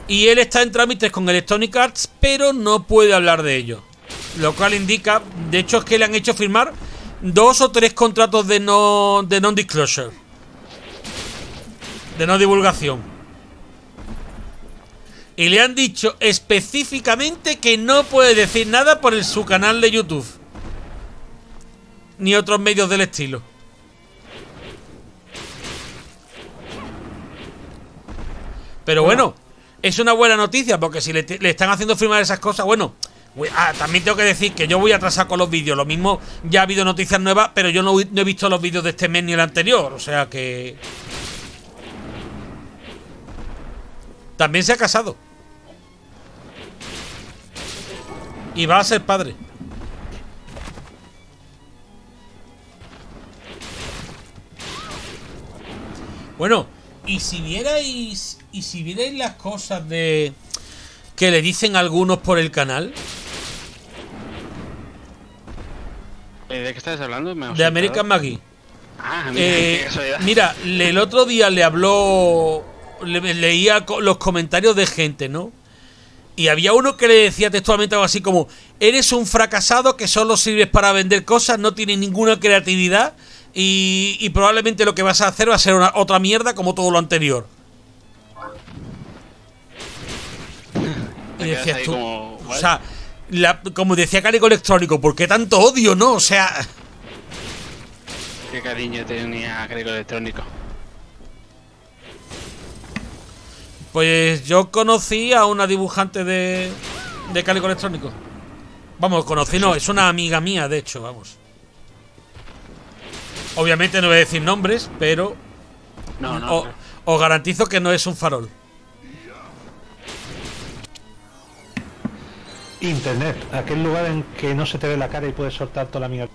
Y él está en trámites con Electronic Arts, pero no puede hablar de ello. Lo cual indica, de hecho, es que le han hecho firmar dos o tres contratos de no de non disclosure. De no divulgación. Y le han dicho específicamente que no puede decir nada por el- su canal de YouTube. Ni otros medios del estilo. Pero bueno, es una buena noticia porque si le, están haciendo firmar esas cosas, bueno, ah, también tengo que decir que yo voy a atrasar con los vídeos. Lo mismo, ya ha habido noticias nuevas, pero yo no he visto los vídeos de este mes ni el anterior. O sea que... También se ha casado. Y va a ser padre. Bueno, y si vierais. Y si vierais las cosas de. que le dicen algunos por el canal. ¿De qué estás hablando? Me De. American Maggie. Ah, mira, Eh, qué casualidad. mira, el otro día le habló. le- leía los comentarios de gente, ¿no? Y había uno que le decía textualmente algo así como: Eres un fracasado que solo sirves para vender cosas, no tienes ninguna creatividad. Y, y probablemente lo que vas a hacer va a ser una, otra mierda como todo lo anterior. Y decías tú, como, o sea, la- como decía Calico Electrónico, ¿por qué tanto odio, no? O sea, Qué cariño tenía Greco Electrónico. Pues yo conocí a una dibujante de, de Calico Electrónico. Vamos, conocí no, es una amiga mía, de hecho, vamos. Obviamente no voy a decir nombres, pero No, no. os garantizo que no es un farol. Internet, aquel lugar en que no se te ve la cara y puedes soltar toda la mierda.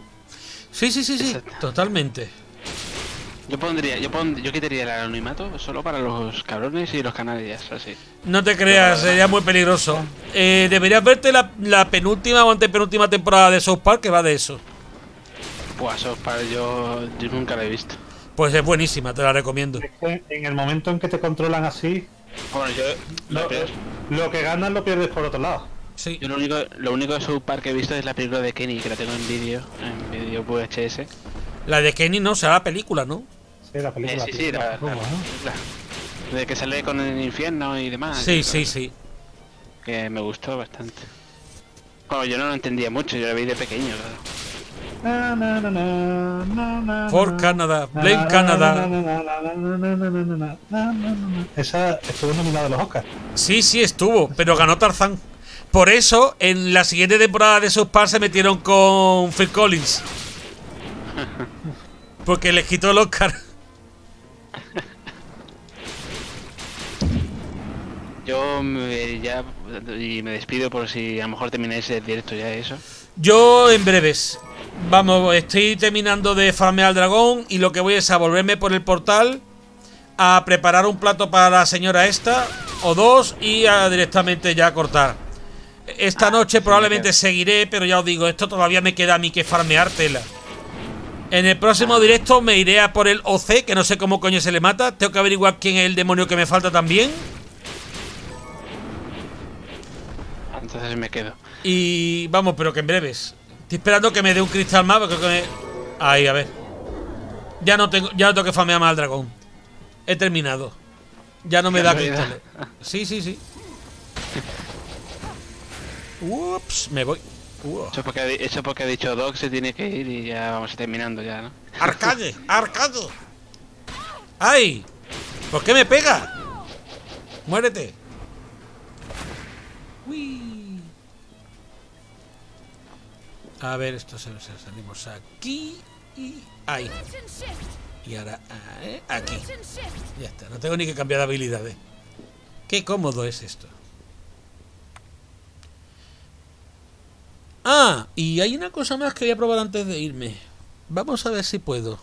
Sí, sí, sí, sí, Exacto. totalmente. Yo pondría, yo pon, yo quitaría el anonimato solo para los cabrones y los canallas, así. No te creas, sería muy peligroso. Eh, deberías verte la, la penúltima o antepenúltima temporada de South Park que va de eso. Pues eso para yo, yo nunca lo he visto. Pues es buenísima, te la recomiendo. En el momento en que te controlan así, Bueno, yo lo, lo, peor- lo que ganas lo pierdes por otro lado. Yo lo único, lo único de South Park que he visto es la película de Kenny, que la tengo en vídeo, en vídeo VHS. La de Kenny no, será la película, ¿no? Sí, la película. Eh, sí, sí, la, película. ¿no? De que sale con el infierno y demás. Sí, sí, sí. Que me gustó bastante. Bueno, yo no lo entendía mucho, yo la vi de pequeño, claro. Na, Canada, Blame Canada. Esa estuvo nominada a los Oscars. Sí, sí, estuvo, pero ganó Tarzán. Por eso, en la siguiente temporada de South Park se metieron con Phil Collins. Porque les quitó el Oscar. Yo me, ya y me despido por si a lo mejor termináis el directo ya eso. Yo en breves. Vamos, estoy terminando de farmear al dragón y lo que voy es a volverme por el portal a preparar un plato para la señora esta o dos y a directamente ya cortar. Esta noche probablemente seguiré, pero ya os digo, esto todavía me queda a mí que farmear tela. En el próximo directo me iré a por el OC, que no sé cómo coño se le mata. Tengo que averiguar quién es el demonio que me falta también. Entonces me quedo. Y vamos, pero que en breves. Estoy esperando que me dé un cristal más, porque creo que me... Ahí, a ver. Ya no tengo, ya no tengo que famear más al dragón. He terminado. Ya no me da cristales. Sí, sí, sí. Ups, me voy. Uh. Eso porque, eso porque ha dicho Doc se tiene que ir y ya vamos terminando ya, ¿no? ¡Arcade! ¡Arcade! ¡Ay! ¿Por qué me pega? ¡Muérete! Uy. A ver, esto salimos aquí y ahí. Y ahora eh, aquí. Ya está, no tengo ni que cambiar de habilidades. Qué cómodo es esto. Ah, y hay una cosa más que voy a probar antes de irme. Vamos a ver si puedo.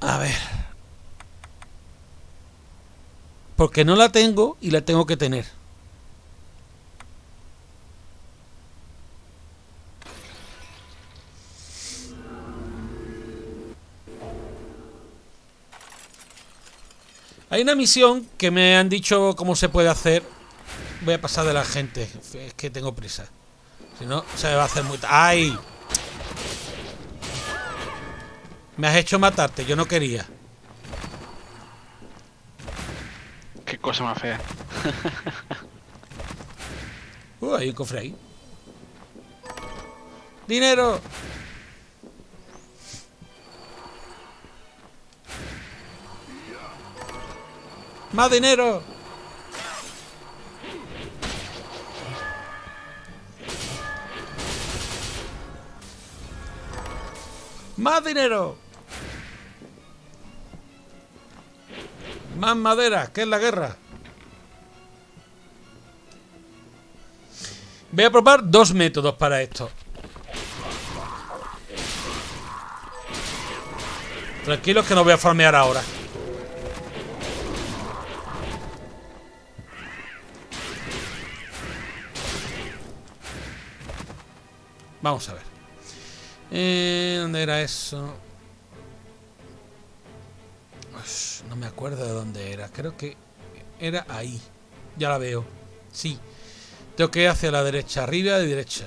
A ver. Porque no la tengo y la tengo que tener. Hay una misión que me han dicho cómo se puede hacer. Voy a pasar de la gente. Es que tengo prisa. Si no, se me va a hacer muy... ¡Ay! Me has hecho matarte, yo no quería. Qué cosa más fea. Uh, hay un cofre ahí. ¡Dinero! ¡Más dinero! ¡Más dinero! ¡Más madera! ¿Qué es la guerra? Voy a probar dos métodos para esto. Tranquilos que no voy a farmear ahora. Vamos a ver. Eh, ¿Dónde era eso? No me acuerdo de dónde era. Creo que era ahí. Ya la veo. Sí. Tengo que ir hacia la derecha. Arriba y derecha.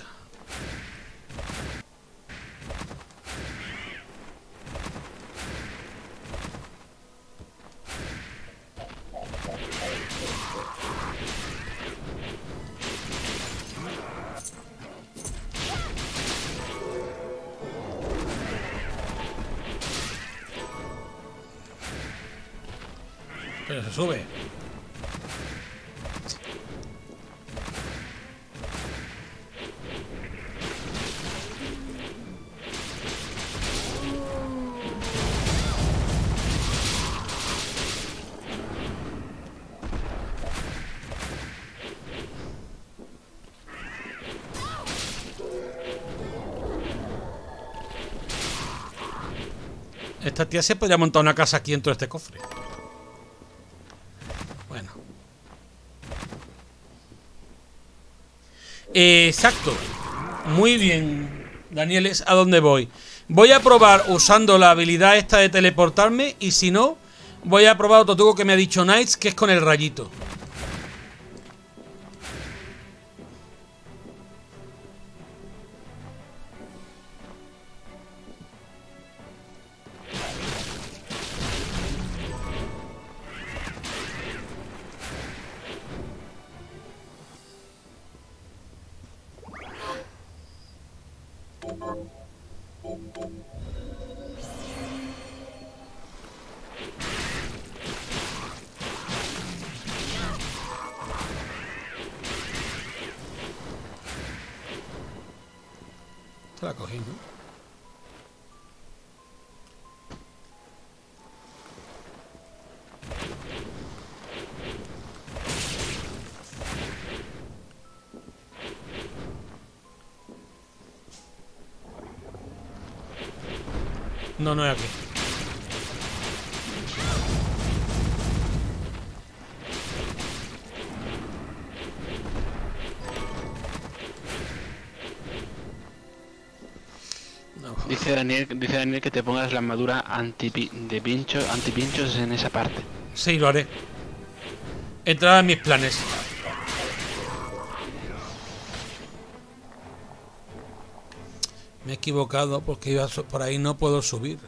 Pero se sube. Esta tía se podría montar una casa aquí dentro de este cofre. Exacto. Muy bien, Daniel, es a dónde voy. Voy a probar usando la habilidad esta de teleportarme y si no, voy a probar otro truco que me ha dicho Knights, que es con el rayito. ¿No? No, no aquí. Dice Daniel, dice Daniel que te pongas la armadura anti de pincho, anti pinchos en esa parte. Sí, lo haré. Entraba en mis planes. Me he equivocado porque iba por ahí no puedo subir.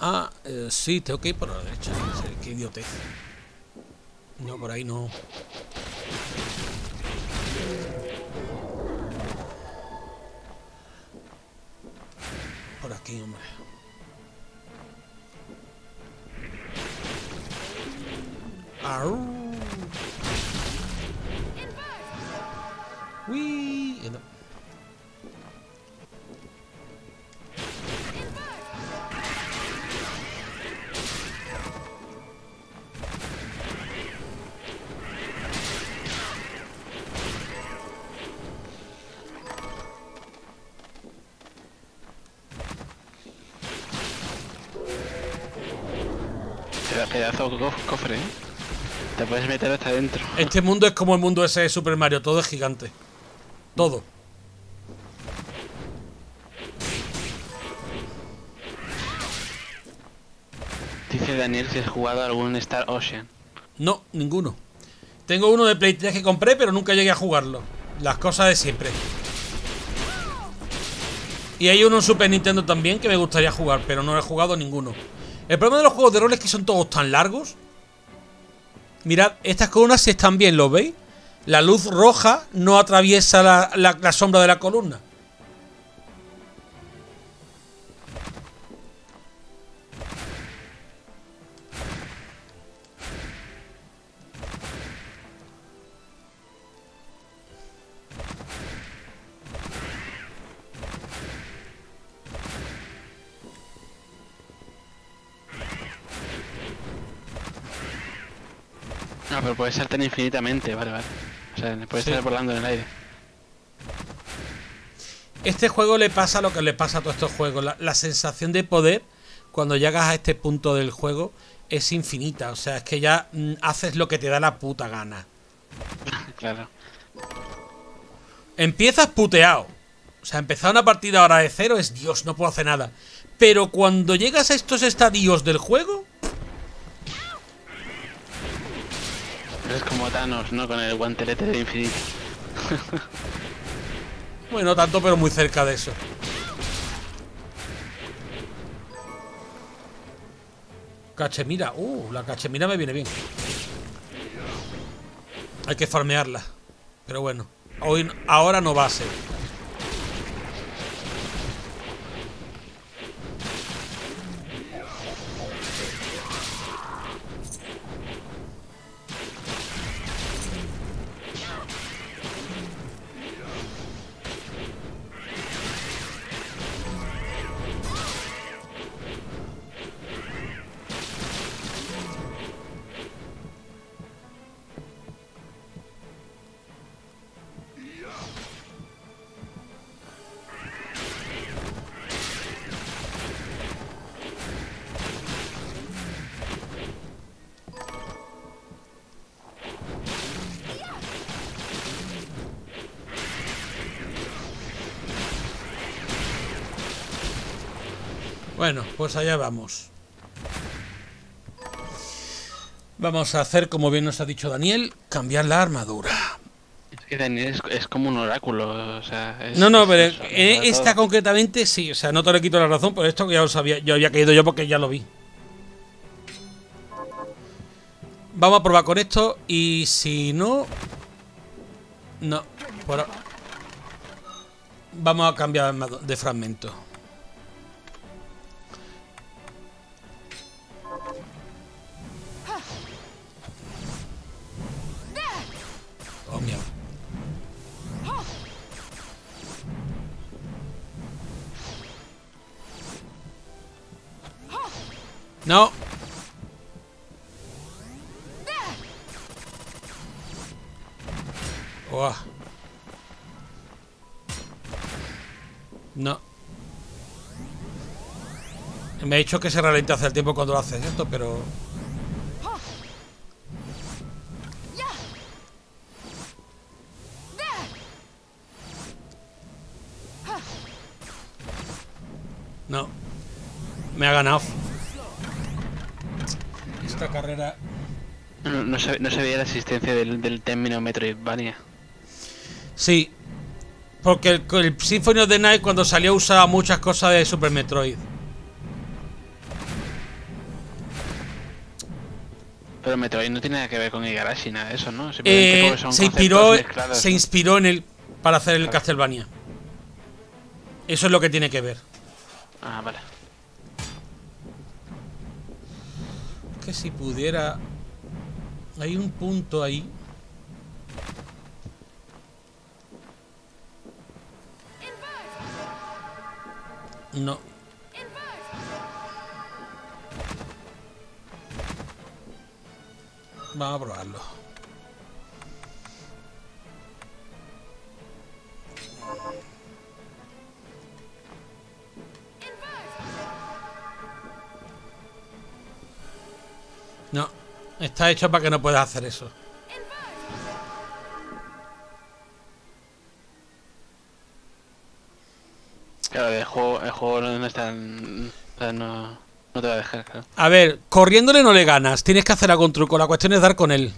Ah, eh, sí, tengo que ir por la derecha. Qué idiotez. No, por ahí no. Este mundo es como el mundo ese de Super Mario, todo es gigante. Todo. Dice Daniel si has jugado algún Star Ocean. No, ninguno. Tengo uno de Play 3 que compré, pero nunca llegué a jugarlo. Las cosas de siempre. Y hay uno en Super Nintendo también que me gustaría jugar, pero no he jugado ninguno. El problema de los juegos de rol es que son todos tan largos. Mirad, estas columnas están bien, ¿lo veis? La luz roja no atraviesa la sombra de la columna. Puedes saltar infinitamente, vale, vale. O sea, puedes Sí. estar volando en el aire. Este juego le pasa lo que le pasa a todos estos juegos. La, la sensación de poder, cuando llegas a este punto del juego, es infinita. O sea, es que ya mm, haces lo que te da la puta gana. Claro. Empiezas puteado. O sea, empezar una partida ahora de cero es Dios, no puedo hacer nada. Pero cuando llegas a estos estadios del juego, Es como Thanos, ¿no? Con el guantelete de infinito. bueno, no tanto, pero muy cerca de eso. Cachemira, uh, la cachemira me viene bien. Hay que farmearla. Pero bueno, hoy, ahora no va a ser. Bueno, pues allá vamos. Vamos a hacer, como bien nos ha dicho Daniel, cambiar la armadura. Es que Daniel es, es como un oráculo, o sea... es- No, no, pero es- es esta todo. concretamente sí, o sea, no te le quito la razón, pero esto que ya lo sabía, yo había caído yo porque ya lo vi. Vamos a probar con esto y si no... No, por Vamos a cambiar de fragmento. No. No. Me ha dicho que se ralentiza el tiempo cuando lo haces esto, pero... No. Me ha ganado. Esta carrera... No, no, sab- no sabía la existencia del, del término Metroidvania. Sí. Porque el, el Symphony of the Night cuando salió usaba muchas cosas de Super Metroid. Pero Metroid no tiene nada que ver con Igarashi, nada de eso, ¿no? Simplemente Eh, porque son se inspiró, mezclados, se inspiró en el para hacer el Claro. Castlevania. Eso es lo que tiene que ver. Ah, vale. Que si pudiera. Hay un punto ahí. No. Vamos a probarlo. No, está hecho para que no puedas hacer eso. Claro, el juego, el juego no está en- no, no te va a dejar, claro. A ver, corriéndole no le ganas. Tienes que hacer algo con truco. La cuestión es dar con él.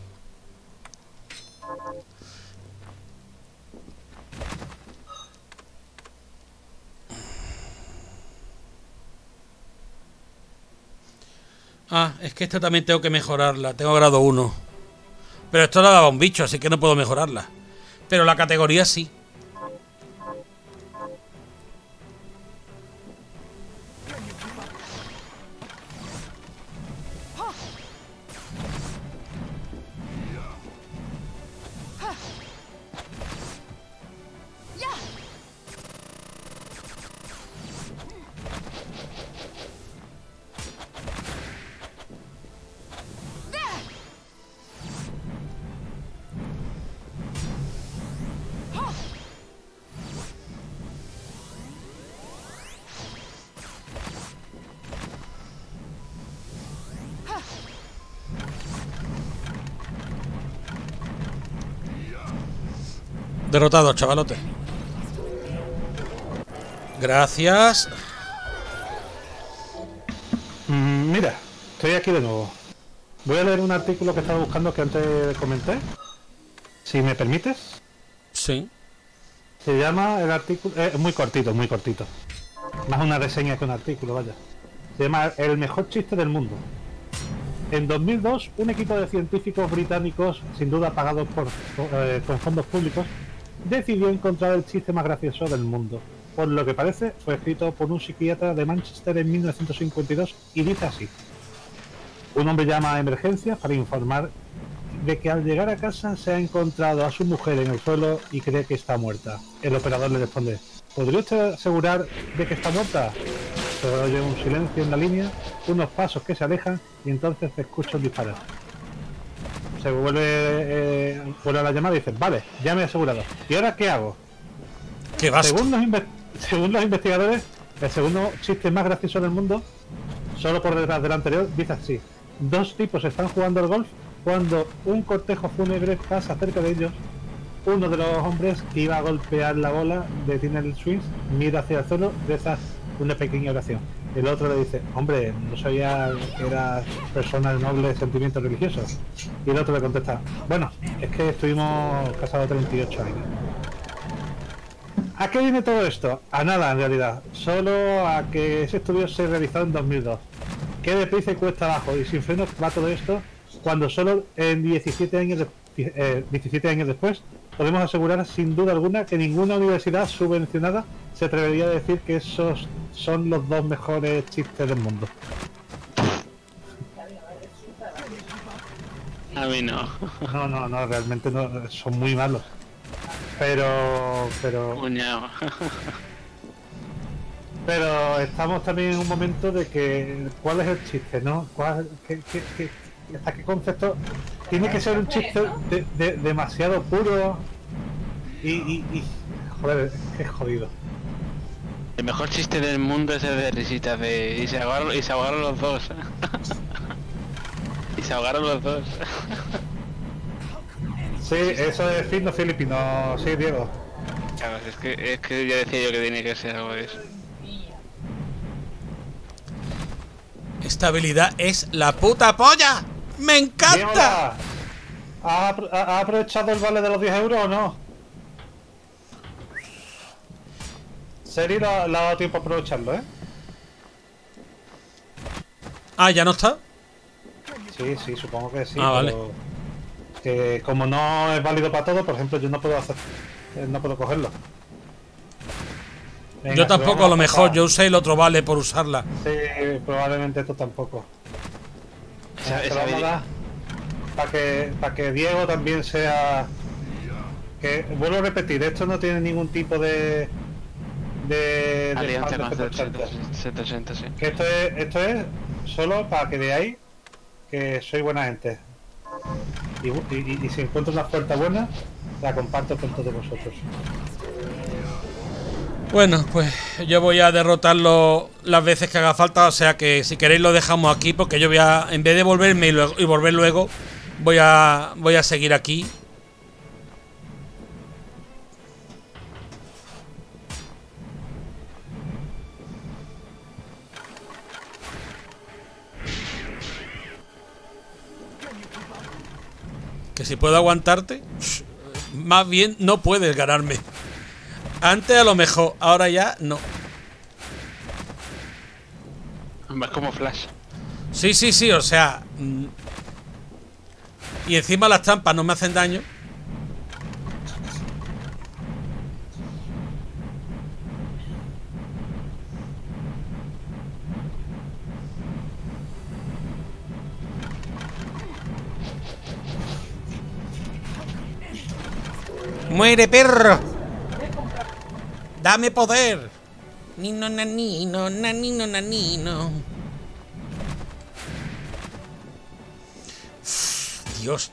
Ah, es que esta también tengo que mejorarla. Tengo grado 1. Pero esto la daba un bicho, así que no puedo mejorarla. Pero la categoría sí. Derrotado, chavalote. Gracias. Mm, mira, estoy aquí de nuevo. Voy a leer un artículo que estaba buscando que antes comenté. Si me permites. Sí. Se llama el artículo. eh, Es muy cortito, muy cortito. Más una reseña que un artículo, vaya. Se llama El mejor chiste del mundo. En 2002, un equipo de científicos británicos, sin duda pagados por, eh, con fondos públicos, decidió encontrar el chiste más gracioso del mundo. Por lo que parece, fue escrito por un psiquiatra de Manchester en 1952 y dice así. Un hombre llama a emergencias para informar de que al llegar a casa se ha encontrado a su mujer en el suelo y cree que está muerta. El operador le responde, ¿podría usted asegurar de que está muerta? Se oye un silencio en la línea, unos pasos que se alejan y entonces se escucha un disparo. Se vuelve, eh, la llamada y dice, vale, ya me he asegurado. ¿Y ahora qué hago? Qué vas. Según los, inve- según los investigadores, el segundo chiste más gracioso del mundo, solo por detrás del anterior, dice así. Dos tipos están jugando al golf cuando un cortejo fúnebre pasa cerca de ellos. Uno de los hombres que iba a golpear la bola detiene el swing, mira hacia el suelo, reza una pequeña oración. El otro le dice, hombre, no sabía que eras persona de nobles sentimientos religiosos. Y el otro le contesta, bueno, es que estuvimos casados 38 años. ¿A qué viene todo esto? A nada, en realidad. Solo a que ese estudio se realizó en 2002. ¿Qué deprisa y cuesta abajo? Y sin frenos va todo esto cuando solo en 17 años, de- eh, 17 años después podemos asegurar sin duda alguna que ninguna universidad subvencionada se atrevería a decir que esos son los dos mejores chistes del mundo. A mí no. No, no, no, realmente no, son muy malos. Pero, pero, pero estamos también en un momento de que, ¿cuál es el chiste, no? ¿Cuál, qué, qué- qué- ¿Hasta qué concepto? Tiene que ser un chiste de- de- demasiado puro y, y, y- joder, es jodido. El mejor chiste del mundo es el de risitas de... Y se ahogaron, y se ahogaron los dos. y se ahogaron los dos. Sí, eso es fino filipino, sí, Diego. Claro, es que, es que ya decía yo que tiene que ser algo de eso. Esta habilidad es la puta polla. ¡Me encanta! ¿has apro- ha- ha aprovechado el vale de los 10 euros o no? Seri le ha dado tiempo a aprovecharlo, ¿eh? Ah, ¿ya no está? Sí, sí, supongo que sí. Ah, vale. pero Que como no es válido para todo, por ejemplo, yo no puedo hacer. eh, No puedo cogerlo. Venga, Yo tampoco, a lo mejor. Yo usé el otro vale por usarla. Sí, probablemente esto tampoco. Esa- esa lo vamos a habilidad- dar para que, para que Diego también sea. Que vuelvo a repetir, esto no tiene ningún tipo de. de. Alianza de 780. 780, sí. Que esto es, esto es solo para que veáis que soy buena gente. Y, y- si encuentro una oferta buena, la comparto con todos vosotros. Bueno, pues yo voy a derrotarlo las veces que haga falta, o sea que si queréis lo dejamos aquí porque yo voy a en vez de volverme y, luego- y volver luego voy a voy a seguir aquí. Que si puedo aguantarte, más bien no puedes ganarme. Antes a lo mejor, ahora ya no. Es como Flash. Sí, sí, sí, o sea. mm, Y encima las trampas no me hacen daño. ¡Muere, perro! ¡Dame poder! Nino, nanino, nanino, nanino. Dios.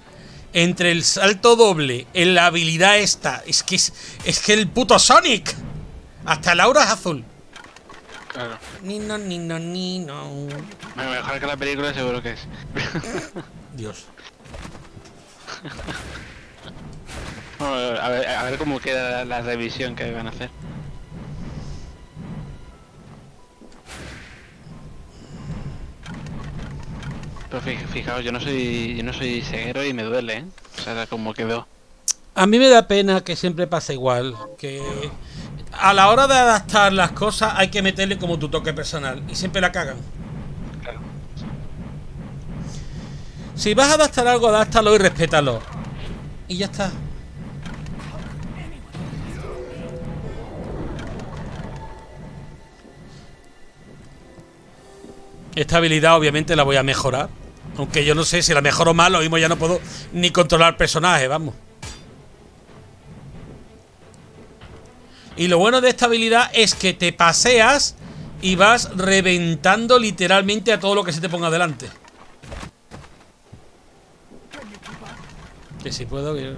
Entre el salto doble, en la habilidad esta. Es que es, es que el puto Sonic. Hasta el aura es azul. Claro. Nino, nino, nino. Bueno, mejor que la película seguro que es. Dios. Bueno, a, ver, a ver cómo queda la, la revisión que van a hacer. Pero fij- fijaos, yo no soy yo no soy ceguero y me duele, ¿eh? O sea, como quedó. A mí me da pena que siempre pasa igual. Que a la hora de adaptar las cosas hay que meterle como tu toque personal. Y siempre la cagan. Claro. Si vas a adaptar algo, adáptalo y respétalo. Y ya está. Esta habilidad obviamente la voy a mejorar. Aunque yo no sé si la mejoro mal, lo mismo ya no puedo ni controlar personajes, vamos. Y lo bueno de esta habilidad es que te paseas y vas reventando literalmente a todo lo que se te ponga delante. Que si puedo. que-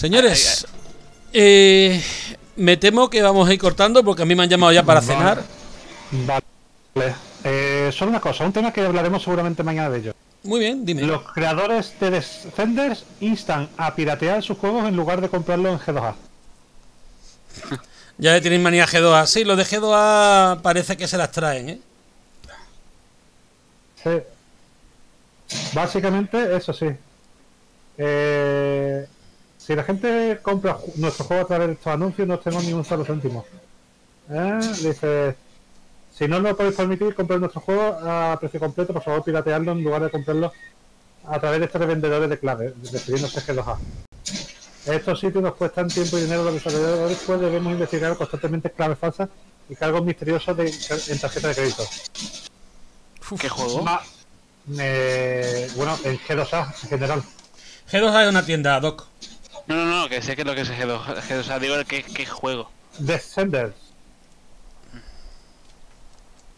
Señores, eh, me temo que vamos a ir cortando porque a mí me han llamado ya para Vale. cenar. Vale. Eh, solo una cosa, un tema que hablaremos seguramente mañana de ello. Muy bien, dime. Los creadores de Descenders instan a piratear sus juegos en lugar de comprarlos en G2A. Ya le tenéis manía a G2A. Sí, los de G2A parece que se las traen, ¿eh? Sí. Básicamente, eso sí. Eh, si la gente compra nuestro juego a través de estos anuncios, no tenemos ni un solo céntimo. Eh, Dice, si no nos podéis permitir comprar nuestro juego a precio completo, por favor piratearlo en lugar de comprarlo a través de estos revendedores de clave, refiriéndose a G2A. Estos sitios nos cuestan tiempo y dinero a los desarrolladores, pues debemos investigar constantemente claves falsas y cargos misteriosos de, en tarjeta de crédito. ¿Qué juego? Ma- eh, bueno, en G2A en general. G2A es una tienda, Doc. No, no, no, que sé que es lo que es G2. G2 o sea, digo que juego. Descenders.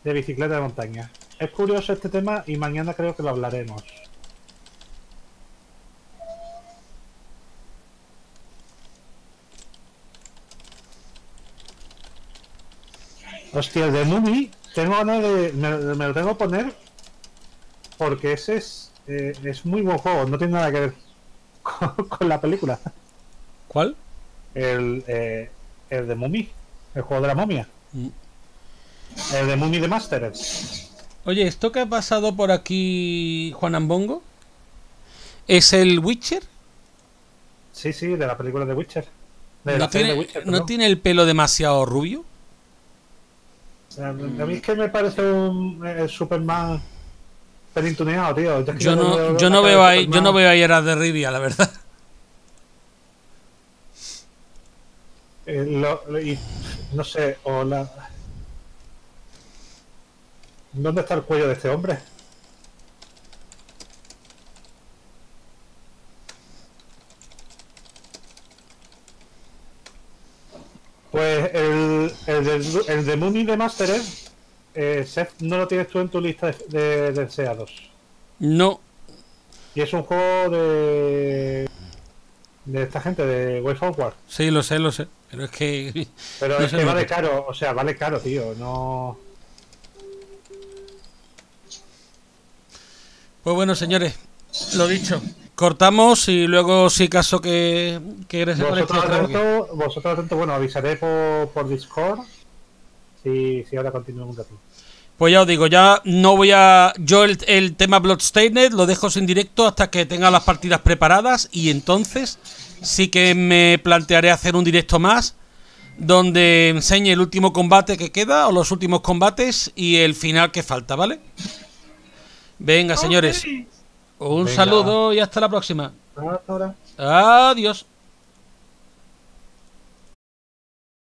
De bicicleta de montaña. Es curioso este tema y mañana creo que lo hablaremos. Hostia, el de Mummy, tengo ganas de. Me, lo tengo que poner porque ese es, eh, es muy buen juego, no tiene nada que ver con la película. ¿Cuál? El, eh, el de Mummy, el juego de la momia. Mm. El de Mummy de Master. Oye, ¿esto que ha pasado por aquí, Juan Ambongo? ¿Es el Witcher? Sí, sí, de la película de Witcher. De ¿No tiene, de Witcher, ¿No perdón. tiene el pelo demasiado rubio? A mí es que me parece un eh, Superman pelintuneado, tío. Yo no, yo no veo ahí, yo no veo ahí a de Rivia, la verdad. Eh, lo- lo- y, no sé, o la... ¿Dónde está el cuello de este hombre? Pues el, el, de, el de Moon y de Mastered, eh, Seth, no lo tienes tú en tu lista de, de- de deseados. No. Y es un juego de. de esta gente, de Way Forward. Sí, lo sé, lo sé. Pero es que. Pero no es que vale caro, o sea, vale caro, tío. No. Pues bueno, señores, lo dicho. Cortamos y luego, si caso que, que eres Vosotros atento, vosotros atento, bueno, avisaré por, por Discord. Si, si ahora continúo un ratito. Pues ya os digo, ya no voy a. Yo el, el tema Bloodstained lo dejo sin directo hasta que tenga las partidas preparadas y entonces sí que me plantearé hacer un directo más donde enseñe el último combate que queda o los últimos combates y el final que falta, ¿vale? Venga, señores. Un Venga. saludo y hasta la próxima. Hasta ahora. Adiós.